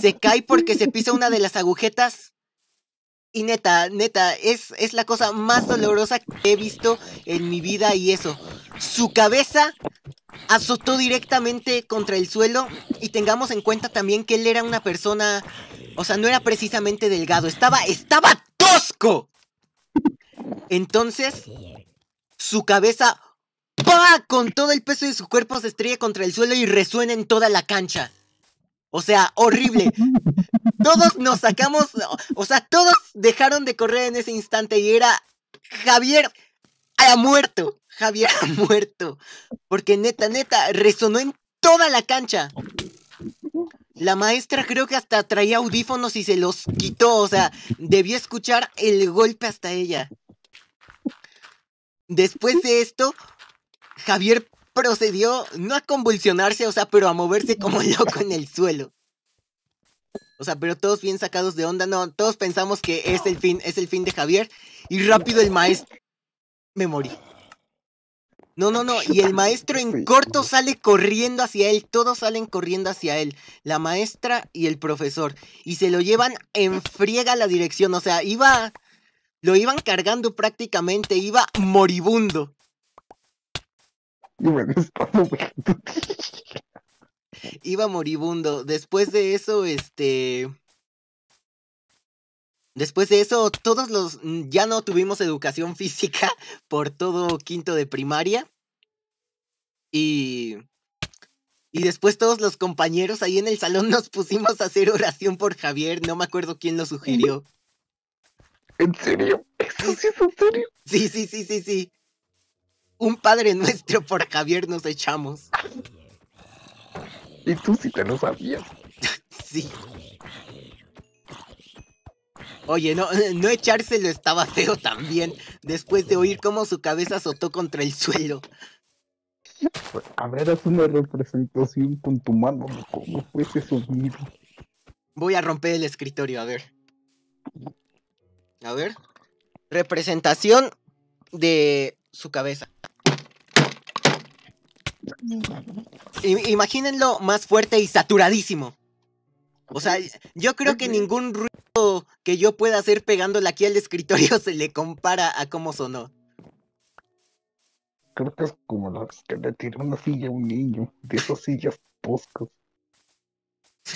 Se cae porque se pisa una de [LAUGHS] las agujetas. Y neta, neta, es, es la cosa más dolorosa que he visto en mi vida y eso. Su cabeza azotó directamente contra el suelo y tengamos en cuenta también que él era una persona, o sea, no era precisamente delgado, estaba, estaba tosco. Entonces, su cabeza, ¡pa! con todo el peso de su cuerpo se estrella contra el suelo y resuena en toda la cancha. O sea, horrible. Todos nos sacamos, o- sea, todos dejaron de correr en ese instante y era Javier ha muerto. Javier ha muerto. Porque neta, neta, resonó en toda la cancha. La maestra creo que hasta traía audífonos y se los quitó. O sea, debió escuchar el golpe hasta ella. Después de esto, Javier procedió no a convulsionarse, o sea, pero a moverse como [LAUGHS] loco en el suelo. O sea, pero todos bien sacados de onda, no, todos pensamos que es el fin, es el fin de Javier. Y rápido el maestro. Me morí. No, no, no. Y el maestro en corto sale corriendo hacia él. Todos salen corriendo hacia él. La maestra y el profesor. Y se lo llevan en friega a la dirección. O sea, iba. Lo iban cargando prácticamente. Iba moribundo. Y estaba. Iba moribundo. Después de eso, este. Después de eso, todos los. mm, Ya no tuvimos educación [LAUGHS] física por todo quinto de primaria. Y. Y después todos los compañeros ahí en el salón [LAUGHS] nos pusimos a hacer oración por Javier. No me acuerdo quién lo sugirió. ¿En serio? ¿Eso sí es en serio? Sí, sí, sí, sí, sí. Un padre nuestro por Javier nos echamos. Y tú sí te lo sabías. Sí. Oye, no, no echárselo estaba feo también, después de oír cómo su cabeza azotó contra el suelo. A ver, haz una representación con tu mano de cómo fue ese sonido. Voy a romper el escritorio, a ver. A ver. Representación de su cabeza. I- imagínenlo más fuerte y saturadísimo. O sea, yo creo que ningún ruido que yo pueda hacer pegándole aquí al escritorio [LAUGHS] se le compara a cómo sonó. Creo que es como las que le tiró una silla a un niño, de esas sillas poscas.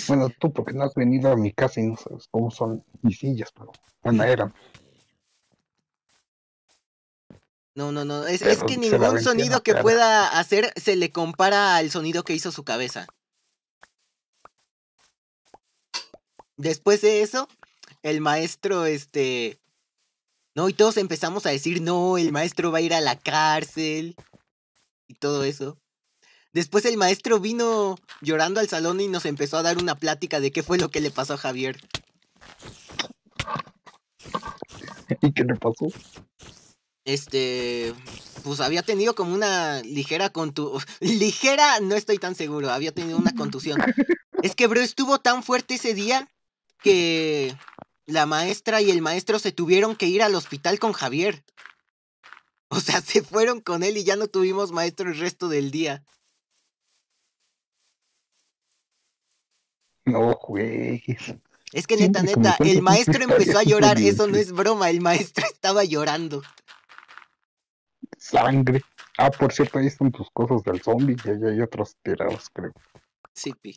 Bueno, tú porque no has venido a mi casa y no sabes cómo son mis sillas, pero bueno, eran. No, no, no. Es, es que ningún sonido que pueda hacer se le compara al sonido que hizo su cabeza. Después de eso, el maestro, este... No, y todos empezamos a decir, no, el maestro va a ir a la cárcel. Y todo eso. Después el maestro vino llorando al salón y nos empezó a dar una plática de qué fue lo que le pasó a Javier. [LAUGHS] ¿Y qué le pasó? Este, pues había tenido como una ligera contusión. [LAUGHS] Ligera, no estoy tan seguro. Había tenido una contusión. Es que, bro, estuvo tan fuerte ese día que la maestra y el maestro se tuvieron que ir al hospital con Javier. O sea, se fueron con él y ya no tuvimos maestro el resto del día. No juegues. Es que neta, neta, el maestro empezó a llorar. Eso no es broma, el maestro [LAUGHS] estaba llorando. Sangre. Ah, por cierto, ahí están tus cosas del zombie y ahí hay otros tirados, creo. Sí, pi.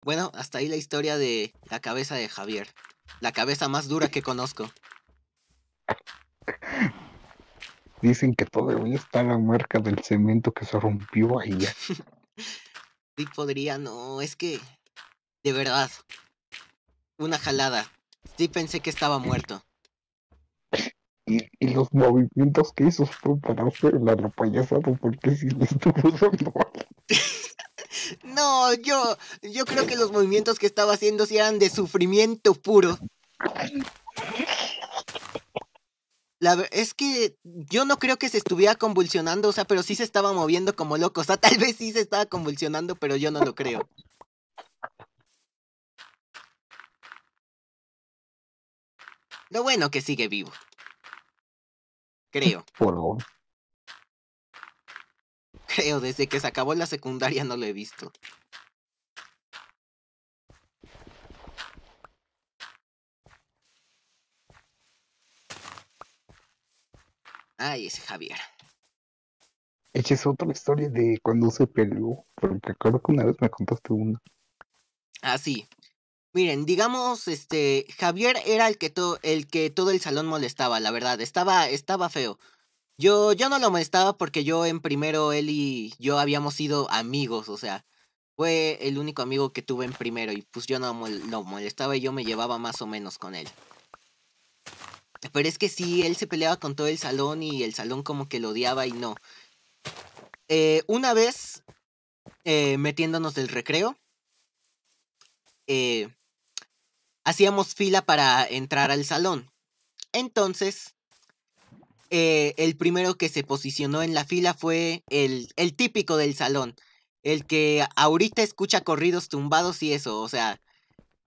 Bueno, hasta ahí la historia de la cabeza de Javier. La cabeza más dura que conozco. Dicen que todavía está la marca del cemento que se rompió ahí. [LAUGHS] Sí podría, no, es que... De verdad. Una jalada. Sí pensé que estaba muerto. Y, los movimientos que hizo fue para hacer la payasada porque si le estuvo dando [LAUGHS] No, yo... Yo creo que los movimientos que estaba haciendo sí eran de sufrimiento puro. Es que yo no creo que se estuviera convulsionando, o sea, pero sí se estaba moviendo como loco. O sea, tal vez sí se estaba convulsionando, pero yo no lo creo. Lo bueno que sigue vivo. Creo, [LAUGHS] por ahora. creo, desde que se acabó la secundaria no lo he visto. Ay, ese Javier. Esa es otra historia de cuando se peleó, porque creo que una vez me contaste una. Ah, sí. Miren, digamos, este, Javier era el que, el que todo el salón molestaba, la verdad, estaba, estaba feo. Yo, yo no lo molestaba porque yo en primero, él y yo habíamos sido amigos, o sea, fue el único amigo que tuve en primero y pues yo no mol- lo molestaba y yo me llevaba más o menos con él. Pero es que sí, él se peleaba con todo el salón y el salón como que lo odiaba y no. Eh, una vez, eh, metiéndonos del recreo, eh, hacíamos fila para entrar al salón. Entonces, eh, el primero que se posicionó en la fila fue el, el típico del salón. El que ahorita escucha corridos tumbados y eso, o sea,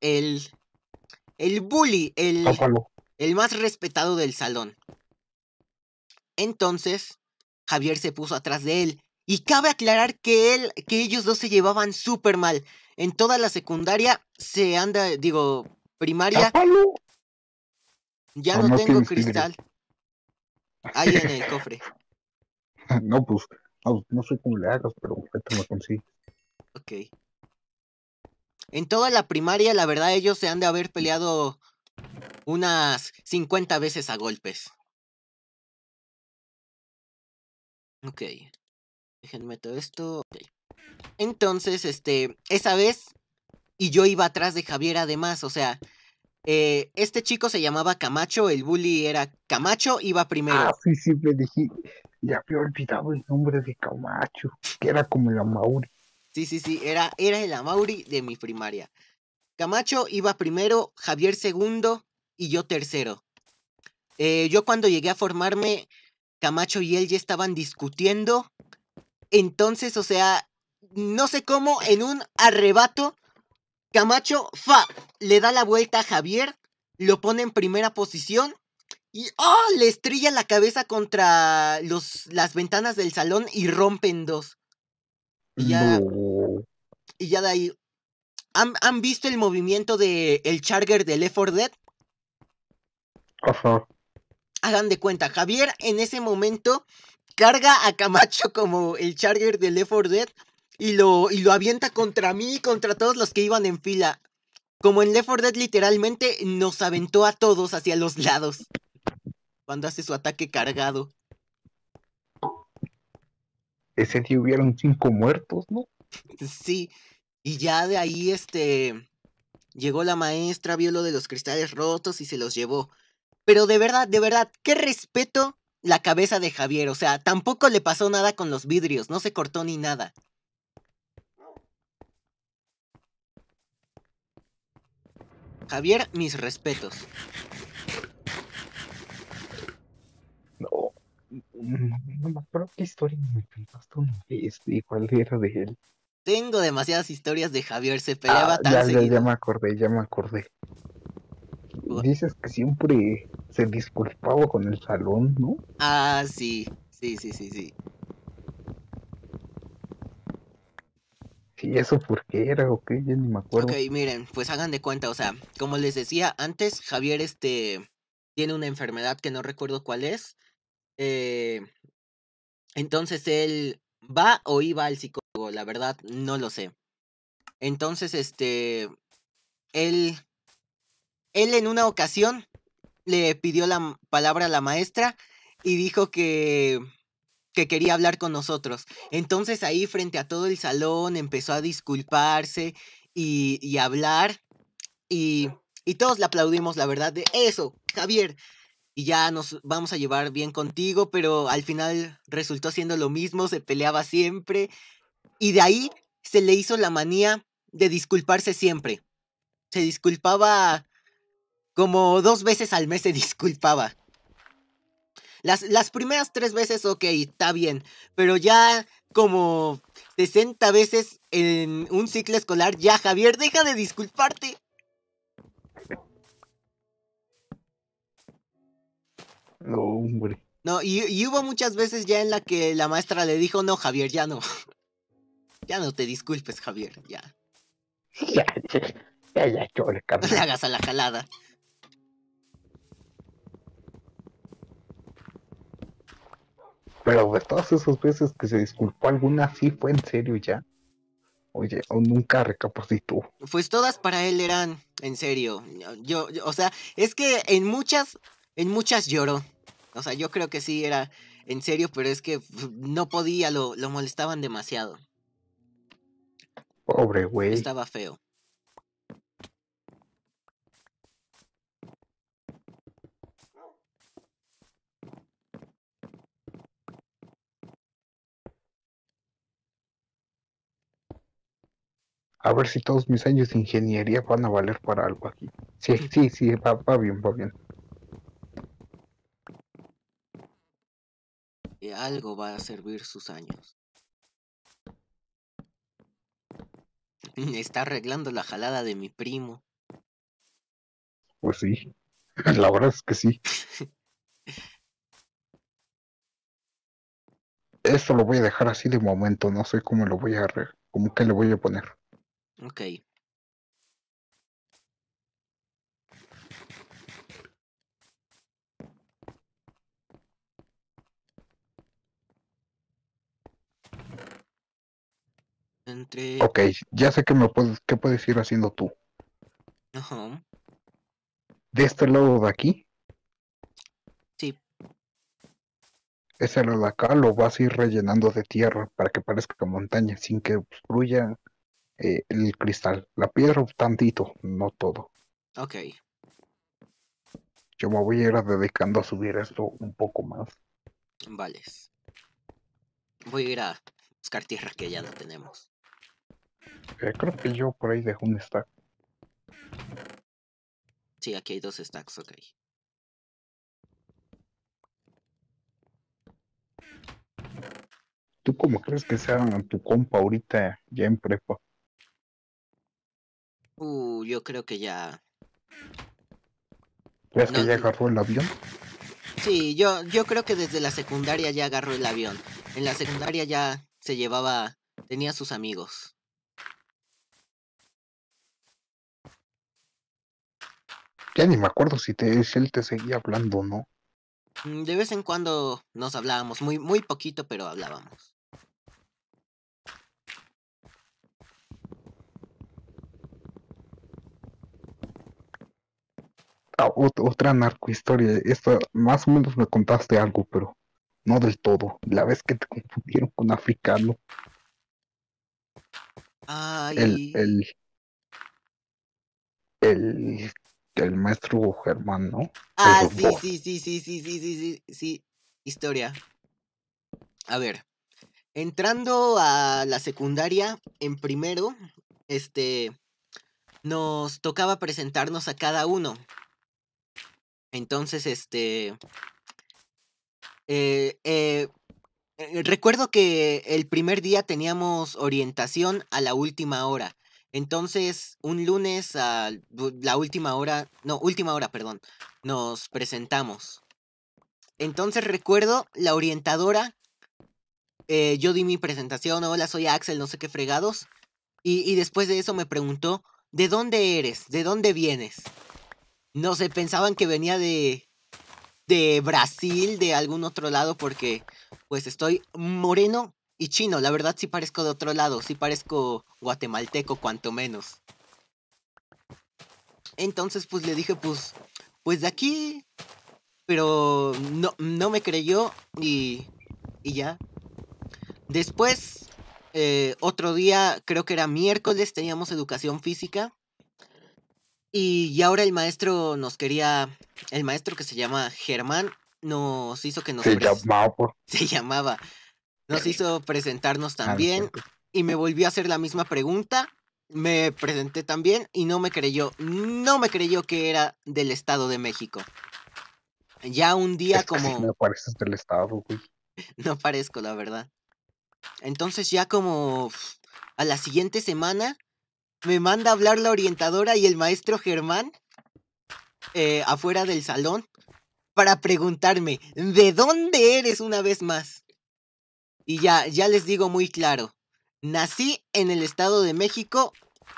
el, el bully, el, el más respetado del salón. Entonces, Javier se puso atrás de él. Y cabe aclarar que él, que ellos dos se llevaban súper mal. En toda la secundaria se anda, digo, primaria. ¡Tápalo! Ya ¿O no no tengo cristal. Ahí en el cofre. [LAUGHS] No, pues, no, no sé cómo le hagas, pero ahorita me consigo. Ok. En toda la primaria, la verdad, ellos se han de haber peleado unas 50 veces a golpes. Ok. Déjenme todo esto. Entonces, este, esa vez, y yo iba atrás de Javier además, o sea, eh, este chico se llamaba Camacho, el bully era Camacho, iba primero. Ah, sí, sí, me dije, ya había olvidado el nombre de Camacho, que era como la Mauri. Sí, sí, sí, era, era el Amauri de mi primaria. Camacho iba primero, Javier segundo y yo tercero. Eh, yo cuando llegué a formarme, Camacho y él ya estaban discutiendo. Entonces, o sea, no sé cómo, en un arrebato, Camacho, fa, le da la vuelta a Javier, lo pone en primera posición y ¡ah! le estrella la cabeza contra los, las ventanas del salón y rompe en dos. Y ya, No. y ya de ahí. ¿Han, han visto el movimiento de el Charger de Left 4 Dead? Ajá. Hagan de cuenta, Javier en ese momento carga a Camacho como el Charger de Left 4 Dead y lo, y lo avienta contra mí y contra todos los que iban en fila. Como en Left 4 Dead literalmente nos aventó a todos hacia los lados. Cuando hace su ataque cargado. Ese día hubieron cinco muertos, ¿no? Sí. Y ya de ahí, este. Llegó la maestra, vio lo de los cristales rotos y se los llevó. Pero de verdad, de verdad, qué respeto la cabeza de Javier. O sea, tampoco le pasó nada con los vidrios, no se cortó ni nada. Javier, mis respetos. No. No, me acuerdo qué historia me contaste una vez, y cuál era de él. Tengo demasiadas historias de Javier, se peleaba Ah, tan ya, ya, seguido. ya me acordé, ya me acordé. Dices que siempre se disculpaba con el salón, ¿no? Ah, sí, sí, sí, sí, sí. Sí, eso por qué era o qué, ya ni me acuerdo. Ok, miren, pues hagan de cuenta, o sea, como les decía antes, Javier este tiene una enfermedad que no recuerdo cuál es. eh, entonces él va o iba al psicólogo, la verdad no lo sé. Entonces, este, él, él en una ocasión le pidió la palabra a la maestra y dijo que, que quería hablar con nosotros. Entonces ahí frente a todo el salón empezó a disculparse y, y hablar y, y todos le aplaudimos, la verdad, de eso, Javier. Y ya nos vamos a llevar bien contigo, pero al final resultó siendo lo mismo, se peleaba siempre. Y de ahí se le hizo la manía de disculparse siempre. Se disculpaba como dos veces al mes se disculpaba. Las, las primeras tres veces, ok, está bien. Pero ya como 60 veces en un ciclo escolar, ya Javier, deja de disculparte. No, hombre. No, y, y hubo muchas veces ya en la que la maestra le dijo, no, Javier, ya no. [LAUGHS] Ya no te disculpes, Javier, ya. [LAUGHS] Ya, ya, ya, ya, chole, [LAUGHS] No le hagas a la jalada. Pero de todas esas veces que se disculpó alguna, sí fue en serio ya. Oye, o nunca recapacitó. Pues todas para él eran en serio. Yo, yo- o sea, es que en muchas, en muchas lloró. O sea, yo creo que sí era en serio, pero es que no podía, lo, lo molestaban demasiado. Pobre güey. Estaba feo. A ver si todos mis años de ingeniería van a valer para algo aquí. Sí, sí, sí, va, va bien, va bien. Y algo va a servir sus años. [LAUGHS] Está arreglando la jalada de mi primo. Pues sí. [LAUGHS] La verdad es que sí. [LAUGHS] esto lo voy a dejar así de momento, no sé cómo lo voy a cómo que le voy a poner. Ok. Entre... Ok, ya sé que me puedes, qué puedes ir haciendo tú. Ajá. De este lado de aquí. Sí. Ese lado de acá lo vas a ir rellenando de tierra para que parezca montaña, sin que obstruya eh, el cristal. La piedra un tantito, no todo. Ok. Yo me voy a ir dedicando a subir esto un poco más. Vales. Voy a ir a buscar tierra que ya no tenemos. Eh, creo que yo por ahí dejo un stack. Sí, aquí hay dos stacks, ok. ¿Tú cómo crees que sea tu compa ahorita ya en prepa? Uh, yo creo que ya. ¿Crees No, que ya agarró el avión? Sí, yo, yo creo que desde la secundaria ya agarró el avión. En la secundaria ya se llevaba. tenía sus amigos. Ya ni me acuerdo si, te, si él te seguía hablando o no. Mm, De vez en cuando nos hablábamos, muy, muy poquito, pero hablábamos. Ah, ot- otra narcohistoria. Esta más o menos me contaste algo, pero no del todo. La vez que te confundieron con africano. Ay, El, el, el, el maestro Germán, ¿no? ah, sí, sí, sí, sí, sí, sí, sí, sí, sí. Historia. A ver, entrando a la secundaria, en primero, este, nos tocaba presentarnos a cada uno. Entonces, este, eh, eh, eh, recuerdo que el primer día teníamos orientación a la última hora. Entonces, un lunes a la última hora, no, última hora, perdón, nos presentamos. Entonces recuerdo la orientadora, yo di mi presentación, hola, soy Axel, no sé qué fregados, y, y después de eso me preguntó, ¿de dónde eres? ¿De dónde vienes? No sé, pensaban que venía de, de Brasil, de algún otro lado, porque pues estoy moreno y chino, la verdad sí parezco de otro lado, sí parezco guatemalteco cuanto menos. Entonces pues le dije pues, pues de aquí, pero no, no me creyó y, y ya. Después, eh, otro día, creo que era miércoles, teníamos educación física. Y, y ahora el maestro nos quería, el maestro que se llama Germán, nos hizo que nos... Se llamaba. [LAUGHS] se llamaba. Nos hizo presentarnos Ah, también y me volvió a hacer la misma pregunta. Me presenté también y no me creyó, no me creyó que era del Estado de México. Ya un día Es que sí como... me pareces del estado, güey. [LAUGHS] No parezco, la verdad. Entonces ya como a la siguiente semana me manda a hablar la orientadora y el maestro Germán eh, afuera del salón para preguntarme, ¿de dónde eres una vez más? Y ya, ya les digo muy claro, nací en el Estado de México,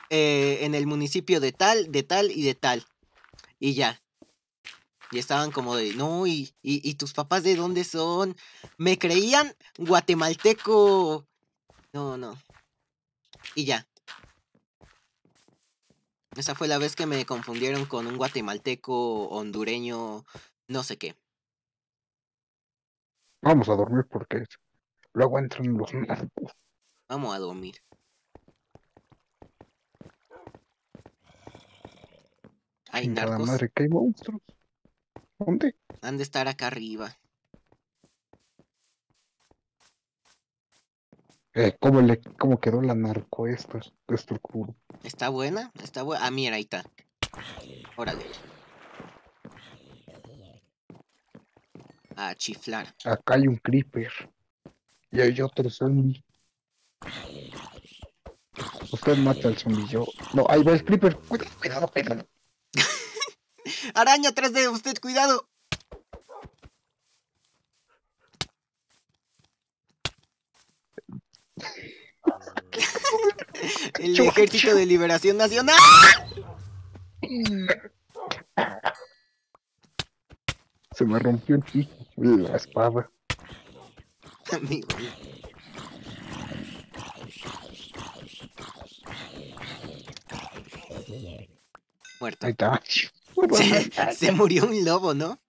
eh, en el municipio de tal, de tal y de tal. Y ya. Y estaban como de, no, ¿y, y, y tus papás de dónde son? Me creían guatemalteco. No, no. Y ya. Esa fue la vez que me confundieron con un guatemalteco hondureño, no sé qué. Vamos a dormir porque luego entran los narcos. Vamos a dormir. Hay narcos. madre, que hay monstruos. ¿Dónde? Han de estar acá arriba. Eh, ¿cómo, le, ¿Cómo quedó la narco esta estructura? ¿Está buena? ¿Está buena? Ah, mira, ahí está. Órale. A chiflar. Acá hay un creeper. Y hay otro zombie. Usted mata al zombie, yo. No, ahí va el creeper. Cuidado, cuidado, cuidado. [LAUGHS] Araña atrás de usted, cuidado. El Ejército de Liberación Nacional. Se me rompió el pico, la espada. Amigo. Muerto. Ahí está. Se, se murió un lobo, ¿no?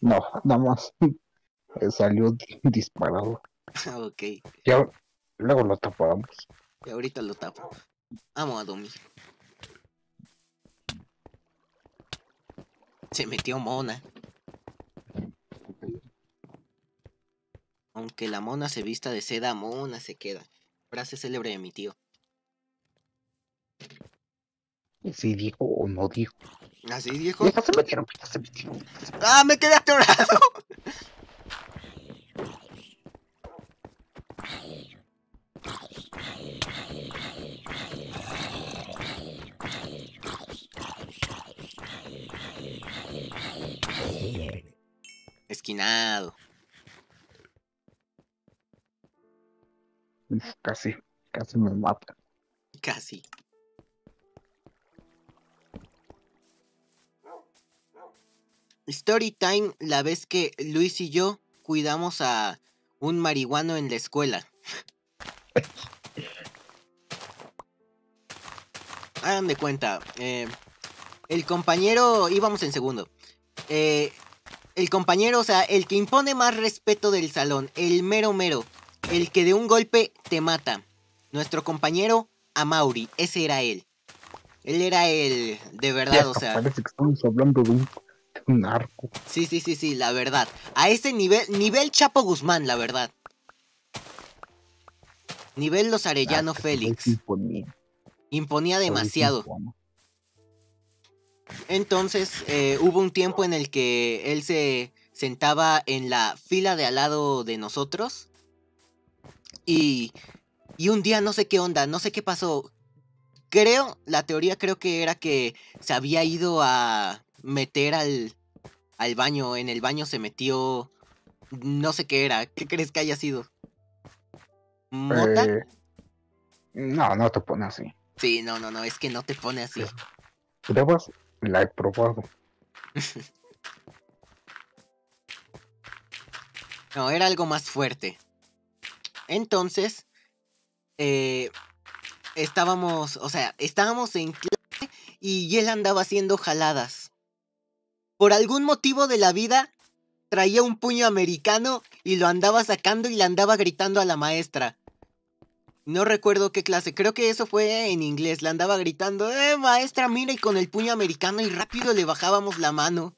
No, nada más eh, salió di- disparado. [LAUGHS] ok. Ya, luego lo tapamos. Y ahorita lo tapo. Amo a Domi. Se metió mona. Aunque la mona se vista de seda, mona se queda. Frase célebre de mi tío. Si dijo o no dijo. ¿Así dijo? Ya se metieron, ya se metieron. ¡Ah, me quedé atorado! Esquinado. Casi, casi me mata. Casi. Story time, la vez que Luis y yo cuidamos a un marihuano en la escuela. [LAUGHS] Hagan de cuenta, eh, el compañero, íbamos en segundo. Eh, el compañero, o sea, el que impone más respeto del salón, el mero mero, el que de un golpe te mata. Nuestro compañero Amauri, ese era él. Él era el de Ya verdad, o sea. parece que estamos hablando de un, de un arco. Sí, sí, sí, sí, la verdad. A ese nivel, nivel Chapo Guzmán, la verdad. Nivel Los Arellano Ah, Félix. imponía, Imponía demasiado. Entonces, eh, hubo un tiempo en el que él se sentaba en la fila de al lado de nosotros. Y, y un día no sé qué onda, no sé qué pasó. Creo, la teoría creo que era que se había ido a meter al, al baño. En el baño se metió... No sé qué era. ¿Qué crees que haya sido? ¿Mota? Eh, no, no te pone así. Sí, no, no, no, es que no te pone así. Pruebas, la he probado. No, era algo más fuerte. Entonces, eh, estábamos, o sea, estábamos en clase y él andaba haciendo jaladas. Por algún motivo de la vida, traía un puño americano y lo andaba sacando y le andaba gritando a la maestra. No recuerdo qué clase, creo que eso fue en inglés. Le andaba gritando, eh, maestra, mira, y con el puño americano y rápido le bajábamos la mano.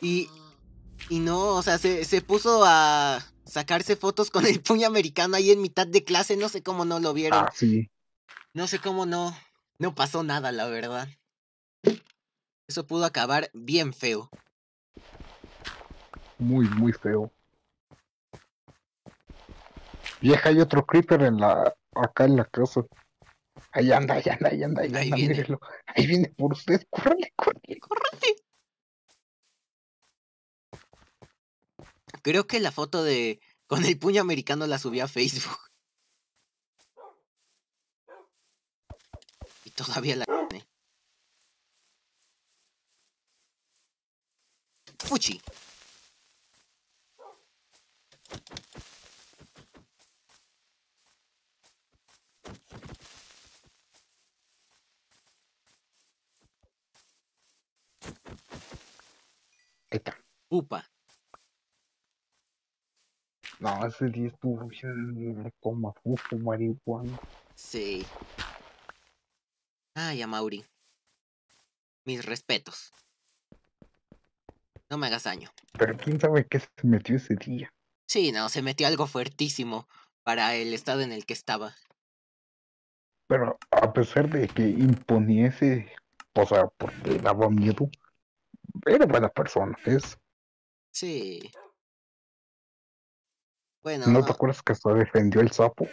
Y, y no, o sea, se, se puso a sacarse fotos con el puño americano ahí en mitad de clase. No sé cómo no lo vieron. Ah, sí. No sé cómo no. No pasó nada, la verdad. Eso pudo acabar bien feo. Muy, muy feo. Vieja, hay otro creeper en la, acá en la casa. Ahí anda, ahí anda, ahí anda, ahí Ahí anda, viene. mírelo. Ahí viene por usted, córrele, córrele. ¡Córrete! Creo que la foto de con el puño americano la subí a Facebook. Y todavía la tiene. Fuchi. Ahí está. Upa. No, ese día estuvo bien como fufo marihuana. Sí. Ay, Amauri. Mis respetos. No me hagas daño. Pero quién sabe qué se metió ese día. Sí, no, se metió algo fuertísimo para el estado en el que estaba. Pero a pesar de que imponiese, o sea, porque daba miedo, era buena persona. Es, Sí. Bueno, ¿No te acuerdas que hasta defendió el sapo?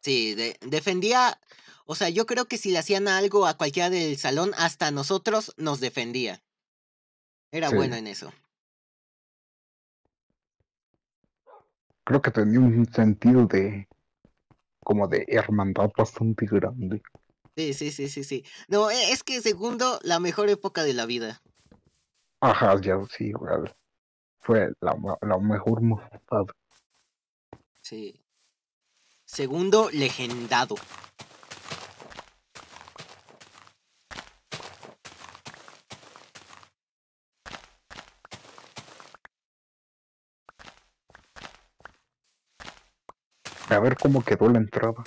sí, de- defendía, o sea, yo creo que si le hacían algo a cualquiera del salón, hasta nosotros nos defendía. Era Sí. bueno en eso. creo que tenía un sentido de como de hermandad bastante grande. Sí, sí, sí, sí, sí. No, e- es que segundo, la mejor época de la vida. Ajá, ya sí, igual. Fue la, la mejor mortal. Sí. Segundo, legendado. A ver cómo quedó la entrada.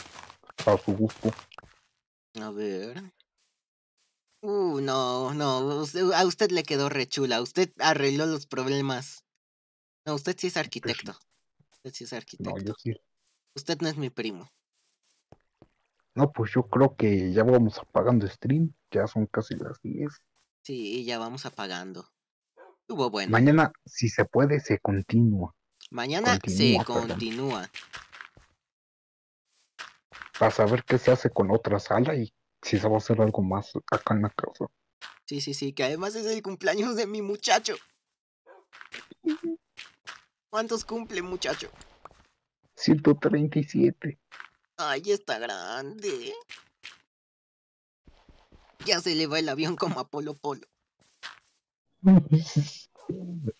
A su gusto. A ver. Uh, no, no. a usted le quedó re chula. Usted arregló los problemas. No, usted sí es arquitecto. Usted sí es No, arquitecto. yo sí. Usted no es mi primo. No, pues yo creo que ya vamos apagando stream. Ya son casi las 10. Sí, ya vamos apagando. Estuvo bueno. Mañana, si se puede, se continúa. Mañana continúa, se perdón. continúa. Para saber qué se hace con otra sala y si se va a hacer algo más acá en la casa. Sí, sí, sí, que además es el cumpleaños de mi muchacho. ¿Cuántos cumple, muchacho? 137. Ay, está grande. Ya se le va el avión como a Polo Polo. [LAUGHS]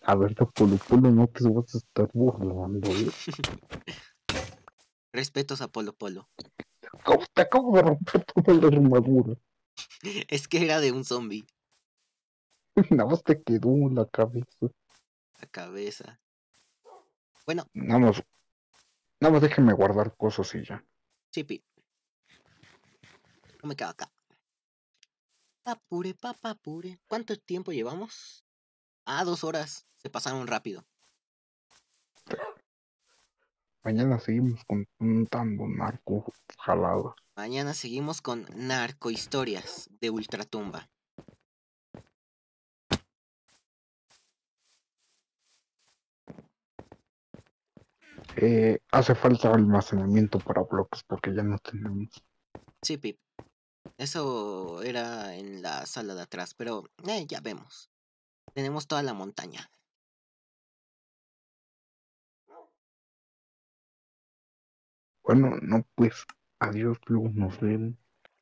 A ver, de Polo Polo, no te vas a estar burlando, ¿eh? [LAUGHS] Respetos a Polo Polo. ¿Cómo te acabo de romper toda la armadura? Es que era de un zombie. Nada más te quedó la cabeza. La cabeza. Bueno, Nada más, nada más déjenme guardar cosas y ya. Chipi. No me quedo acá. Papure, papapure. ¿Cuánto tiempo llevamos? Ah, dos horas. Se pasaron rápido. Mañana seguimos contando narco jalado. Mañana seguimos con narcohistorias de Ultratumba. Eh, hace falta almacenamiento para bloques porque ya no tenemos. Sí, Pip. Eso era en la sala de atrás, pero eh, ya vemos. Tenemos toda la montaña. Bueno, no, pues adiós, luego nos vemos.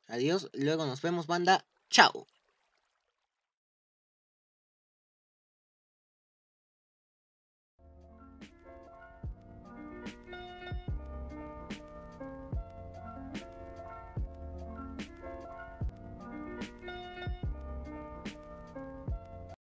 Adiós, luego nos vemos, banda. Chao.